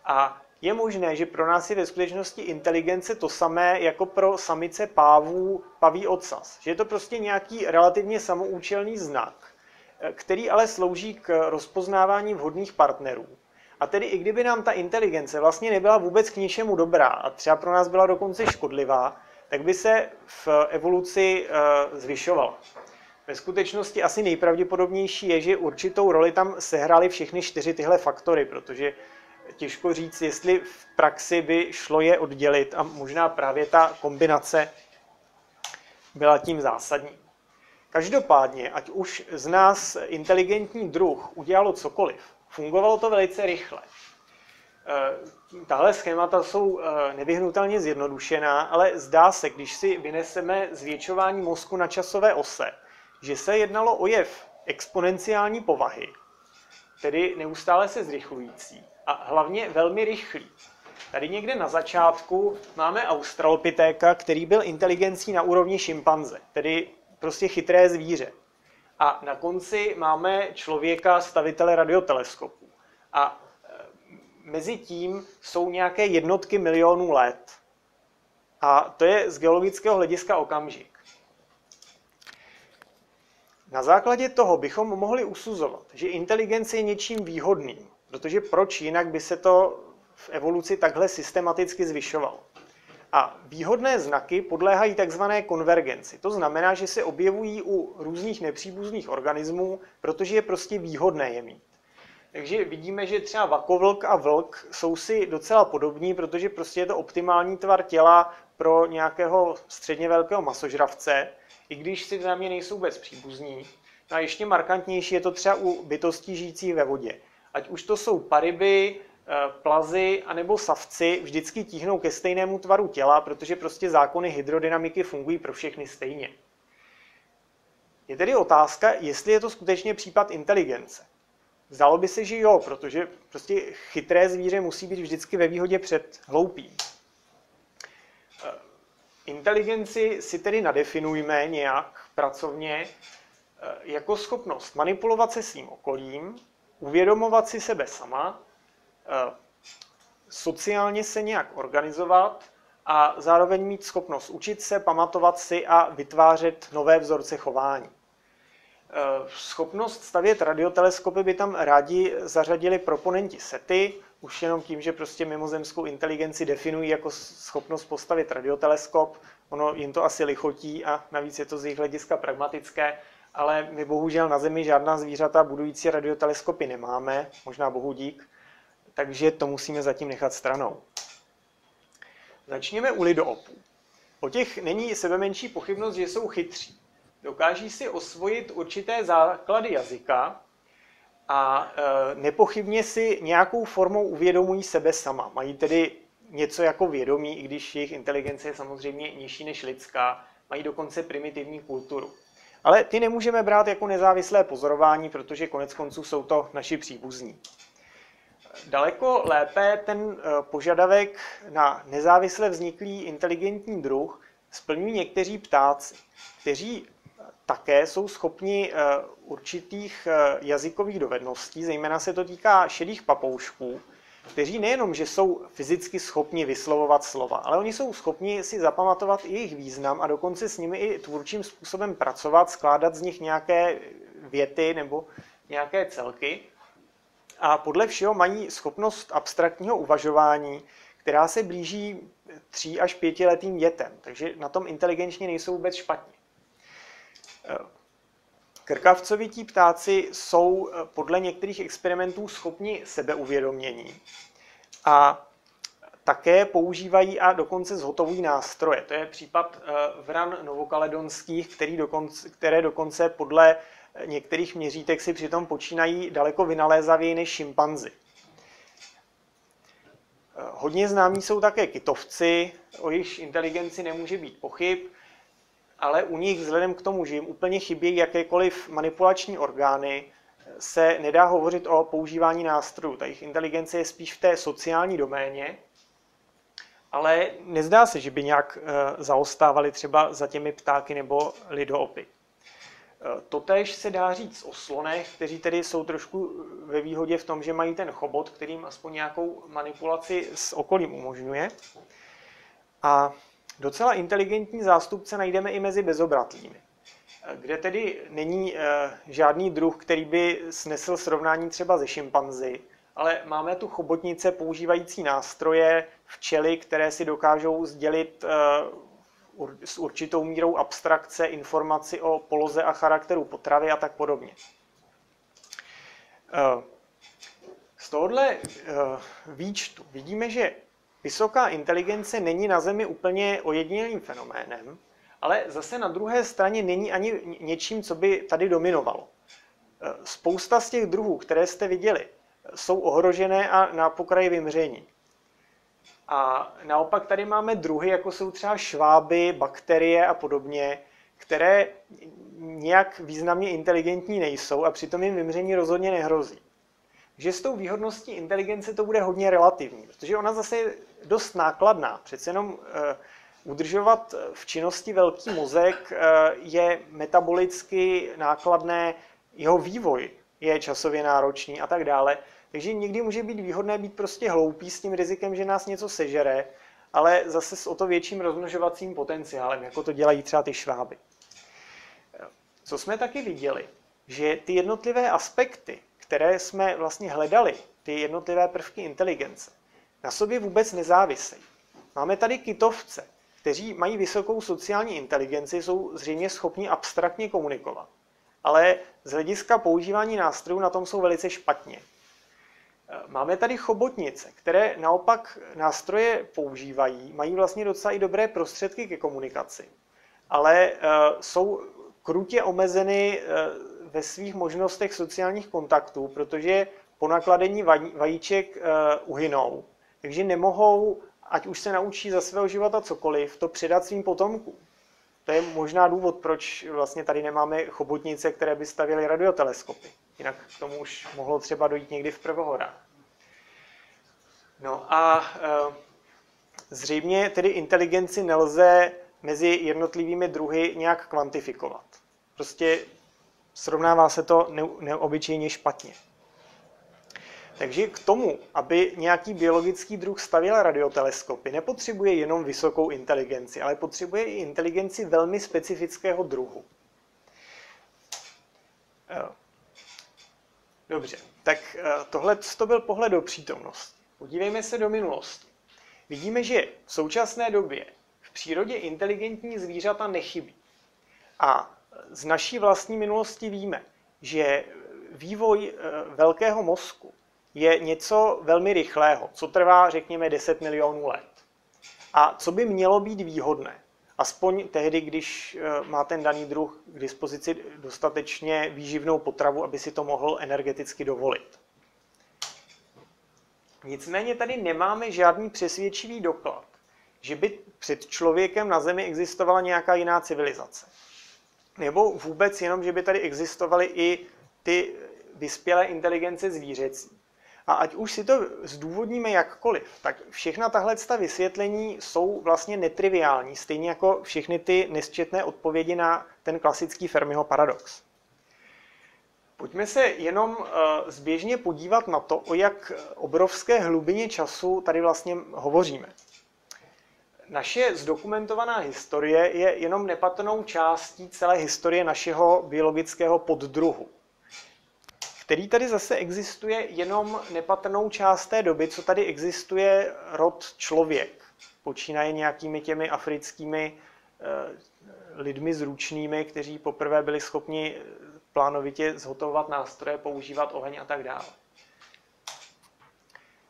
A je možné, že pro nás je ve skutečnosti inteligence to samé jako pro samice pávů paví ocas. Že je to prostě nějaký relativně samoučelný znak, který ale slouží k rozpoznávání vhodných partnerů. A tedy i kdyby nám ta inteligence vlastně nebyla vůbec k ničemu dobrá a třeba pro nás byla dokonce škodlivá, tak by se v evoluci eh, zvyšovala. Ve skutečnosti asi nejpravděpodobnější je, že určitou roli tam sehrály všechny čtyři tyhle faktory, protože těžko říct, jestli v praxi by šlo je oddělit a možná právě ta kombinace byla tím zásadní. Každopádně, ať už z nás inteligentní druh udělalo cokoliv, fungovalo to velice rychle. Eh, tahle schémata jsou eh, nevyhnutelně zjednodušená, ale zdá se, když si vyneseme zvětšování mozku na časové ose, že se jednalo o jev exponenciální povahy, tedy neustále se zrychlující, a hlavně velmi rychlý. Tady někde na začátku máme australopitéka, který byl inteligencí na úrovni šimpanze, tedy prostě chytré zvíře. A na konci máme člověka, stavitele radioteleskopu. A e, mezi tím jsou nějaké jednotky milionů let. A to je z geologického hlediska okamžik. Na základě toho bychom mohli usuzovat, že inteligence je něčím výhodným, Protože proč jinak by se to v evoluci takhle systematicky zvyšovalo? A výhodné znaky podléhají takzvané konvergenci. To znamená, že se objevují u různých nepříbuzných organismů, protože je prostě výhodné je mít. Takže vidíme, že třeba vakovlk a vlk jsou si docela podobní, protože prostě je to optimální tvar těla pro nějakého středně velkého masožravce, i když si vzájemně nejsou vůbec příbuzní. No a ještě markantnější je to třeba u bytostí žijících ve vodě ať už to jsou pariby, eh, plazy anebo savci, vždycky tíhnou ke stejnému tvaru těla, protože prostě zákony hydrodynamiky fungují pro všechny stejně. Je tedy otázka, jestli je to skutečně případ inteligence. Zdalo by se, že jo, protože prostě chytré zvíře musí být vždycky ve výhodě před hloupým. Eh, inteligenci si tedy nadefinujme nějak pracovně eh, jako schopnost manipulovat se svým okolím, uvědomovat si sebe sama, eh, sociálně se nějak organizovat a zároveň mít schopnost učit se, pamatovat si a vytvářet nové vzorce chování. Eh, schopnost stavět radioteleskopy by tam rádi zařadili proponenti SETI, už jenom tím, že prostě mimozemskou inteligenci definují jako schopnost postavit radioteleskop. Ono jim to asi lichotí a navíc je to z jejich hlediska pragmatické, ale my bohužel na Zemi žádná zvířata budující radioteleskopy nemáme, možná bohu dík, takže to musíme zatím nechat stranou. Začněme u lidoopů. O těch není sebe menší pochybnost, že jsou chytří dokáží si osvojit určité základy jazyka a e, nepochybně si nějakou formou uvědomují sebe sama. Mají tedy něco jako vědomí, i když jejich inteligence je samozřejmě nižší než lidská, mají dokonce primitivní kulturu. Ale ty nemůžeme brát jako nezávislé pozorování, protože konec konců jsou to naši příbuzní. Daleko lépe ten e, požadavek na nezávisle vzniklý inteligentní druh splňují někteří ptáci, kteří také jsou schopni eh, určitých eh, jazykových dovedností, zejména se to týká šedých papoušků, kteří nejenom, že jsou fyzicky schopni vyslovovat slova, ale oni jsou schopni si zapamatovat i jejich význam a dokonce s nimi i tvůrčím způsobem pracovat, skládat z nich nějaké věty nebo nějaké celky. A podle všeho mají schopnost abstraktního uvažování, která se blíží tří až pětiletým dětem, takže na tom inteligenčně nejsou vůbec špatně. Krkavcovití ptáci jsou eh, podle některých experimentů schopni sebeuvědomění a také používají a dokonce zhotovují nástroje. To je případ eh, vran novokaledonských, který dokonce, které dokonce podle některých měřítek si přitom počínají daleko vynalézavěji než šimpanzi. Eh, hodně známí jsou také kytovci, o jejich inteligenci nemůže být pochyb ale u nich vzhledem k tomu, že jim úplně chybějí jakékoliv manipulační orgány, se nedá hovořit o používání nástrojů. Ta jejich inteligence je spíš v té sociální doméně, ale nezdá se, že by nějak eh, zaostávali třeba za těmi ptáky nebo lidoopy. Eh, totéž se dá říct o slonech, kteří tedy jsou trošku ve výhodě v tom, že mají ten chobot, kterým aspoň nějakou manipulaci s okolím umožňuje. A Docela inteligentní zástupce najdeme i mezi bezobratlými, kde tedy není eh, žádný druh, který by snesl srovnání třeba ze šimpanzi, ale máme tu chobotnice používající nástroje, včely, které si dokážou sdělit eh, s určitou mírou abstrakce informaci o poloze a charakteru potravy a tak podobně. Eh, z tohohle výčtu vidíme, že Vysoká inteligence není na Zemi úplně ojedinělým fenoménem, ale zase na druhé straně není ani něčím, co by tady dominovalo. Spousta z těch druhů, které jste viděli, jsou ohrožené a na pokraji vymření. A naopak tady máme druhy, jako jsou třeba šváby, bakterie a podobně, které nějak významně inteligentní nejsou a přitom jim vymření rozhodně nehrozí že s tou výhodností inteligence to bude hodně relativní, protože ona zase je dost nákladná. Přece jenom uh, udržovat v činnosti velký mozek uh, je metabolicky nákladné, jeho vývoj je časově náročný a tak dále. Takže někdy může být výhodné být prostě hloupý s tím rizikem, že nás něco sežere, ale zase s o to větším rozmnožovacím potenciálem, jako to dělají třeba ty šváby. Co jsme taky viděli, že ty jednotlivé aspekty které jsme vlastně hledali, ty jednotlivé prvky inteligence, na sobě vůbec nezávisejí. Máme tady kytovce, kteří mají vysokou sociální inteligenci, jsou zřejmě schopni abstraktně komunikovat. Ale z hlediska používání nástrojů na tom jsou velice špatně. Máme tady chobotnice, které naopak nástroje používají, mají vlastně docela i dobré prostředky ke komunikaci, ale eh, jsou krutě omezeny eh, ve svých možnostech sociálních kontaktů, protože po nakladení vajíček uh, uhynou. Takže nemohou, ať už se naučí za svého života cokoliv, to předat svým potomkům. to je možná důvod, proč vlastně tady nemáme chobotnice, které by stavěly radioteleskopy. Jinak k tomu už mohlo třeba dojít někdy v prvohorách. No a e, zřejmě tedy inteligenci nelze mezi jednotlivými druhy nějak kvantifikovat. Prostě srovnává se to neobyčejně špatně. Takže k tomu, aby nějaký biologický druh stavěl radioteleskopy, nepotřebuje jenom vysokou inteligenci, ale potřebuje i inteligenci velmi specifického druhu. Dobře, tak eh, tohle to byl pohled do přítomnosti. Podívejme se do minulosti. Vidíme, že v současné době v přírodě inteligentní zvířata nechybí. A z naší vlastní minulosti víme, že vývoj eh, velkého mozku je něco velmi rychlého, co trvá, řekněme, 10 milionů let. A co by mělo být výhodné? Aspoň tehdy, když eh, má ten daný druh k dispozici dostatečně výživnou potravu, aby si to mohl energeticky dovolit. Nicméně tady nemáme žádný přesvědčivý doklad, že by před člověkem na Zemi existovala nějaká jiná civilizace. Nebo vůbec jenom, že by tady existovaly i ty vyspělé inteligence zvířecí. A ať už si to zdůvodníme jakkoliv, tak všechna tahle vysvětlení jsou vlastně netriviální, stejně jako všechny ty nesčetné odpovědi na ten klasický Fermiho paradox. Pojďme se jenom eh, zběžně podívat na to, o jak obrovské hlubině času tady vlastně hovoříme. Naše zdokumentovaná historie je jenom nepatrnou částí celé historie našeho biologického poddruhu který tady zase existuje jenom nepatrnou část té doby, co tady existuje rod člověk. Počínaje nějakými těmi africkými eh, lidmi zručnými, kteří poprvé byli schopni plánovitě zhotovovat nástroje, používat oheň a tak dále.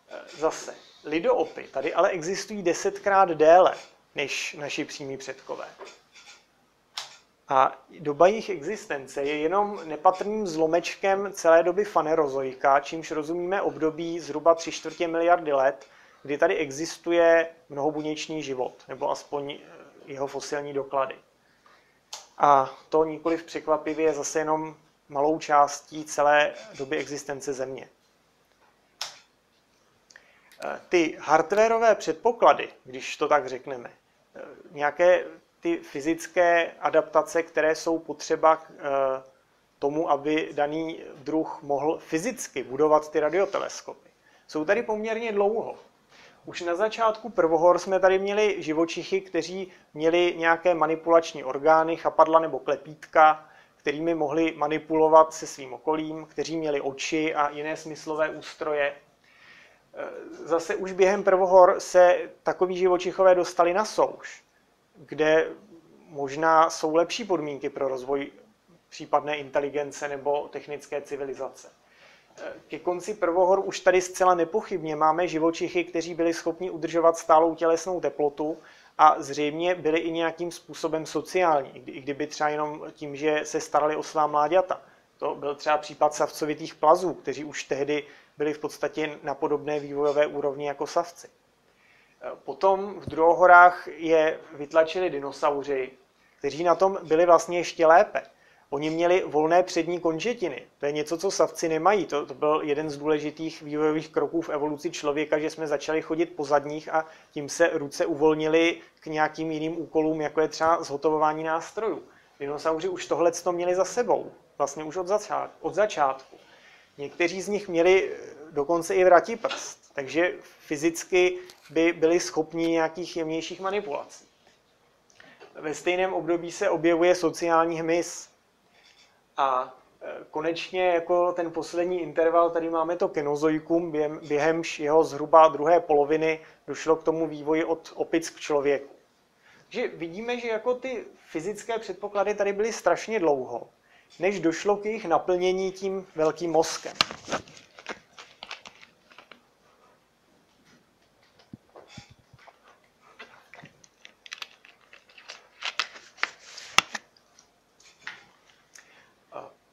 Eh, zase, lidoopy tady ale existují desetkrát déle než naši přímí předkové. A doba jejich existence je jenom nepatrným zlomečkem celé doby fanerozoika, čímž rozumíme období zhruba 3 čtvrtě miliardy let, kdy tady existuje mnohobuněčný život, nebo aspoň eh, jeho fosilní doklady. A to nikoliv překvapivě je zase jenom malou částí celé doby existence Země. Eh, ty hardwareové předpoklady, když to tak řekneme, eh, nějaké ty fyzické adaptace, které jsou potřeba k eh, tomu, aby daný druh mohl fyzicky budovat ty radioteleskopy. Jsou tady poměrně dlouho. Už na začátku prvohor jsme tady měli živočichy, kteří měli nějaké manipulační orgány, chapadla nebo klepítka, kterými mohli manipulovat se svým okolím, kteří měli oči a jiné smyslové ústroje. Zase už během prvohor se takoví živočichové dostali na souš kde možná jsou lepší podmínky pro rozvoj případné inteligence nebo technické civilizace. Ke konci prvohor už tady zcela nepochybně máme živočichy, kteří byli schopni udržovat stálou tělesnou teplotu a zřejmě byli i nějakým způsobem sociální, i kdyby třeba jenom tím, že se starali o svá mláďata. To byl třeba případ savcovitých plazů, kteří už tehdy byli v podstatě na podobné vývojové úrovni jako savci. Potom v druhohorách je vytlačili dinosauři, kteří na tom byli vlastně ještě lépe. Oni měli volné přední končetiny. To je něco, co savci nemají. To, to byl jeden z důležitých vývojových kroků v evoluci člověka, že jsme začali chodit po zadních a tím se ruce uvolnily k nějakým jiným úkolům, jako je třeba zhotovování nástrojů. Dinosauři už tohle měli za sebou, vlastně už od, začátku. od začátku. Někteří z nich měli dokonce i prst, takže fyzicky by byli schopni nějakých jemnějších manipulací. Ve stejném období se objevuje sociální hmyz. A e, konečně jako ten poslední interval, tady máme to kenozoikum, během, běhemž jeho zhruba druhé poloviny došlo k tomu vývoji od opic k člověku. Takže vidíme, že jako ty fyzické předpoklady tady byly strašně dlouho, než došlo k jejich naplnění tím velkým mozkem.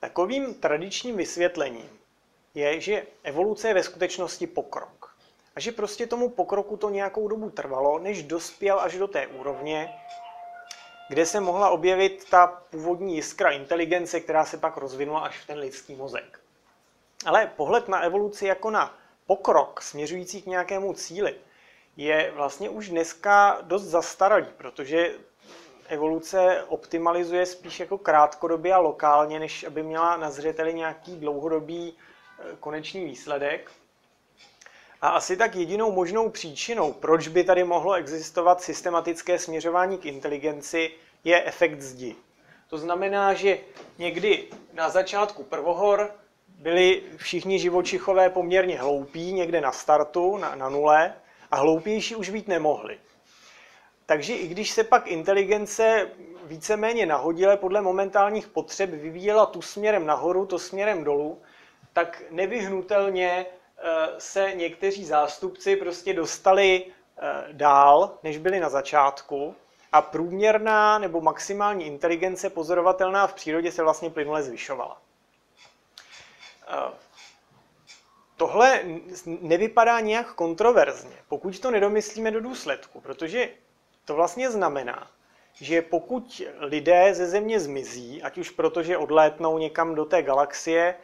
Takovým tradičním vysvětlením je, že evoluce je ve skutečnosti pokrok. A že prostě tomu pokroku to nějakou dobu trvalo, než dospěl až do té úrovně, kde se mohla objevit ta původní jiskra inteligence, která se pak rozvinula až v ten lidský mozek. Ale pohled na evoluci jako na pokrok směřující k nějakému cíli je vlastně už dneska dost zastaralý, protože evoluce optimalizuje spíš jako krátkodobě a lokálně, než aby měla na zřeteli nějaký dlouhodobý eh, konečný výsledek. A asi tak jedinou možnou příčinou, proč by tady mohlo existovat systematické směřování k inteligenci, je efekt zdi. To znamená, že někdy na začátku prvohor byli všichni živočichové poměrně hloupí, někde na startu, na, na nule, a hloupější už být nemohli. Takže i když se pak inteligence víceméně nahodile podle momentálních potřeb vyvíjela tu směrem nahoru, to směrem dolů, tak nevyhnutelně se někteří zástupci prostě dostali eh, dál, než byli na začátku a průměrná nebo maximální inteligence pozorovatelná v přírodě se vlastně plynule zvyšovala. Eh, tohle nevypadá nějak kontroverzně, pokud to nedomyslíme do důsledku, protože to vlastně znamená, že pokud lidé ze Země zmizí, ať už proto, že odlétnou někam do té galaxie,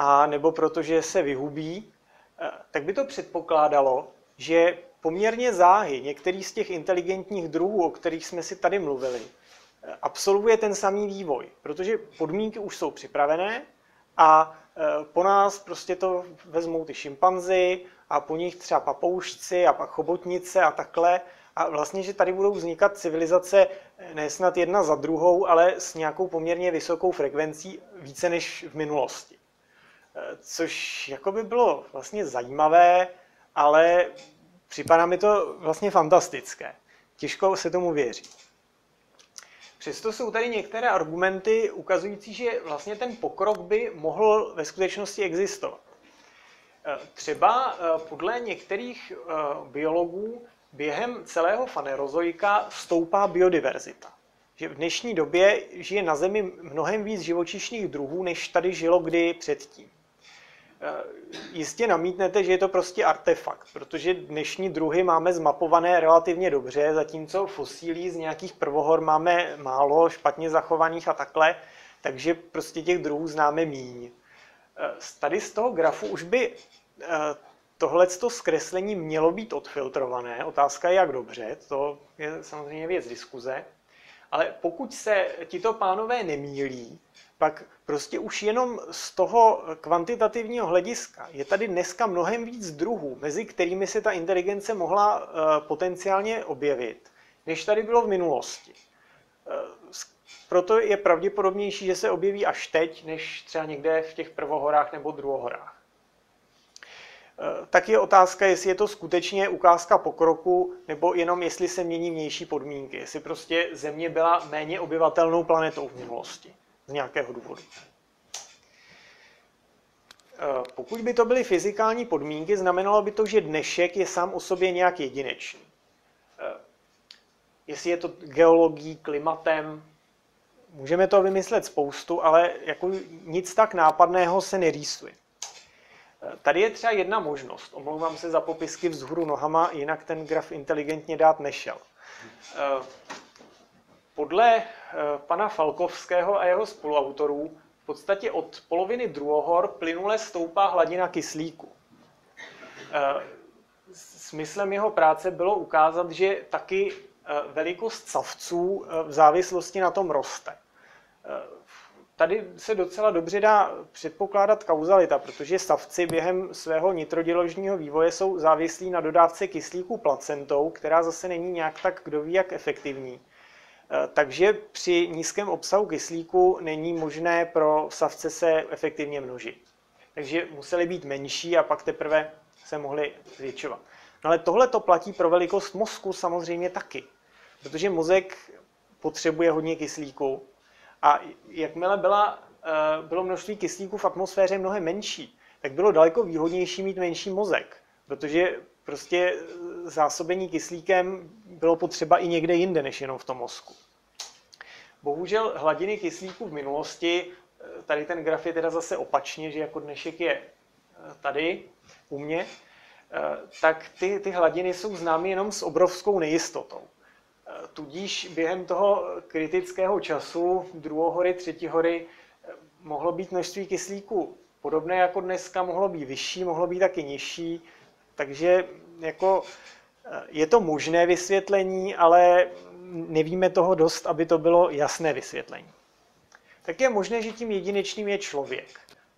a nebo protože se vyhubí, eh, tak by to předpokládalo, že poměrně záhy některý z těch inteligentních druhů, o kterých jsme si tady mluvili, eh, absolvuje ten samý vývoj, protože podmínky už jsou připravené a eh, po nás prostě to vezmou ty šimpanzi a po nich třeba papoušci a pak chobotnice a takhle a vlastně, že tady budou vznikat civilizace ne snad jedna za druhou, ale s nějakou poměrně vysokou frekvencí více než v minulosti. Což jako by bylo vlastně zajímavé, ale připadá mi to vlastně fantastické. Těžko se tomu věří. Přesto jsou tady některé argumenty ukazující, že vlastně ten pokrok by mohl ve skutečnosti existovat. Eh, třeba podle některých biologů během celého fanerozoika stoupá biodiverzita. Že v dnešní době žije na Zemi mnohem víc živočišných druhů, než tady žilo kdy předtím. E, jistě namítnete, že je to prostě artefakt, protože dnešní druhy máme zmapované relativně dobře, zatímco fosílí z nějakých prvohor máme málo, špatně zachovaných a takhle, takže prostě těch druhů známe míň. E, tady z toho grafu už by e, tohle zkreslení mělo být odfiltrované. Otázka je, jak dobře, to je samozřejmě věc diskuze. Ale pokud se tito pánové nemílí, pak prostě už jenom z toho kvantitativního hlediska je tady dneska mnohem víc druhů, mezi kterými se ta inteligence mohla uh, potenciálně objevit, než tady bylo v minulosti. Uh, proto je pravděpodobnější, že se objeví až teď, než třeba někde v těch prvohorách nebo druhohorách. Eh, tak je otázka, jestli je to skutečně ukázka pokroku, nebo jenom jestli se mění vnější podmínky. Jestli prostě Země byla méně obyvatelnou planetou v minulosti. Z nějakého důvodu. Eh, pokud by to byly fyzikální podmínky, znamenalo by to, že dnešek je sám o sobě nějak jedinečný. Eh, jestli je to geologií, klimatem, můžeme to vymyslet spoustu, ale jako nic tak nápadného se nerýsuje. Tady je třeba jedna možnost. Omlouvám se za popisky vzhůru nohama, jinak ten graf inteligentně dát nešel. Eh, podle eh, pana Falkovského a jeho spoluautorů v podstatě od poloviny druhohor plynule stoupá hladina kyslíku. Eh, smyslem jeho práce bylo ukázat, že taky velikost savců v závislosti na tom roste tady se docela dobře dá předpokládat kauzalita, protože savci během svého nitroděložního vývoje jsou závislí na dodávce kyslíku placentou, která zase není nějak tak kdo ví jak efektivní. Eh, takže při nízkém obsahu kyslíku není možné pro savce se efektivně množit. Takže museli být menší a pak teprve se mohli zvětšovat. No ale tohle to platí pro velikost mozku samozřejmě taky, protože mozek potřebuje hodně kyslíku, a jakmile byla, eh, bylo množství kyslíku v atmosféře mnohem menší, tak bylo daleko výhodnější mít menší mozek, protože prostě zásobení kyslíkem bylo potřeba i někde jinde, než jenom v tom mozku. Bohužel hladiny kyslíku v minulosti, eh, tady ten graf je teda zase opačně, že jako dnešek je eh, tady u mě, tak ty, ty hladiny jsou známy jenom s obrovskou nejistotou. Tudíž během toho kritického času druhohory, třetihory mohlo být množství kyslíku podobné jako dneska, mohlo být vyšší, mohlo být taky nižší, takže jako je to možné vysvětlení, ale nevíme toho dost, aby to bylo jasné vysvětlení. Tak je možné, že tím jedinečným je člověk.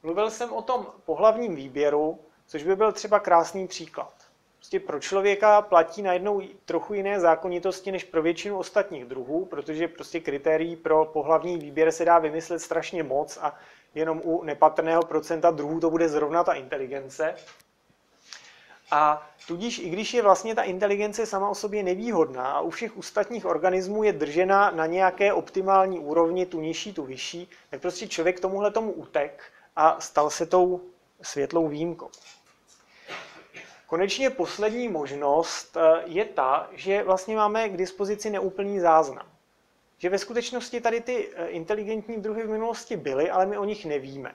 Mluvil jsem o tom pohlavním výběru, což by byl třeba krásný příklad. Prostě pro člověka platí najednou trochu jiné zákonitosti než pro většinu ostatních druhů, protože prostě kritérií pro pohlavní výběr se dá vymyslet strašně moc a jenom u nepatrného procenta druhů to bude zrovna ta inteligence. A tudíž i když je vlastně ta inteligence sama o sobě nevýhodná a u všech ostatních organismů je držena na nějaké optimální úrovni, tu nižší, tu vyšší, tak prostě člověk tomuhle tomu utek a stal se tou světlou výjimkou. Konečně poslední možnost eh, je ta, že vlastně máme k dispozici neúplný záznam. Že ve skutečnosti tady ty eh, inteligentní druhy v minulosti byly, ale my o nich nevíme.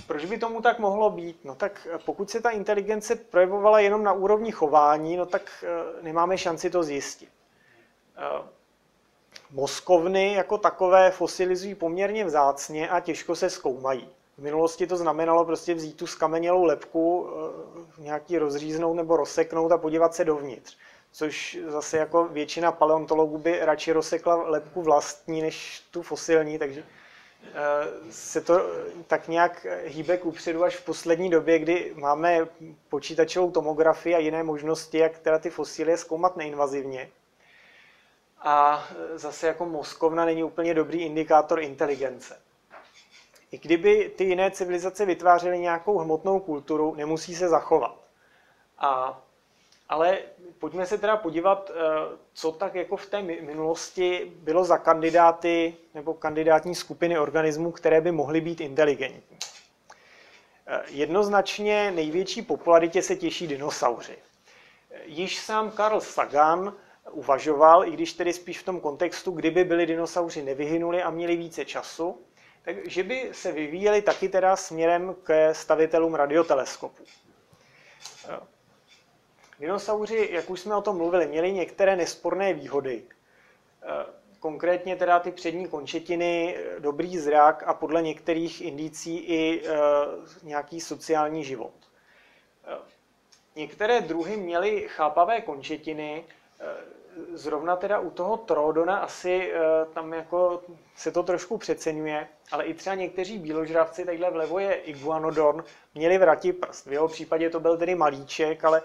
Eh, proč by tomu tak mohlo být? No tak pokud se ta inteligence projevovala jenom na úrovni chování, no tak nemáme šanci to zjistit. Moskovny jako takové fosilizují poměrně vzácně a těžko se zkoumají. V minulosti to znamenalo prostě vzít tu skamenělou lepku, eh, nějaký rozříznout nebo rozseknout a podívat se dovnitř. Což zase jako většina paleontologů by radši rozsekla lepku vlastní než tu fosilní, takže eh, se to tak nějak hýbe kupředu až v poslední době, kdy máme počítačovou tomografii a jiné možnosti, jak teda ty fosilie zkoumat neinvazivně. A zase jako mozkovna není úplně dobrý indikátor inteligence. I kdyby ty jiné civilizace vytvářely nějakou hmotnou kulturu, nemusí se zachovat. A, ale pojďme se teda podívat, eh, co tak jako v té minulosti bylo za kandidáty nebo kandidátní skupiny organismů, které by mohly být inteligentní. Eh, jednoznačně největší popularitě se těší dinosauři. Již sám Carl Sagan uvažoval, i když tedy spíš v tom kontextu, kdyby byli dinosauři nevyhynuli a měli více času, takže by se vyvíjeli taky teda směrem k stavitelům radioteleskopů. Dinosauři, jak už jsme o tom mluvili, měli některé nesporné výhody. Konkrétně teda ty přední končetiny, dobrý zrak a podle některých indicí i e, nějaký sociální život. Některé druhy měly chápavé končetiny, zrovna teda u toho Trodona asi eh, tam jako se to trošku přeceňuje, ale i třeba někteří bíložravci, takhle vlevo je Iguanodon, měli vrati prst. V jeho případě to byl tedy malíček, ale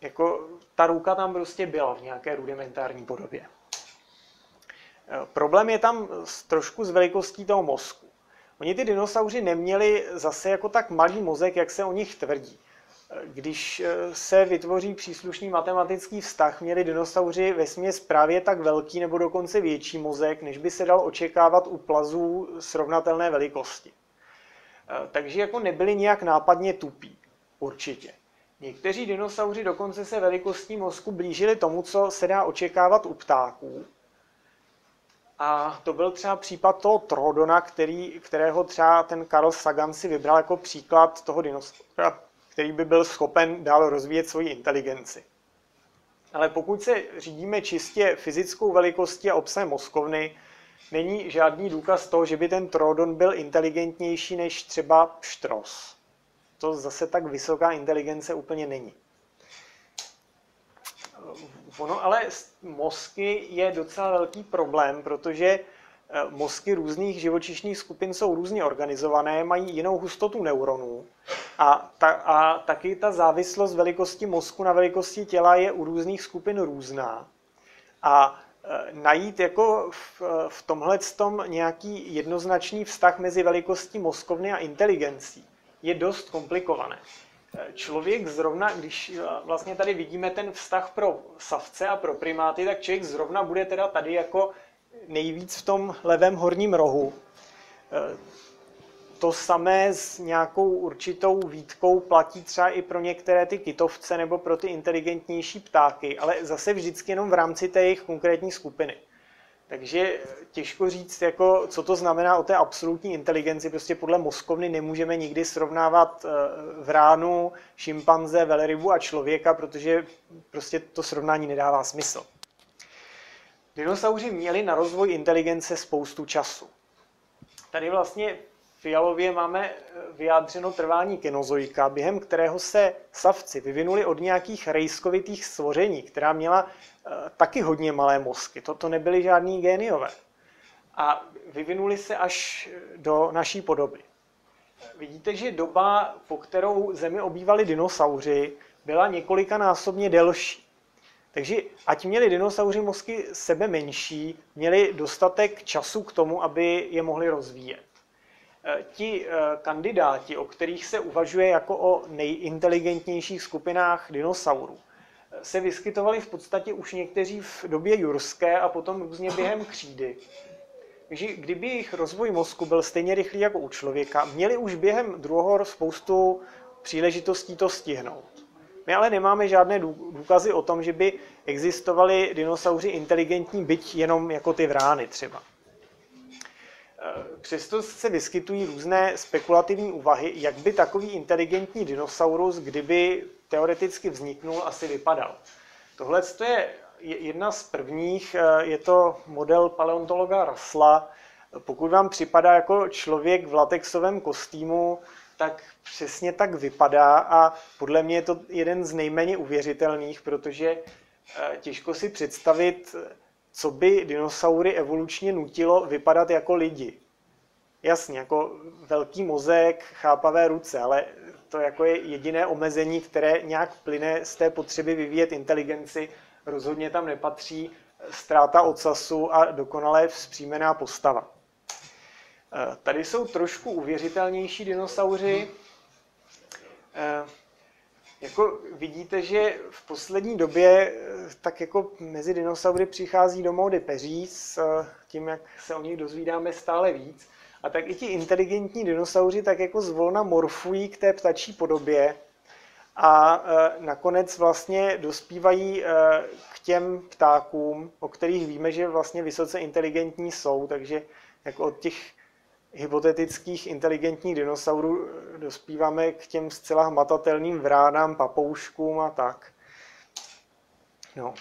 jako ta ruka tam prostě byla v nějaké rudimentární podobě. Eh, problém je tam trošku s velikostí toho mozku. Oni ty dinosauři neměli zase jako tak malý mozek, jak se o nich tvrdí. Když eh, se vytvoří příslušný matematický vztah, měli dinosauři ve směs právě tak velký nebo dokonce větší mozek, než by se dal očekávat u plazů srovnatelné velikosti. Takže jako nebyli nějak nápadně tupí, určitě. Někteří dinosauři dokonce se velikostí mozku blížili tomu, co se dá očekávat u ptáků. A to byl třeba případ toho Trodona, který, kterého třeba ten Carl Sagan si vybral jako příklad toho dinosaura který by byl schopen dál rozvíjet svoji inteligenci. Ale pokud se řídíme čistě fyzickou velikostí a obsahem mozkovny, není žádný důkaz toho, že by ten Trodon byl inteligentnější než třeba Pštros. To zase tak vysoká inteligence úplně není. Ono ale mozky je docela velký problém, protože eh, mozky různých živočišných skupin jsou různě organizované, mají jinou hustotu neuronů a, ta, a taky ta závislost velikosti mozku na velikosti těla je u různých skupin různá. A e, najít jako v, v tomhle tom nějaký jednoznačný vztah mezi velikostí mozkovny a inteligencí je dost komplikované. E, člověk zrovna, když e, vlastně tady vidíme ten vztah pro savce a pro primáty, tak člověk zrovna bude teda tady jako nejvíc v tom levém horním rohu to samé s nějakou určitou výtkou platí třeba i pro některé ty kytovce nebo pro ty inteligentnější ptáky, ale zase vždycky jenom v rámci té jejich konkrétní skupiny. Takže těžko říct, jako, co to znamená o té absolutní inteligenci. Prostě podle mozkovny nemůžeme nikdy srovnávat eh, vránu, šimpanze, velerybu a člověka, protože prostě to srovnání nedává smysl. Dinosauři měli na rozvoj inteligence spoustu času. Tady vlastně fialově máme eh, vyjádřeno trvání kenozoika, během kterého se savci vyvinuli od nějakých rejskovitých stvoření, která měla taky hodně malé mozky. Toto nebyly žádný géniové. A vyvinuli se až do naší podoby. Vidíte, že doba, po kterou Zemi obývali dinosauři, byla několikanásobně delší. Takže ať měli dinosauři mozky sebe menší, měli dostatek času k tomu, aby je mohli rozvíjet. E, ti e, kandidáti, o kterých se uvažuje jako o nejinteligentnějších skupinách dinosaurů, se vyskytovali v podstatě už někteří v době jurské a potom různě během křídy. Takže kdyby jejich rozvoj mozku byl stejně rychlý jako u člověka, měli už během druhého spoustu příležitostí to stihnout. My ale nemáme žádné důkazy o tom, že by existovali dinosauři inteligentní, byť jenom jako ty vrány třeba. Přesto se vyskytují různé spekulativní úvahy, jak by takový inteligentní dinosaurus, kdyby teoreticky vzniknul, asi vypadal. Tohle je jedna z prvních, e, je to model paleontologa Rasla. Pokud vám připadá jako člověk v latexovém kostýmu, tak přesně tak vypadá a podle mě je to jeden z nejméně uvěřitelných, protože eh, těžko si představit, co by dinosaury evolučně nutilo vypadat jako lidi. Jasně, jako velký mozek, chápavé ruce, ale to jako je jediné omezení, které nějak plyne z té potřeby vyvíjet inteligenci. Rozhodně tam nepatří ztráta ocasu a dokonale vzpřímená postava. Eh, tady jsou trošku uvěřitelnější dinosauři. Eh, jako vidíte, že v poslední době eh, tak jako mezi dinosaury přichází do módy peří s tím, jak se o nich dozvídáme stále víc. A tak i ti inteligentní dinosauři tak jako zvolna morfují k té ptačí podobě a nakonec vlastně dospívají k těm ptákům, o kterých víme, že vlastně vysoce inteligentní jsou, takže jako od těch hypotetických inteligentních dinosaurů dospíváme k těm zcela hmatatelným vránám, papouškům a tak. No,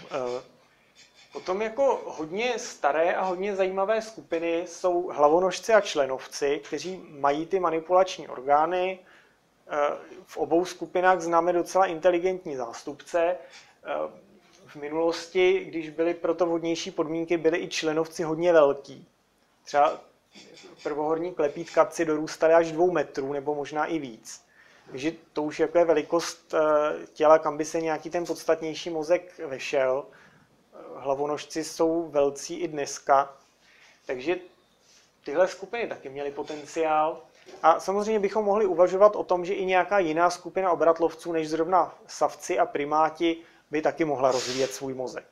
potom jako hodně staré a hodně zajímavé skupiny jsou hlavonožci a členovci, kteří mají ty manipulační orgány. Eh, v obou skupinách známe docela inteligentní zástupce. Eh, v minulosti, když byly proto vhodnější podmínky, byly i členovci hodně velký. Třeba prvohorní klepítkavci dorůstaly až dvou metrů nebo možná i víc. Takže to už jako je velikost eh, těla, kam by se nějaký ten podstatnější mozek vešel. Hlavonožci jsou velcí i dneska. Takže tyhle skupiny taky měly potenciál. A samozřejmě bychom mohli uvažovat o tom, že i nějaká jiná skupina obratlovců než zrovna savci a primáti by taky mohla rozvíjet svůj mozek.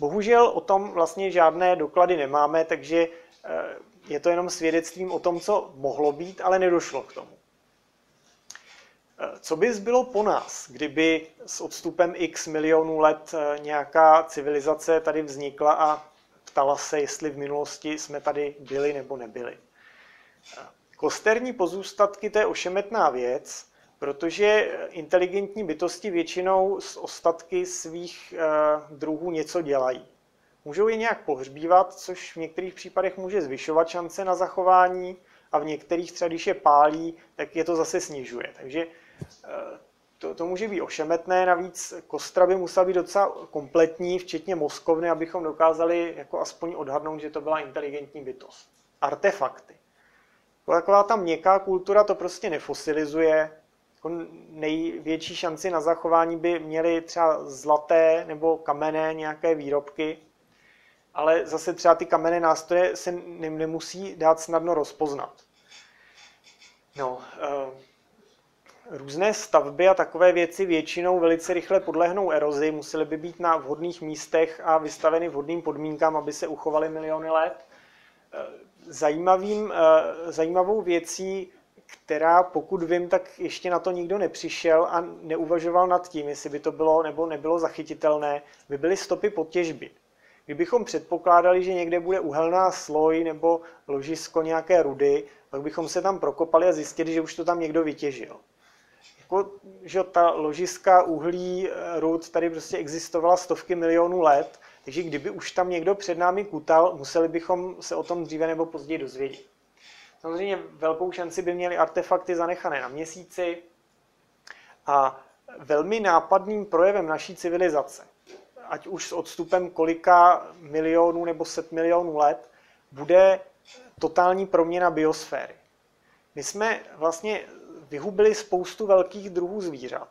Bohužel o tom vlastně žádné doklady nemáme, takže eh, je to jenom svědectvím o tom, co mohlo být, ale nedošlo k tomu. Eh, co by zbylo po nás, kdyby s odstupem x milionů let eh, nějaká civilizace tady vznikla a ptala se, jestli v minulosti jsme tady byli nebo nebyli? Eh, kosterní pozůstatky to je ošemetná věc, protože inteligentní bytosti většinou z ostatky svých druhů něco dělají. Můžou je nějak pohřbívat, což v některých případech může zvyšovat šance na zachování a v některých třeba, když je pálí, tak je to zase snižuje. Takže eh, to, to může být ošemetné, navíc kostra by musela být docela kompletní, včetně mozkovny, abychom dokázali jako aspoň odhadnout, že to byla inteligentní bytost. Artefakty. Taková ta měkká kultura to prostě nefosilizuje. Jako největší šanci na zachování by měly třeba zlaté nebo kamenné nějaké výrobky, ale zase třeba ty kamenné nástroje se nemusí dát snadno rozpoznat. No, eh, různé stavby a takové věci většinou velice rychle podlehnou erozi, musely by být na vhodných místech a vystaveny vhodným podmínkám, aby se uchovaly miliony let. Eh, zajímavým, eh, zajímavou věcí, která pokud vím, tak ještě na to nikdo nepřišel a neuvažoval nad tím, jestli by to bylo nebo nebylo zachytitelné, by byly stopy pod těžby kdybychom předpokládali, že někde bude uhelná sloj nebo ložisko nějaké rudy, pak bychom se tam prokopali a zjistili, že už to tam někdo vytěžil. Jako, že ta ložiska uhlí, eh, rud tady prostě existovala stovky milionů let, takže kdyby už tam někdo před námi kutal, museli bychom se o tom dříve nebo později dozvědět. Samozřejmě velkou šanci by měly artefakty zanechané na měsíci a velmi nápadným projevem naší civilizace, ať už s odstupem kolika milionů nebo set milionů let, bude totální proměna biosféry. My jsme vlastně vyhubili spoustu velkých druhů zvířat.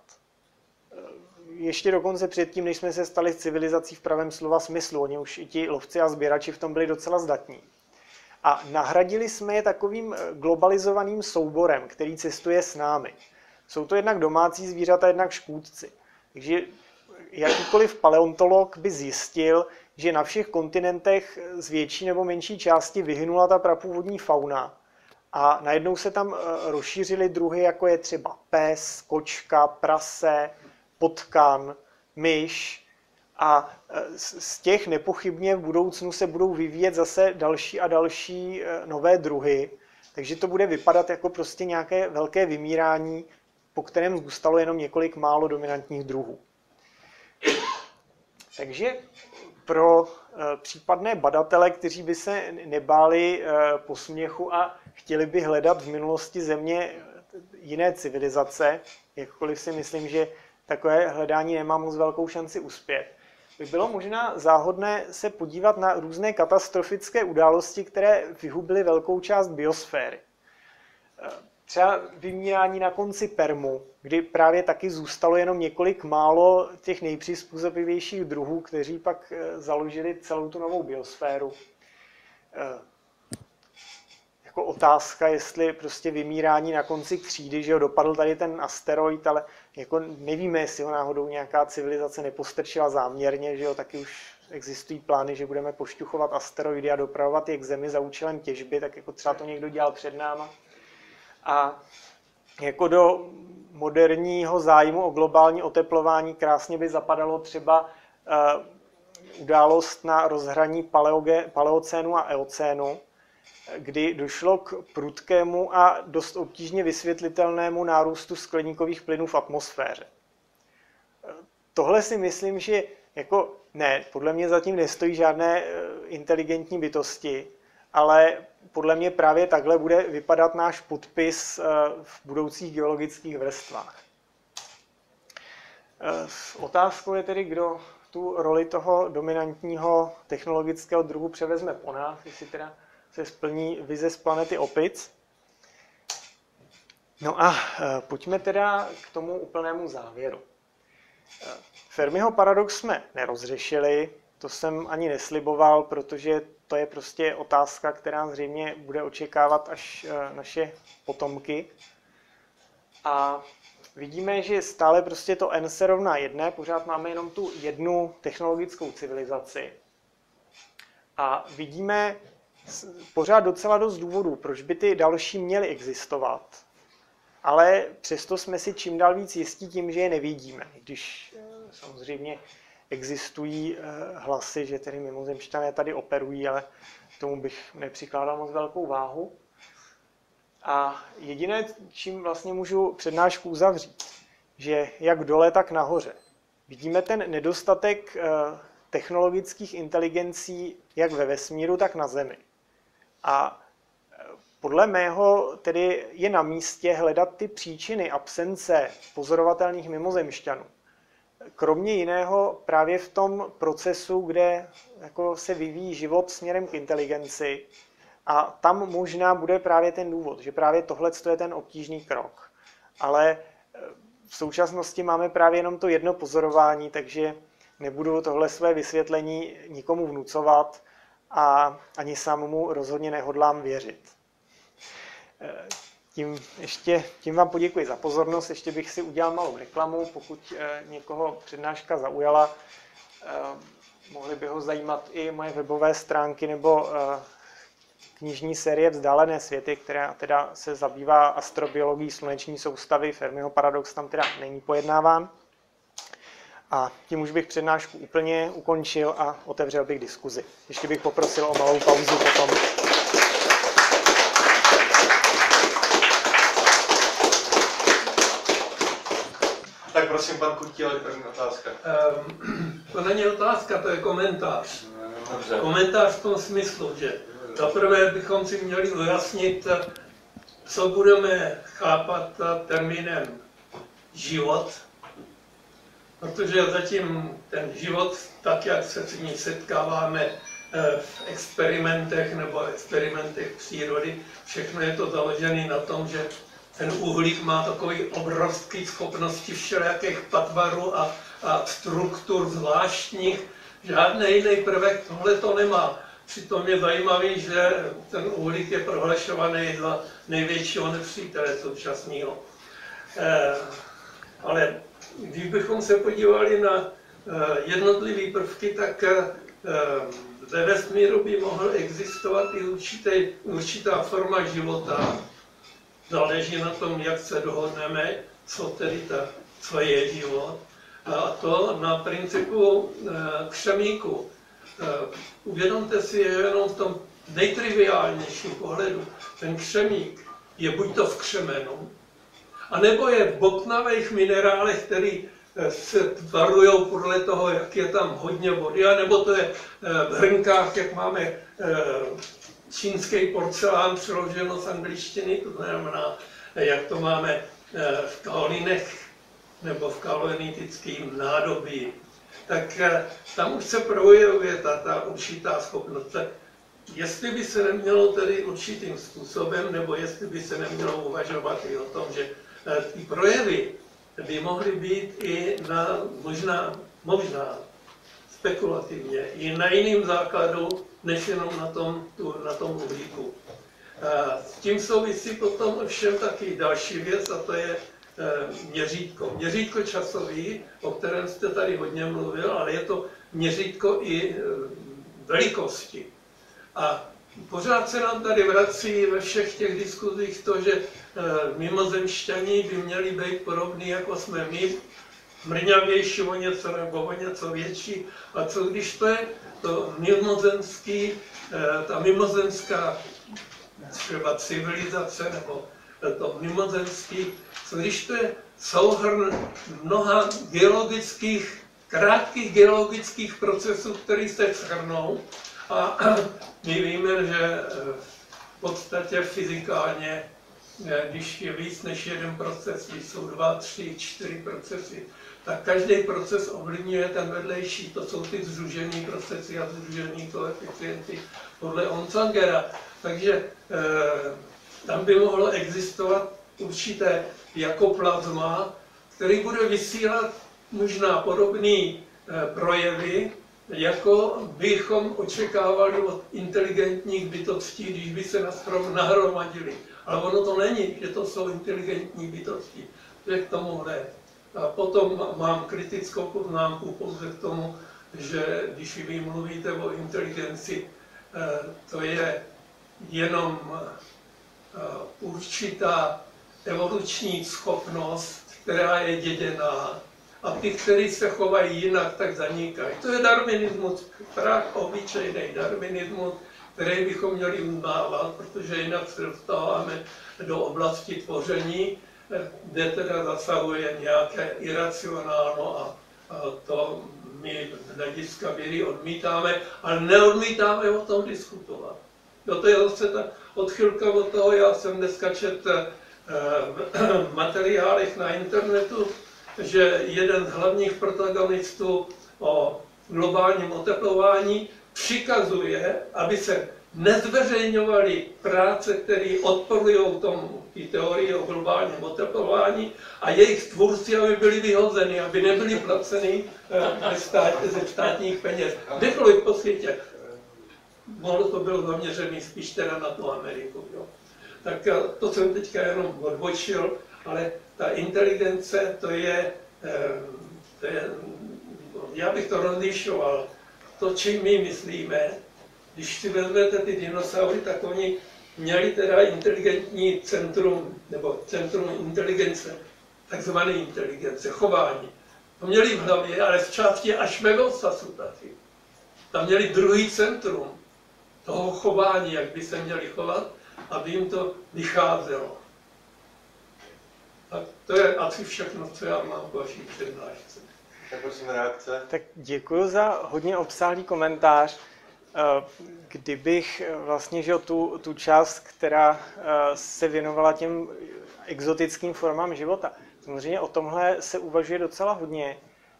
Ještě dokonce předtím, než jsme se stali civilizací v pravém slova smyslu. Oni už i ti lovci a sběrači v tom byli docela zdatní. A nahradili jsme je takovým globalizovaným souborem, který cestuje s námi. Jsou to jednak domácí zvířata, jednak škůdci. Takže jakýkoliv paleontolog by zjistil, že na všech kontinentech z větší nebo menší části vyhynula ta prapůvodní fauna a najednou se tam eh, rozšířily druhy, jako je třeba pes, kočka, prase, potkan, myš a eh, z těch nepochybně v budoucnu se budou vyvíjet zase další a další eh, nové druhy, takže to bude vypadat jako prostě nějaké velké vymírání, po kterém zůstalo jenom několik málo dominantních druhů. Takže pro případné badatele, kteří by se nebáli posměchu a chtěli by hledat v minulosti země jiné civilizace, jakkoliv si myslím, že takové hledání nemá moc velkou šanci uspět, by bylo možná záhodné se podívat na různé katastrofické události, které vyhubily velkou část biosféry. Třeba vymírání na konci Permu, kdy právě taky zůstalo jenom několik málo těch nejpřizpůsobivějších druhů, kteří pak eh, založili celou tu novou biosféru. Jako otázka, jestli prostě vymírání na konci křídy, že jo, dopadl tady ten asteroid, ale jako nevíme, jestli ho náhodou nějaká civilizace nepostrčila záměrně, že jo, taky už existují plány, že budeme pošťuchovat asteroidy a dopravovat je k Zemi za účelem těžby, tak jako třeba to někdo dělal před náma. A jako do moderního zájmu o globální oteplování krásně by zapadalo třeba uh, událost na rozhraní paleoge, paleocénu a eocénu, kdy došlo k prudkému a dost obtížně vysvětlitelnému nárůstu skleníkových plynů v atmosféře. Tohle si myslím, že jako ne, podle mě zatím nestojí žádné eh, inteligentní bytosti, ale podle mě právě takhle bude vypadat náš podpis eh, v budoucích geologických vrstvách. Eh, otázkou je tedy, kdo tu roli toho dominantního technologického druhu převezme po nás, jestli teda se splní vize z planety Opic. No a e, pojďme teda k tomu úplnému závěru. E, Fermiho paradox jsme nerozřešili, to jsem ani nesliboval, protože to je prostě otázka, která zřejmě bude očekávat až e, naše potomky. A vidíme, že stále prostě to n se rovná jedné, pořád máme jenom tu jednu technologickou civilizaci. A vidíme pořád docela dost důvodů, proč by ty další měly existovat. Ale přesto jsme si čím dál víc jistí tím, že je nevidíme. Když eh, samozřejmě existují eh, hlasy, že tedy mimozemšťané tady operují, ale tomu bych nepřikládal moc velkou váhu. A jediné, čím vlastně můžu přednášku uzavřít, že jak dole, tak nahoře. Vidíme ten nedostatek eh, technologických inteligencí jak ve vesmíru, tak na Zemi. A e, podle mého tedy je na místě hledat ty příčiny absence pozorovatelných mimozemšťanů. Kromě jiného právě v tom procesu, kde jako se vyvíjí život směrem k inteligenci, a tam možná bude právě ten důvod, že právě tohle je ten obtížný krok. Ale e, v současnosti máme právě jenom to jedno pozorování, takže nebudu tohle své vysvětlení nikomu vnucovat a ani sám mu rozhodně nehodlám věřit. Eh, tím, ještě, tím vám poděkuji za pozornost. Ještě bych si udělal malou reklamu, pokud eh, někoho přednáška zaujala. Eh, mohly by ho zajímat i moje webové stránky nebo knižní série Vzdálené světy, která teda se zabývá astrobiologií sluneční soustavy. Fermiho paradox tam teda není pojednáván. A tím už bych přednášku úplně ukončil a otevřel bych diskuzi. Ještě bych poprosil o malou pauzu potom. Tak prosím, pan Kutíl, první otázka. Ehm, to není otázka, to je komentář. Dobře. Komentář v tom smyslu, že zaprvé bychom si měli ujasnit, co budeme chápat termínem život, protože zatím ten život, tak jak se s ní setkáváme eh, v experimentech nebo experimentech přírody, všechno je to založené na tom, že ten uhlík má takový obrovský schopnosti všelijakých patvarů a, a struktur zvláštních. Žádný jiný prvek tohle to nemá. Přitom je zajímavý, že ten uhlík je prohlašovaný za největšího nepřítele současného. Eh, ale když bychom se podívali na eh, jednotlivé prvky, tak eh, ve vesmíru by mohl existovat i určitý, určitá forma života. Záleží na tom, jak se dohodneme, co tedy ta, co je život. A to na principu křemíku. Uvědomte si jenom v tom nejtriviálnějším pohledu. Ten křemík je buď to v křemenu, anebo je v boknavých minerálech, který se tvarují podle toho, jak je tam hodně vody, anebo to je v hrnkách, jak máme čínský porcelán přeloženo z angličtiny, to znamená, jak to máme v kaolinech nebo v kalonitickém nádobí. Tak tam už se projevuje ta, ta určitá schopnost. Jestli by se nemělo tedy určitým způsobem, nebo jestli by se nemělo uvažovat i o tom, že ty projevy by mohly být i na možná, možná spekulativně, i na jiném základu, než jenom na tom, tu, na tom uhlíku. S tím souvisí potom všem taky další věc, a to je měřítko. Měřítko časový, o kterém jste tady hodně mluvil, ale je to měřítko i velikosti. A pořád se nám tady vrací ve všech těch diskuzích to, že mimozemšťaní by měli být podobní, jako jsme my, mrňavější o něco nebo o něco větší. A co když to je to mimozemský, ta mimozemská třeba civilizace nebo to mimozemský, co když to je souhrn mnoha geologických, krátkých geologických procesů, které se shrnou. A my víme, že v podstatě fyzikálně, když je víc než jeden proces, když jsou dva, tři, čtyři procesy, tak každý proces ovlivňuje ten vedlejší. To jsou ty združený procesy a združený koeficienty podle Onsangera. Takže eh, tam by mohlo existovat určité jako plazma, který bude vysílat možná podobné projevy, jako bychom očekávali od inteligentních bytostí, když by se nahromadili. Ale ono to není, že to jsou inteligentní bytosti. To je k tomuhle. A potom mám kritickou poznámku pouze k tomu, že když vy mluvíte o inteligenci, to je jenom určitá evoluční schopnost, která je děděná a ty, kteří se chovají jinak, tak zanikají. To je darwinismus, prach obyčejný darwinismus, který bychom měli uznávat, protože jinak se dostáváme do oblasti tvoření, kde teda zasahuje nějaké iracionálno a, to my z hlediska víry odmítáme, ale neodmítáme o tom diskutovat. No to je zase ta odchylka od toho, já jsem dneska četl v materiálech na internetu, že jeden z hlavních protagonistů o globálním oteplování přikazuje, aby se nezveřejňovaly práce, které odporují tomu té teorii o globálním oteplování a jejich tvůrci, aby byli vyhozeny, aby nebyli placeny ze státních peněz. Kdekoliv po světě. Mohlo to bylo zaměřené spíš teda na tu Ameriku. Jo. Tak to jsem teďka jenom odbočil, ale ta inteligence, to je, to je já bych to rozlišoval, to, čím my myslíme, když si vezmete ty dinosaury, tak oni měli teda inteligentní centrum, nebo centrum inteligence, takzvané inteligence, chování. To měli v hlavě, ale z části až Megostasu taky. Tam měli druhý centrum toho chování, jak by se měli chovat, aby jim to vycházelo. Tak to je asi všechno, co já mám k vaší přednášce. Tak prosím reakce. Tak děkuji za hodně obsáhlý komentář. Eh, Kdybych eh, vlastně že tu, tu část, která eh, se věnovala těm exotickým formám života, samozřejmě o tomhle se uvažuje docela hodně.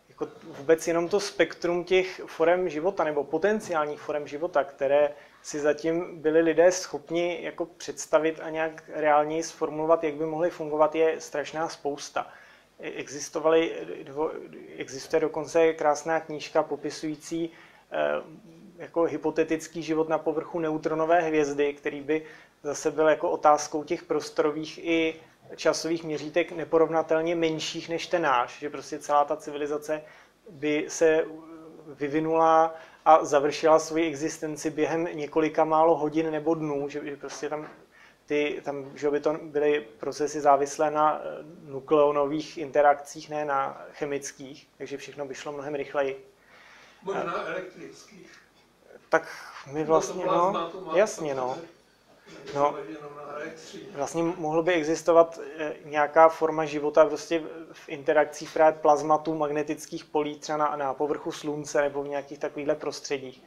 Jako vůbec jenom to spektrum těch forem života nebo potenciálních forem života, které si zatím byli lidé schopni jako představit a nějak reálně sformulovat, jak by mohly fungovat, je strašná spousta. Existovaly, dvo- existuje dokonce krásná knížka popisující eh, jako hypotetický život na povrchu neutronové hvězdy, který by zase byl jako otázkou těch prostorových i časových měřítek neporovnatelně menších než ten náš, že prostě celá ta civilizace by se vyvinula a završila svoji existenci během několika málo hodin nebo dnů, že, že prostě tam ty, tam že by to byly procesy závislé na eh, nukleonových interakcích, ne na chemických, takže všechno by šlo mnohem rychleji. Možná elektrických. Tak my vlastně, no, jasně, no. No. Vlastně mohlo by existovat eh, nějaká forma života prostě v interakcích právě plazmatů, magnetických polí třeba na, na povrchu slunce nebo v nějakých takovýchhle prostředích.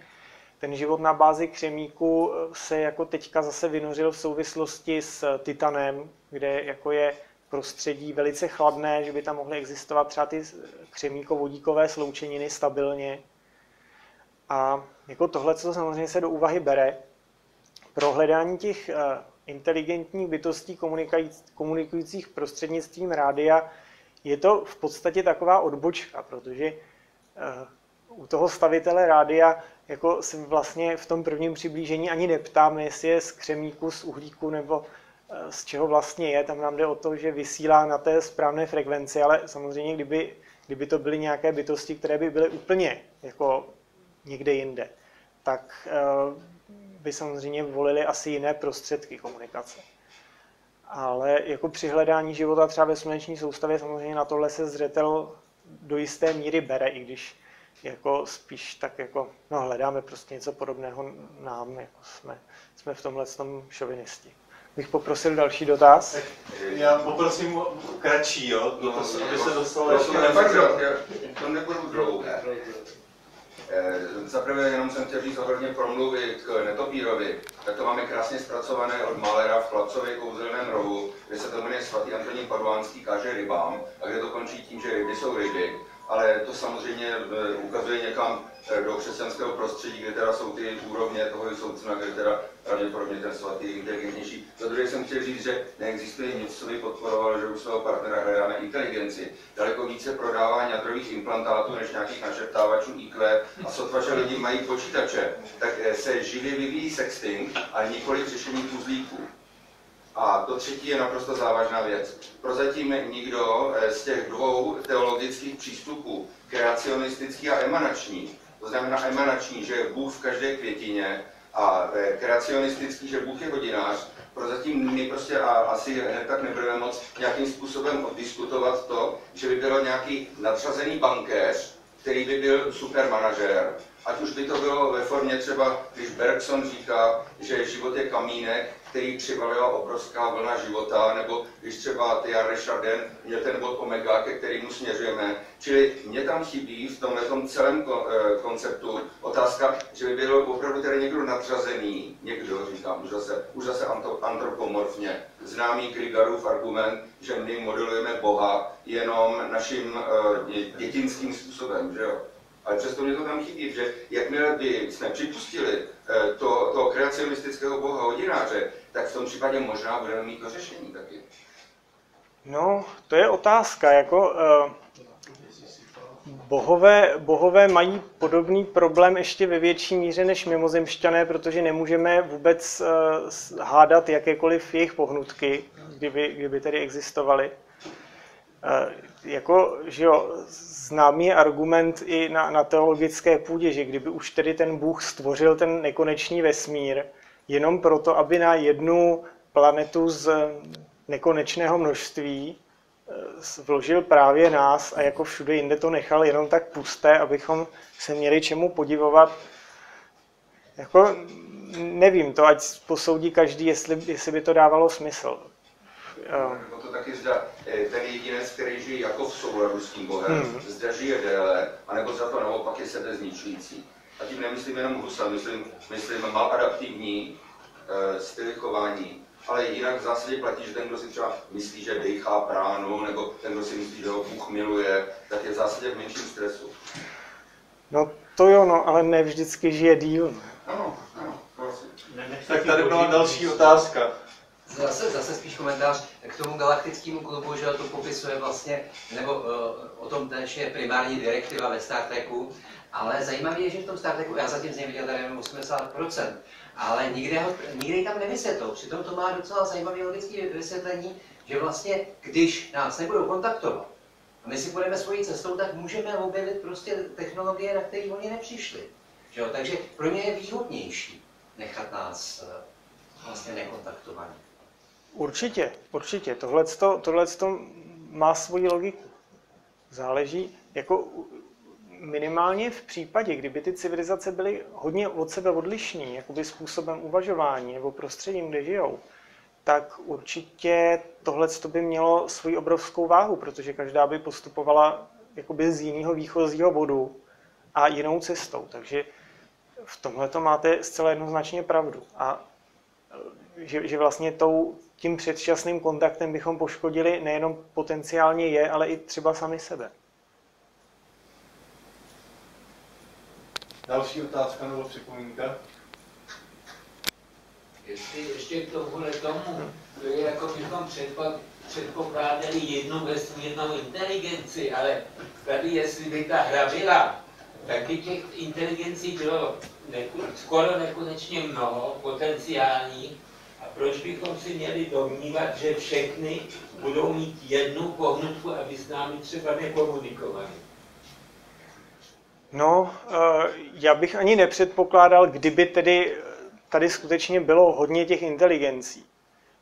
Ten život na bázi křemíku eh, se jako teďka zase vynořil v souvislosti s titanem, kde jako je prostředí velice chladné, že by tam mohly existovat třeba ty křemíkovodíkové sloučeniny stabilně. A jako tohle, co samozřejmě se do úvahy bere, pro hledání těch eh, inteligentních bytostí komunikujících prostřednictvím rádia je to v podstatě taková odbočka, protože eh, u toho stavitele rádia jako se vlastně v tom prvním přiblížení ani neptáme, jestli je z křemíku, z uhlíku nebo eh, z čeho vlastně je. Tam nám jde o to, že vysílá na té správné frekvenci, ale samozřejmě, kdyby, kdyby to byly nějaké bytosti, které by byly úplně jako někde jinde, tak by samozřejmě volili asi jiné prostředky komunikace. Ale jako při hledání života třeba ve sluneční soustavě samozřejmě na tohle se zřetel do jisté míry bere, i když jako spíš tak jako, no hledáme prostě něco podobného nám, jako jsme, jsme v tomhle tom šovinisti. Bych poprosil další dotaz. Já poprosím o kratší, jo, dotaz, aby se dostalo No, ještě to nebudu dlouhé. Eh, Za prvé jenom jsem chtěl říct ohledně promluvy k Netopírovi, tak to máme krásně zpracované od Malera v Chlapcově kouzelném rohu, kde se to jmenuje svatý Antonín Padovánský káže rybám a kde to končí tím, že ryby jsou ryby. Ale to samozřejmě eh, ukazuje někam eh, do křesťanského prostředí, kde teda jsou ty úrovně toho soucna, kde teda pravděpodobně ten svatý je inteligentnější. Za druhé jsem chtěl říct, že neexistuje nic, co by podporovalo, že u svého partnera hledáme inteligenci. Daleko více prodávání jadrových implantátů než nějakých našeptávačů IQ a sotva, že lidi mají počítače, tak eh, se živě vyvíjí sexting, ale nikoli řešení puzlíků. A to třetí je naprosto závažná věc. Prozatím nikdo eh, z těch dvou teologických přístupů, kreacionistický a emanační, to znamená emanační, že je Bůh v každé květině, a eh, kreacionistický, že Bůh je hodinář, prozatím my prostě a asi hned tak nebudeme moc nějakým způsobem oddiskutovat to, že by byl nějaký nadřazený bankéř, který by byl super manažér, ať už by to bylo ve formě třeba, když Bergson říká, že život je kamínek, který přivalila obrovská vlna života, nebo když třeba Thierry Chardin měl ten bod omega, ke kterému směřujeme. Čili mě tam chybí v tomhle tom celém eh, konceptu otázka, že by byl opravdu tedy někdo nadřazený, někdo, říkám, už zase, už zase antropomorfně, známý Grigarův argument, že my modelujeme Boha jenom naším eh, dětinským způsobem, že jo? Ale přesto mě to tam chybí, že jakmile by jsme připustili eh, to, toho kreacionistického boha hodináře, tak v tom případě možná budeme mít to řešení taky. No, to je otázka. Jako, uh, bohové, bohové mají podobný problém ještě ve větší míře než mimozemšťané, protože nemůžeme vůbec s- hádat jakékoliv jejich pohnutky, kdyby, kdyby tedy existovaly. Uh, jako, že jo, známý argument i na, na teologické půdě, že kdyby už tedy ten Bůh stvořil ten nekonečný vesmír, jenom proto, aby na jednu planetu z nekonečného množství eh, vložil právě nás a jako všude jinde to nechal jenom tak pusté, abychom se měli čemu podivovat. Jako, nevím, to ať posoudí každý, jestli, jestli by to dávalo smysl. No to taky zda, eh, ten jedinec, který žije jako v souladu s tím Bohem, Hmm. zda žije déle, anebo za to naopak je sebe zničující. A tím nemyslím jenom Husa, myslím, myslím maladaptivní e, styl chování. Ale jinak v zásadě platí, že ten, kdo si třeba myslí, že dejchá pránu, nebo ten, kdo si myslí, že ho Bůh miluje, tak je v zásadě v menším stresu. No to jo, no, ale ne vždycky žije díl. Ano, ano, prosím. Tak tady byla další otázka. Zase, zase spíš komentář k tomu galaktickému klubu, že to popisuje vlastně, nebo uh, o tom tež je primární direktiva ve Star Treku, ale zajímavé je, že v tom Star Treku, já zatím z něj viděl tady jenom 80%, ale nikde, ho, nikde tam nevysvětlil. Přitom to má docela zajímavé logické vysvětlení, že vlastně, když nás nebudou kontaktovat, a my si budeme svojí cestou, tak můžeme objevit prostě technologie, na které oni nepřišli. Že jo? Takže pro ně je výhodnější nechat nás eh, vlastně nekontaktovaní. Určitě, určitě. Tohle to má svoji logiku. Záleží, jako minimálně v případě, kdyby ty civilizace byly hodně od sebe odlišné, jakoby způsobem uvažování nebo prostředím, kde žijou, tak určitě tohle by mělo svoji obrovskou váhu, protože každá by postupovala jakoby z jiného výchozího bodu a jinou cestou. Takže v tomhle to máte zcela jednoznačně pravdu. A že, že vlastně tou, tím předčasným kontaktem bychom poškodili nejenom potenciálně je, ale i třeba sami sebe. Další otázka nebo připomínka? Jestli ještě k tomuhle tomu, to je jako bychom předpo- předpokládali jednu vesmírnou inteligenci, ale tady jestli by ta hra byla, tak by těch inteligencí bylo neku, skoro nekonečně mnoho, potenciální, a proč bychom si měli domnívat, že všechny budou mít jednu pohnutku, aby s námi třeba nekomunikovali? No, já bych ani nepředpokládal, kdyby tedy tady skutečně bylo hodně těch inteligencí,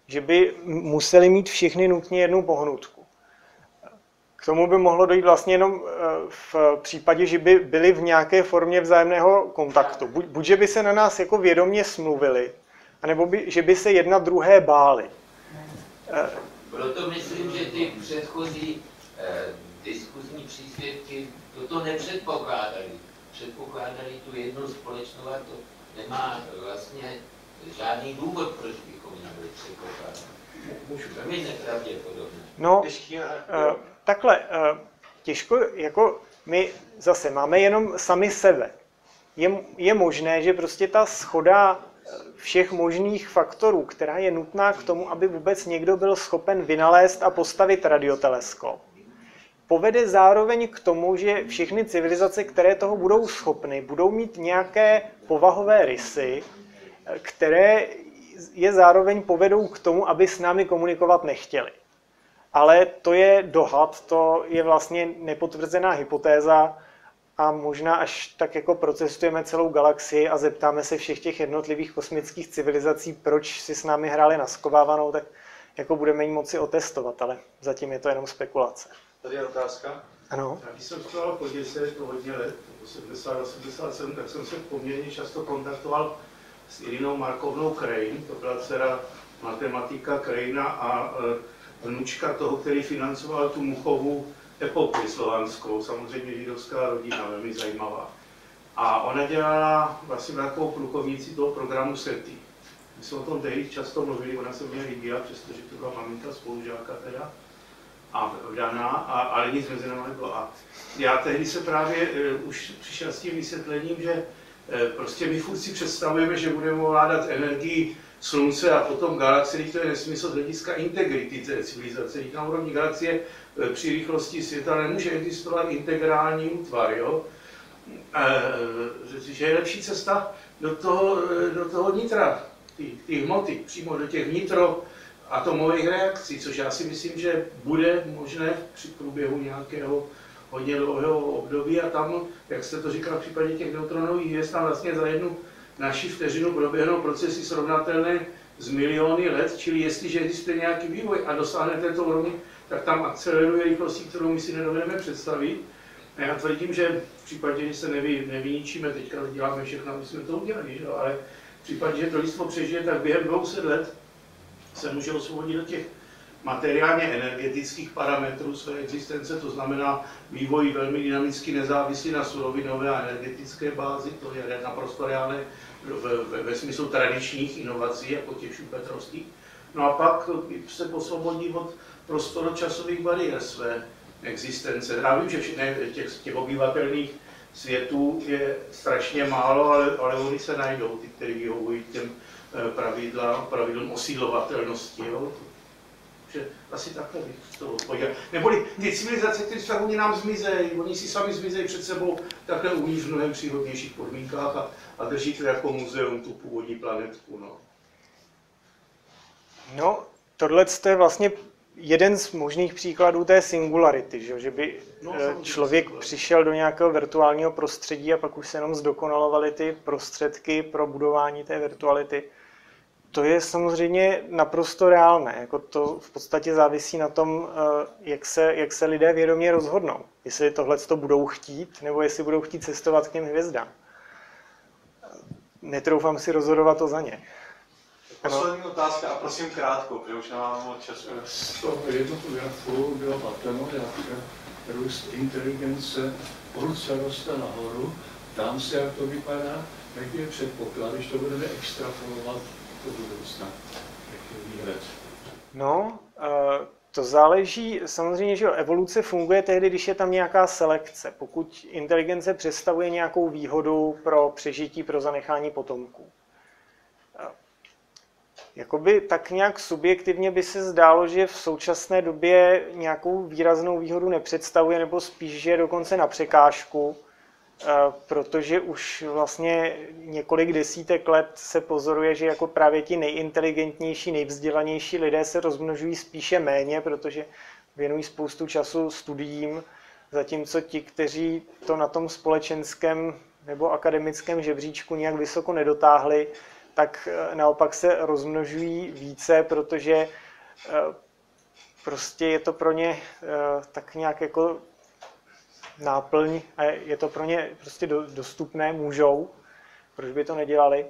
že by museli mít všichni nutně jednu pohnutku. K tomu by mohlo dojít vlastně jenom v případě, že by byli v nějaké formě vzájemného kontaktu. Buď, buď že by se na nás jako vědomě smluvili, anebo by, že by se jedna druhé báli. Proto myslím, že ty předchozí eh, diskuzní příspěvky toto nepředpokládali. Předpokládali tu jednu společnou a to nemá vlastně žádný důvod, proč bychom ji měli předpokládat. Velmi nepravděpodobné. No, uh, takhle, uh, těžko, jako my zase máme jenom sami sebe. Je, je možné, že prostě ta schoda všech možných faktorů, která je nutná k tomu, aby vůbec někdo byl schopen vynalézt a postavit radioteleskop, povede zároveň k tomu, že všechny civilizace, které toho budou schopny, budou mít nějaké povahové rysy, které je zároveň povedou k tomu, aby s námi komunikovat nechtěli. Ale to je dohad, to je vlastně nepotvrzená hypotéza a možná až tak jako procestujeme celou galaxii a zeptáme se všech těch jednotlivých kosmických civilizací, proč si s námi hráli na skovávanou, tak jako budeme ji moci otestovat, ale zatím je to jenom spekulace. Tady je otázka. Ano. Já když jsem studoval chodil se to hodně let, 70, 87, tak jsem se poměrně často kontaktoval s Irinou Markovnou Crane, to byla dcera matematika Crane a vnučka toho, který financoval tu Muchovu epopy slovanskou, samozřejmě židovská rodina, velmi zajímavá. A ona dělala vlastně takovou průkovnici toho programu SETI. My jsme o tom tehdy často mluvili, ona se mě líbila, přestože to byla maminka spolužáka teda a vdaná, a, ale nic mezi námi nebylo. A já tehdy se právě uh, už přišel s tím vysvětlením, že uh, prostě my furt si představujeme, že budeme ovládat energii Slunce a potom galaxie, to je nesmysl z hlediska integrity té civilizace. Na úrovni galaxie uh, při rychlosti světla nemůže existovat integrální útvar, jo? že je lepší cesta do toho, do toho nitra, ty, ty hmoty, přímo do těch vnitro atomových reakcí, což já si myslím, že bude možné při průběhu nějakého hodně dlouhého období a tam, jak jste to říkal v případě těch neutronových hvězd, tam vlastně za jednu naši vteřinu proběhnou procesy srovnatelné z miliony let, čili jestliže existuje nějaký vývoj a dosáhnete to úrovni, tak tam akceleruje rychlostí, kterou my si nedovedeme představit. A já tvrdím, že v případě, že se nevy, nevyničíme, teďka děláme všechno, aby jsme to udělali, že? ale v případě, že to lidstvo přežije, tak během 200 let se může osvobodit do těch materiálně energetických parametrů své existence, to znamená vývoj velmi dynamicky nezávislý na surovinové a energetické bázi, to je naprosto reálné ve, ve, smyslu tradičních inovací, jako těch šupetrovských. No a pak se posvobodí od prostoročasových bariér své existence. Já vím, že všechny těch, těch obyvatelných světů je strašně málo, ale, ale oni se najdou, ty, které vyhovují těm eh, pravidlám, pravidlům osídlovatelnosti. Jo? že asi takhle bych to odpověděl. Neboli ty civilizace, které se oni nám zmizejí, oni si sami zmizejí před sebou takhle u v mnohem příhodnějších podmínkách a, a drží to jako muzeum tu původní planetku. No, no tohle je vlastně jeden z možných příkladů té singularity, že, že by no, eh, člověk přišel do nějakého virtuálního prostředí a pak už se jenom zdokonalovaly ty prostředky pro budování té virtuality. To je samozřejmě naprosto reálné. Jako to v podstatě závisí na tom, eh, jak se, jak se lidé vědomě rozhodnou. Jestli tohle to budou chtít, nebo jestli budou chtít cestovat k těm hvězdám. Netroufám si rozhodovat to za ně. Poslední otázka a prosím krátko, protože už nemáme moc času. Z toho jednotu grafu bylo patrno, jak růst inteligence prudce roste nahoru. Tam se, jak to vypadá, jaký je předpoklad, když to budeme extrapolovat No, to záleží, samozřejmě, že evoluce funguje tehdy, když je tam nějaká selekce. Pokud inteligence představuje nějakou výhodu pro přežití, pro zanechání potomků. Jakoby tak nějak subjektivně by se zdálo, že v současné době nějakou výraznou výhodu nepředstavuje, nebo spíš, že je dokonce na překážku, protože už vlastně několik desítek let se pozoruje, že jako právě ti nejinteligentnější, nejvzdělanější lidé se rozmnožují spíše méně, protože věnují spoustu času studiím, zatímco ti, kteří to na tom společenském nebo akademickém žebříčku nějak vysoko nedotáhli, tak eh, naopak se rozmnožují více, protože eh, prostě je to pro ně eh, tak nějak jako náplň a je to pro ně prostě dostupné, můžou, proč by to nedělali.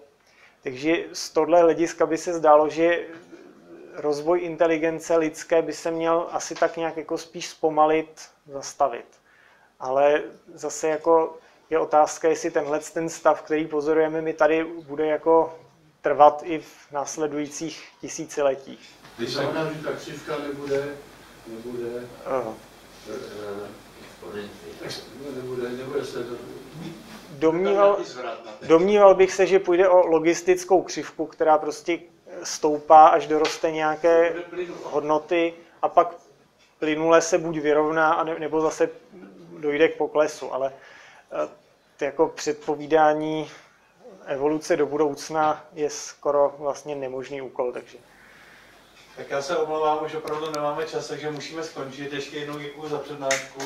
Takže z tohle hlediska by se zdálo, že rozvoj inteligence lidské by se měl asi tak nějak jako spíš zpomalit, zastavit. Ale zase jako je otázka, jestli tenhle ten stav, který pozorujeme my tady, bude jako trvat i v následujících tisíciletích. Když znamená, že ta křivka nebude, nebude, uh. Domníval, domníval bych se, že půjde o logistickou křivku, která prostě stoupá, až doroste nějaké hodnoty a pak plynule se buď vyrovná, nebo zase dojde k poklesu. Ale to jako předpovídání evoluce do budoucna je skoro vlastně nemožný úkol, takže. Tak já se omlouvám, už opravdu nemáme čas, takže musíme skončit. Ještě jednou děkuji za přednášku.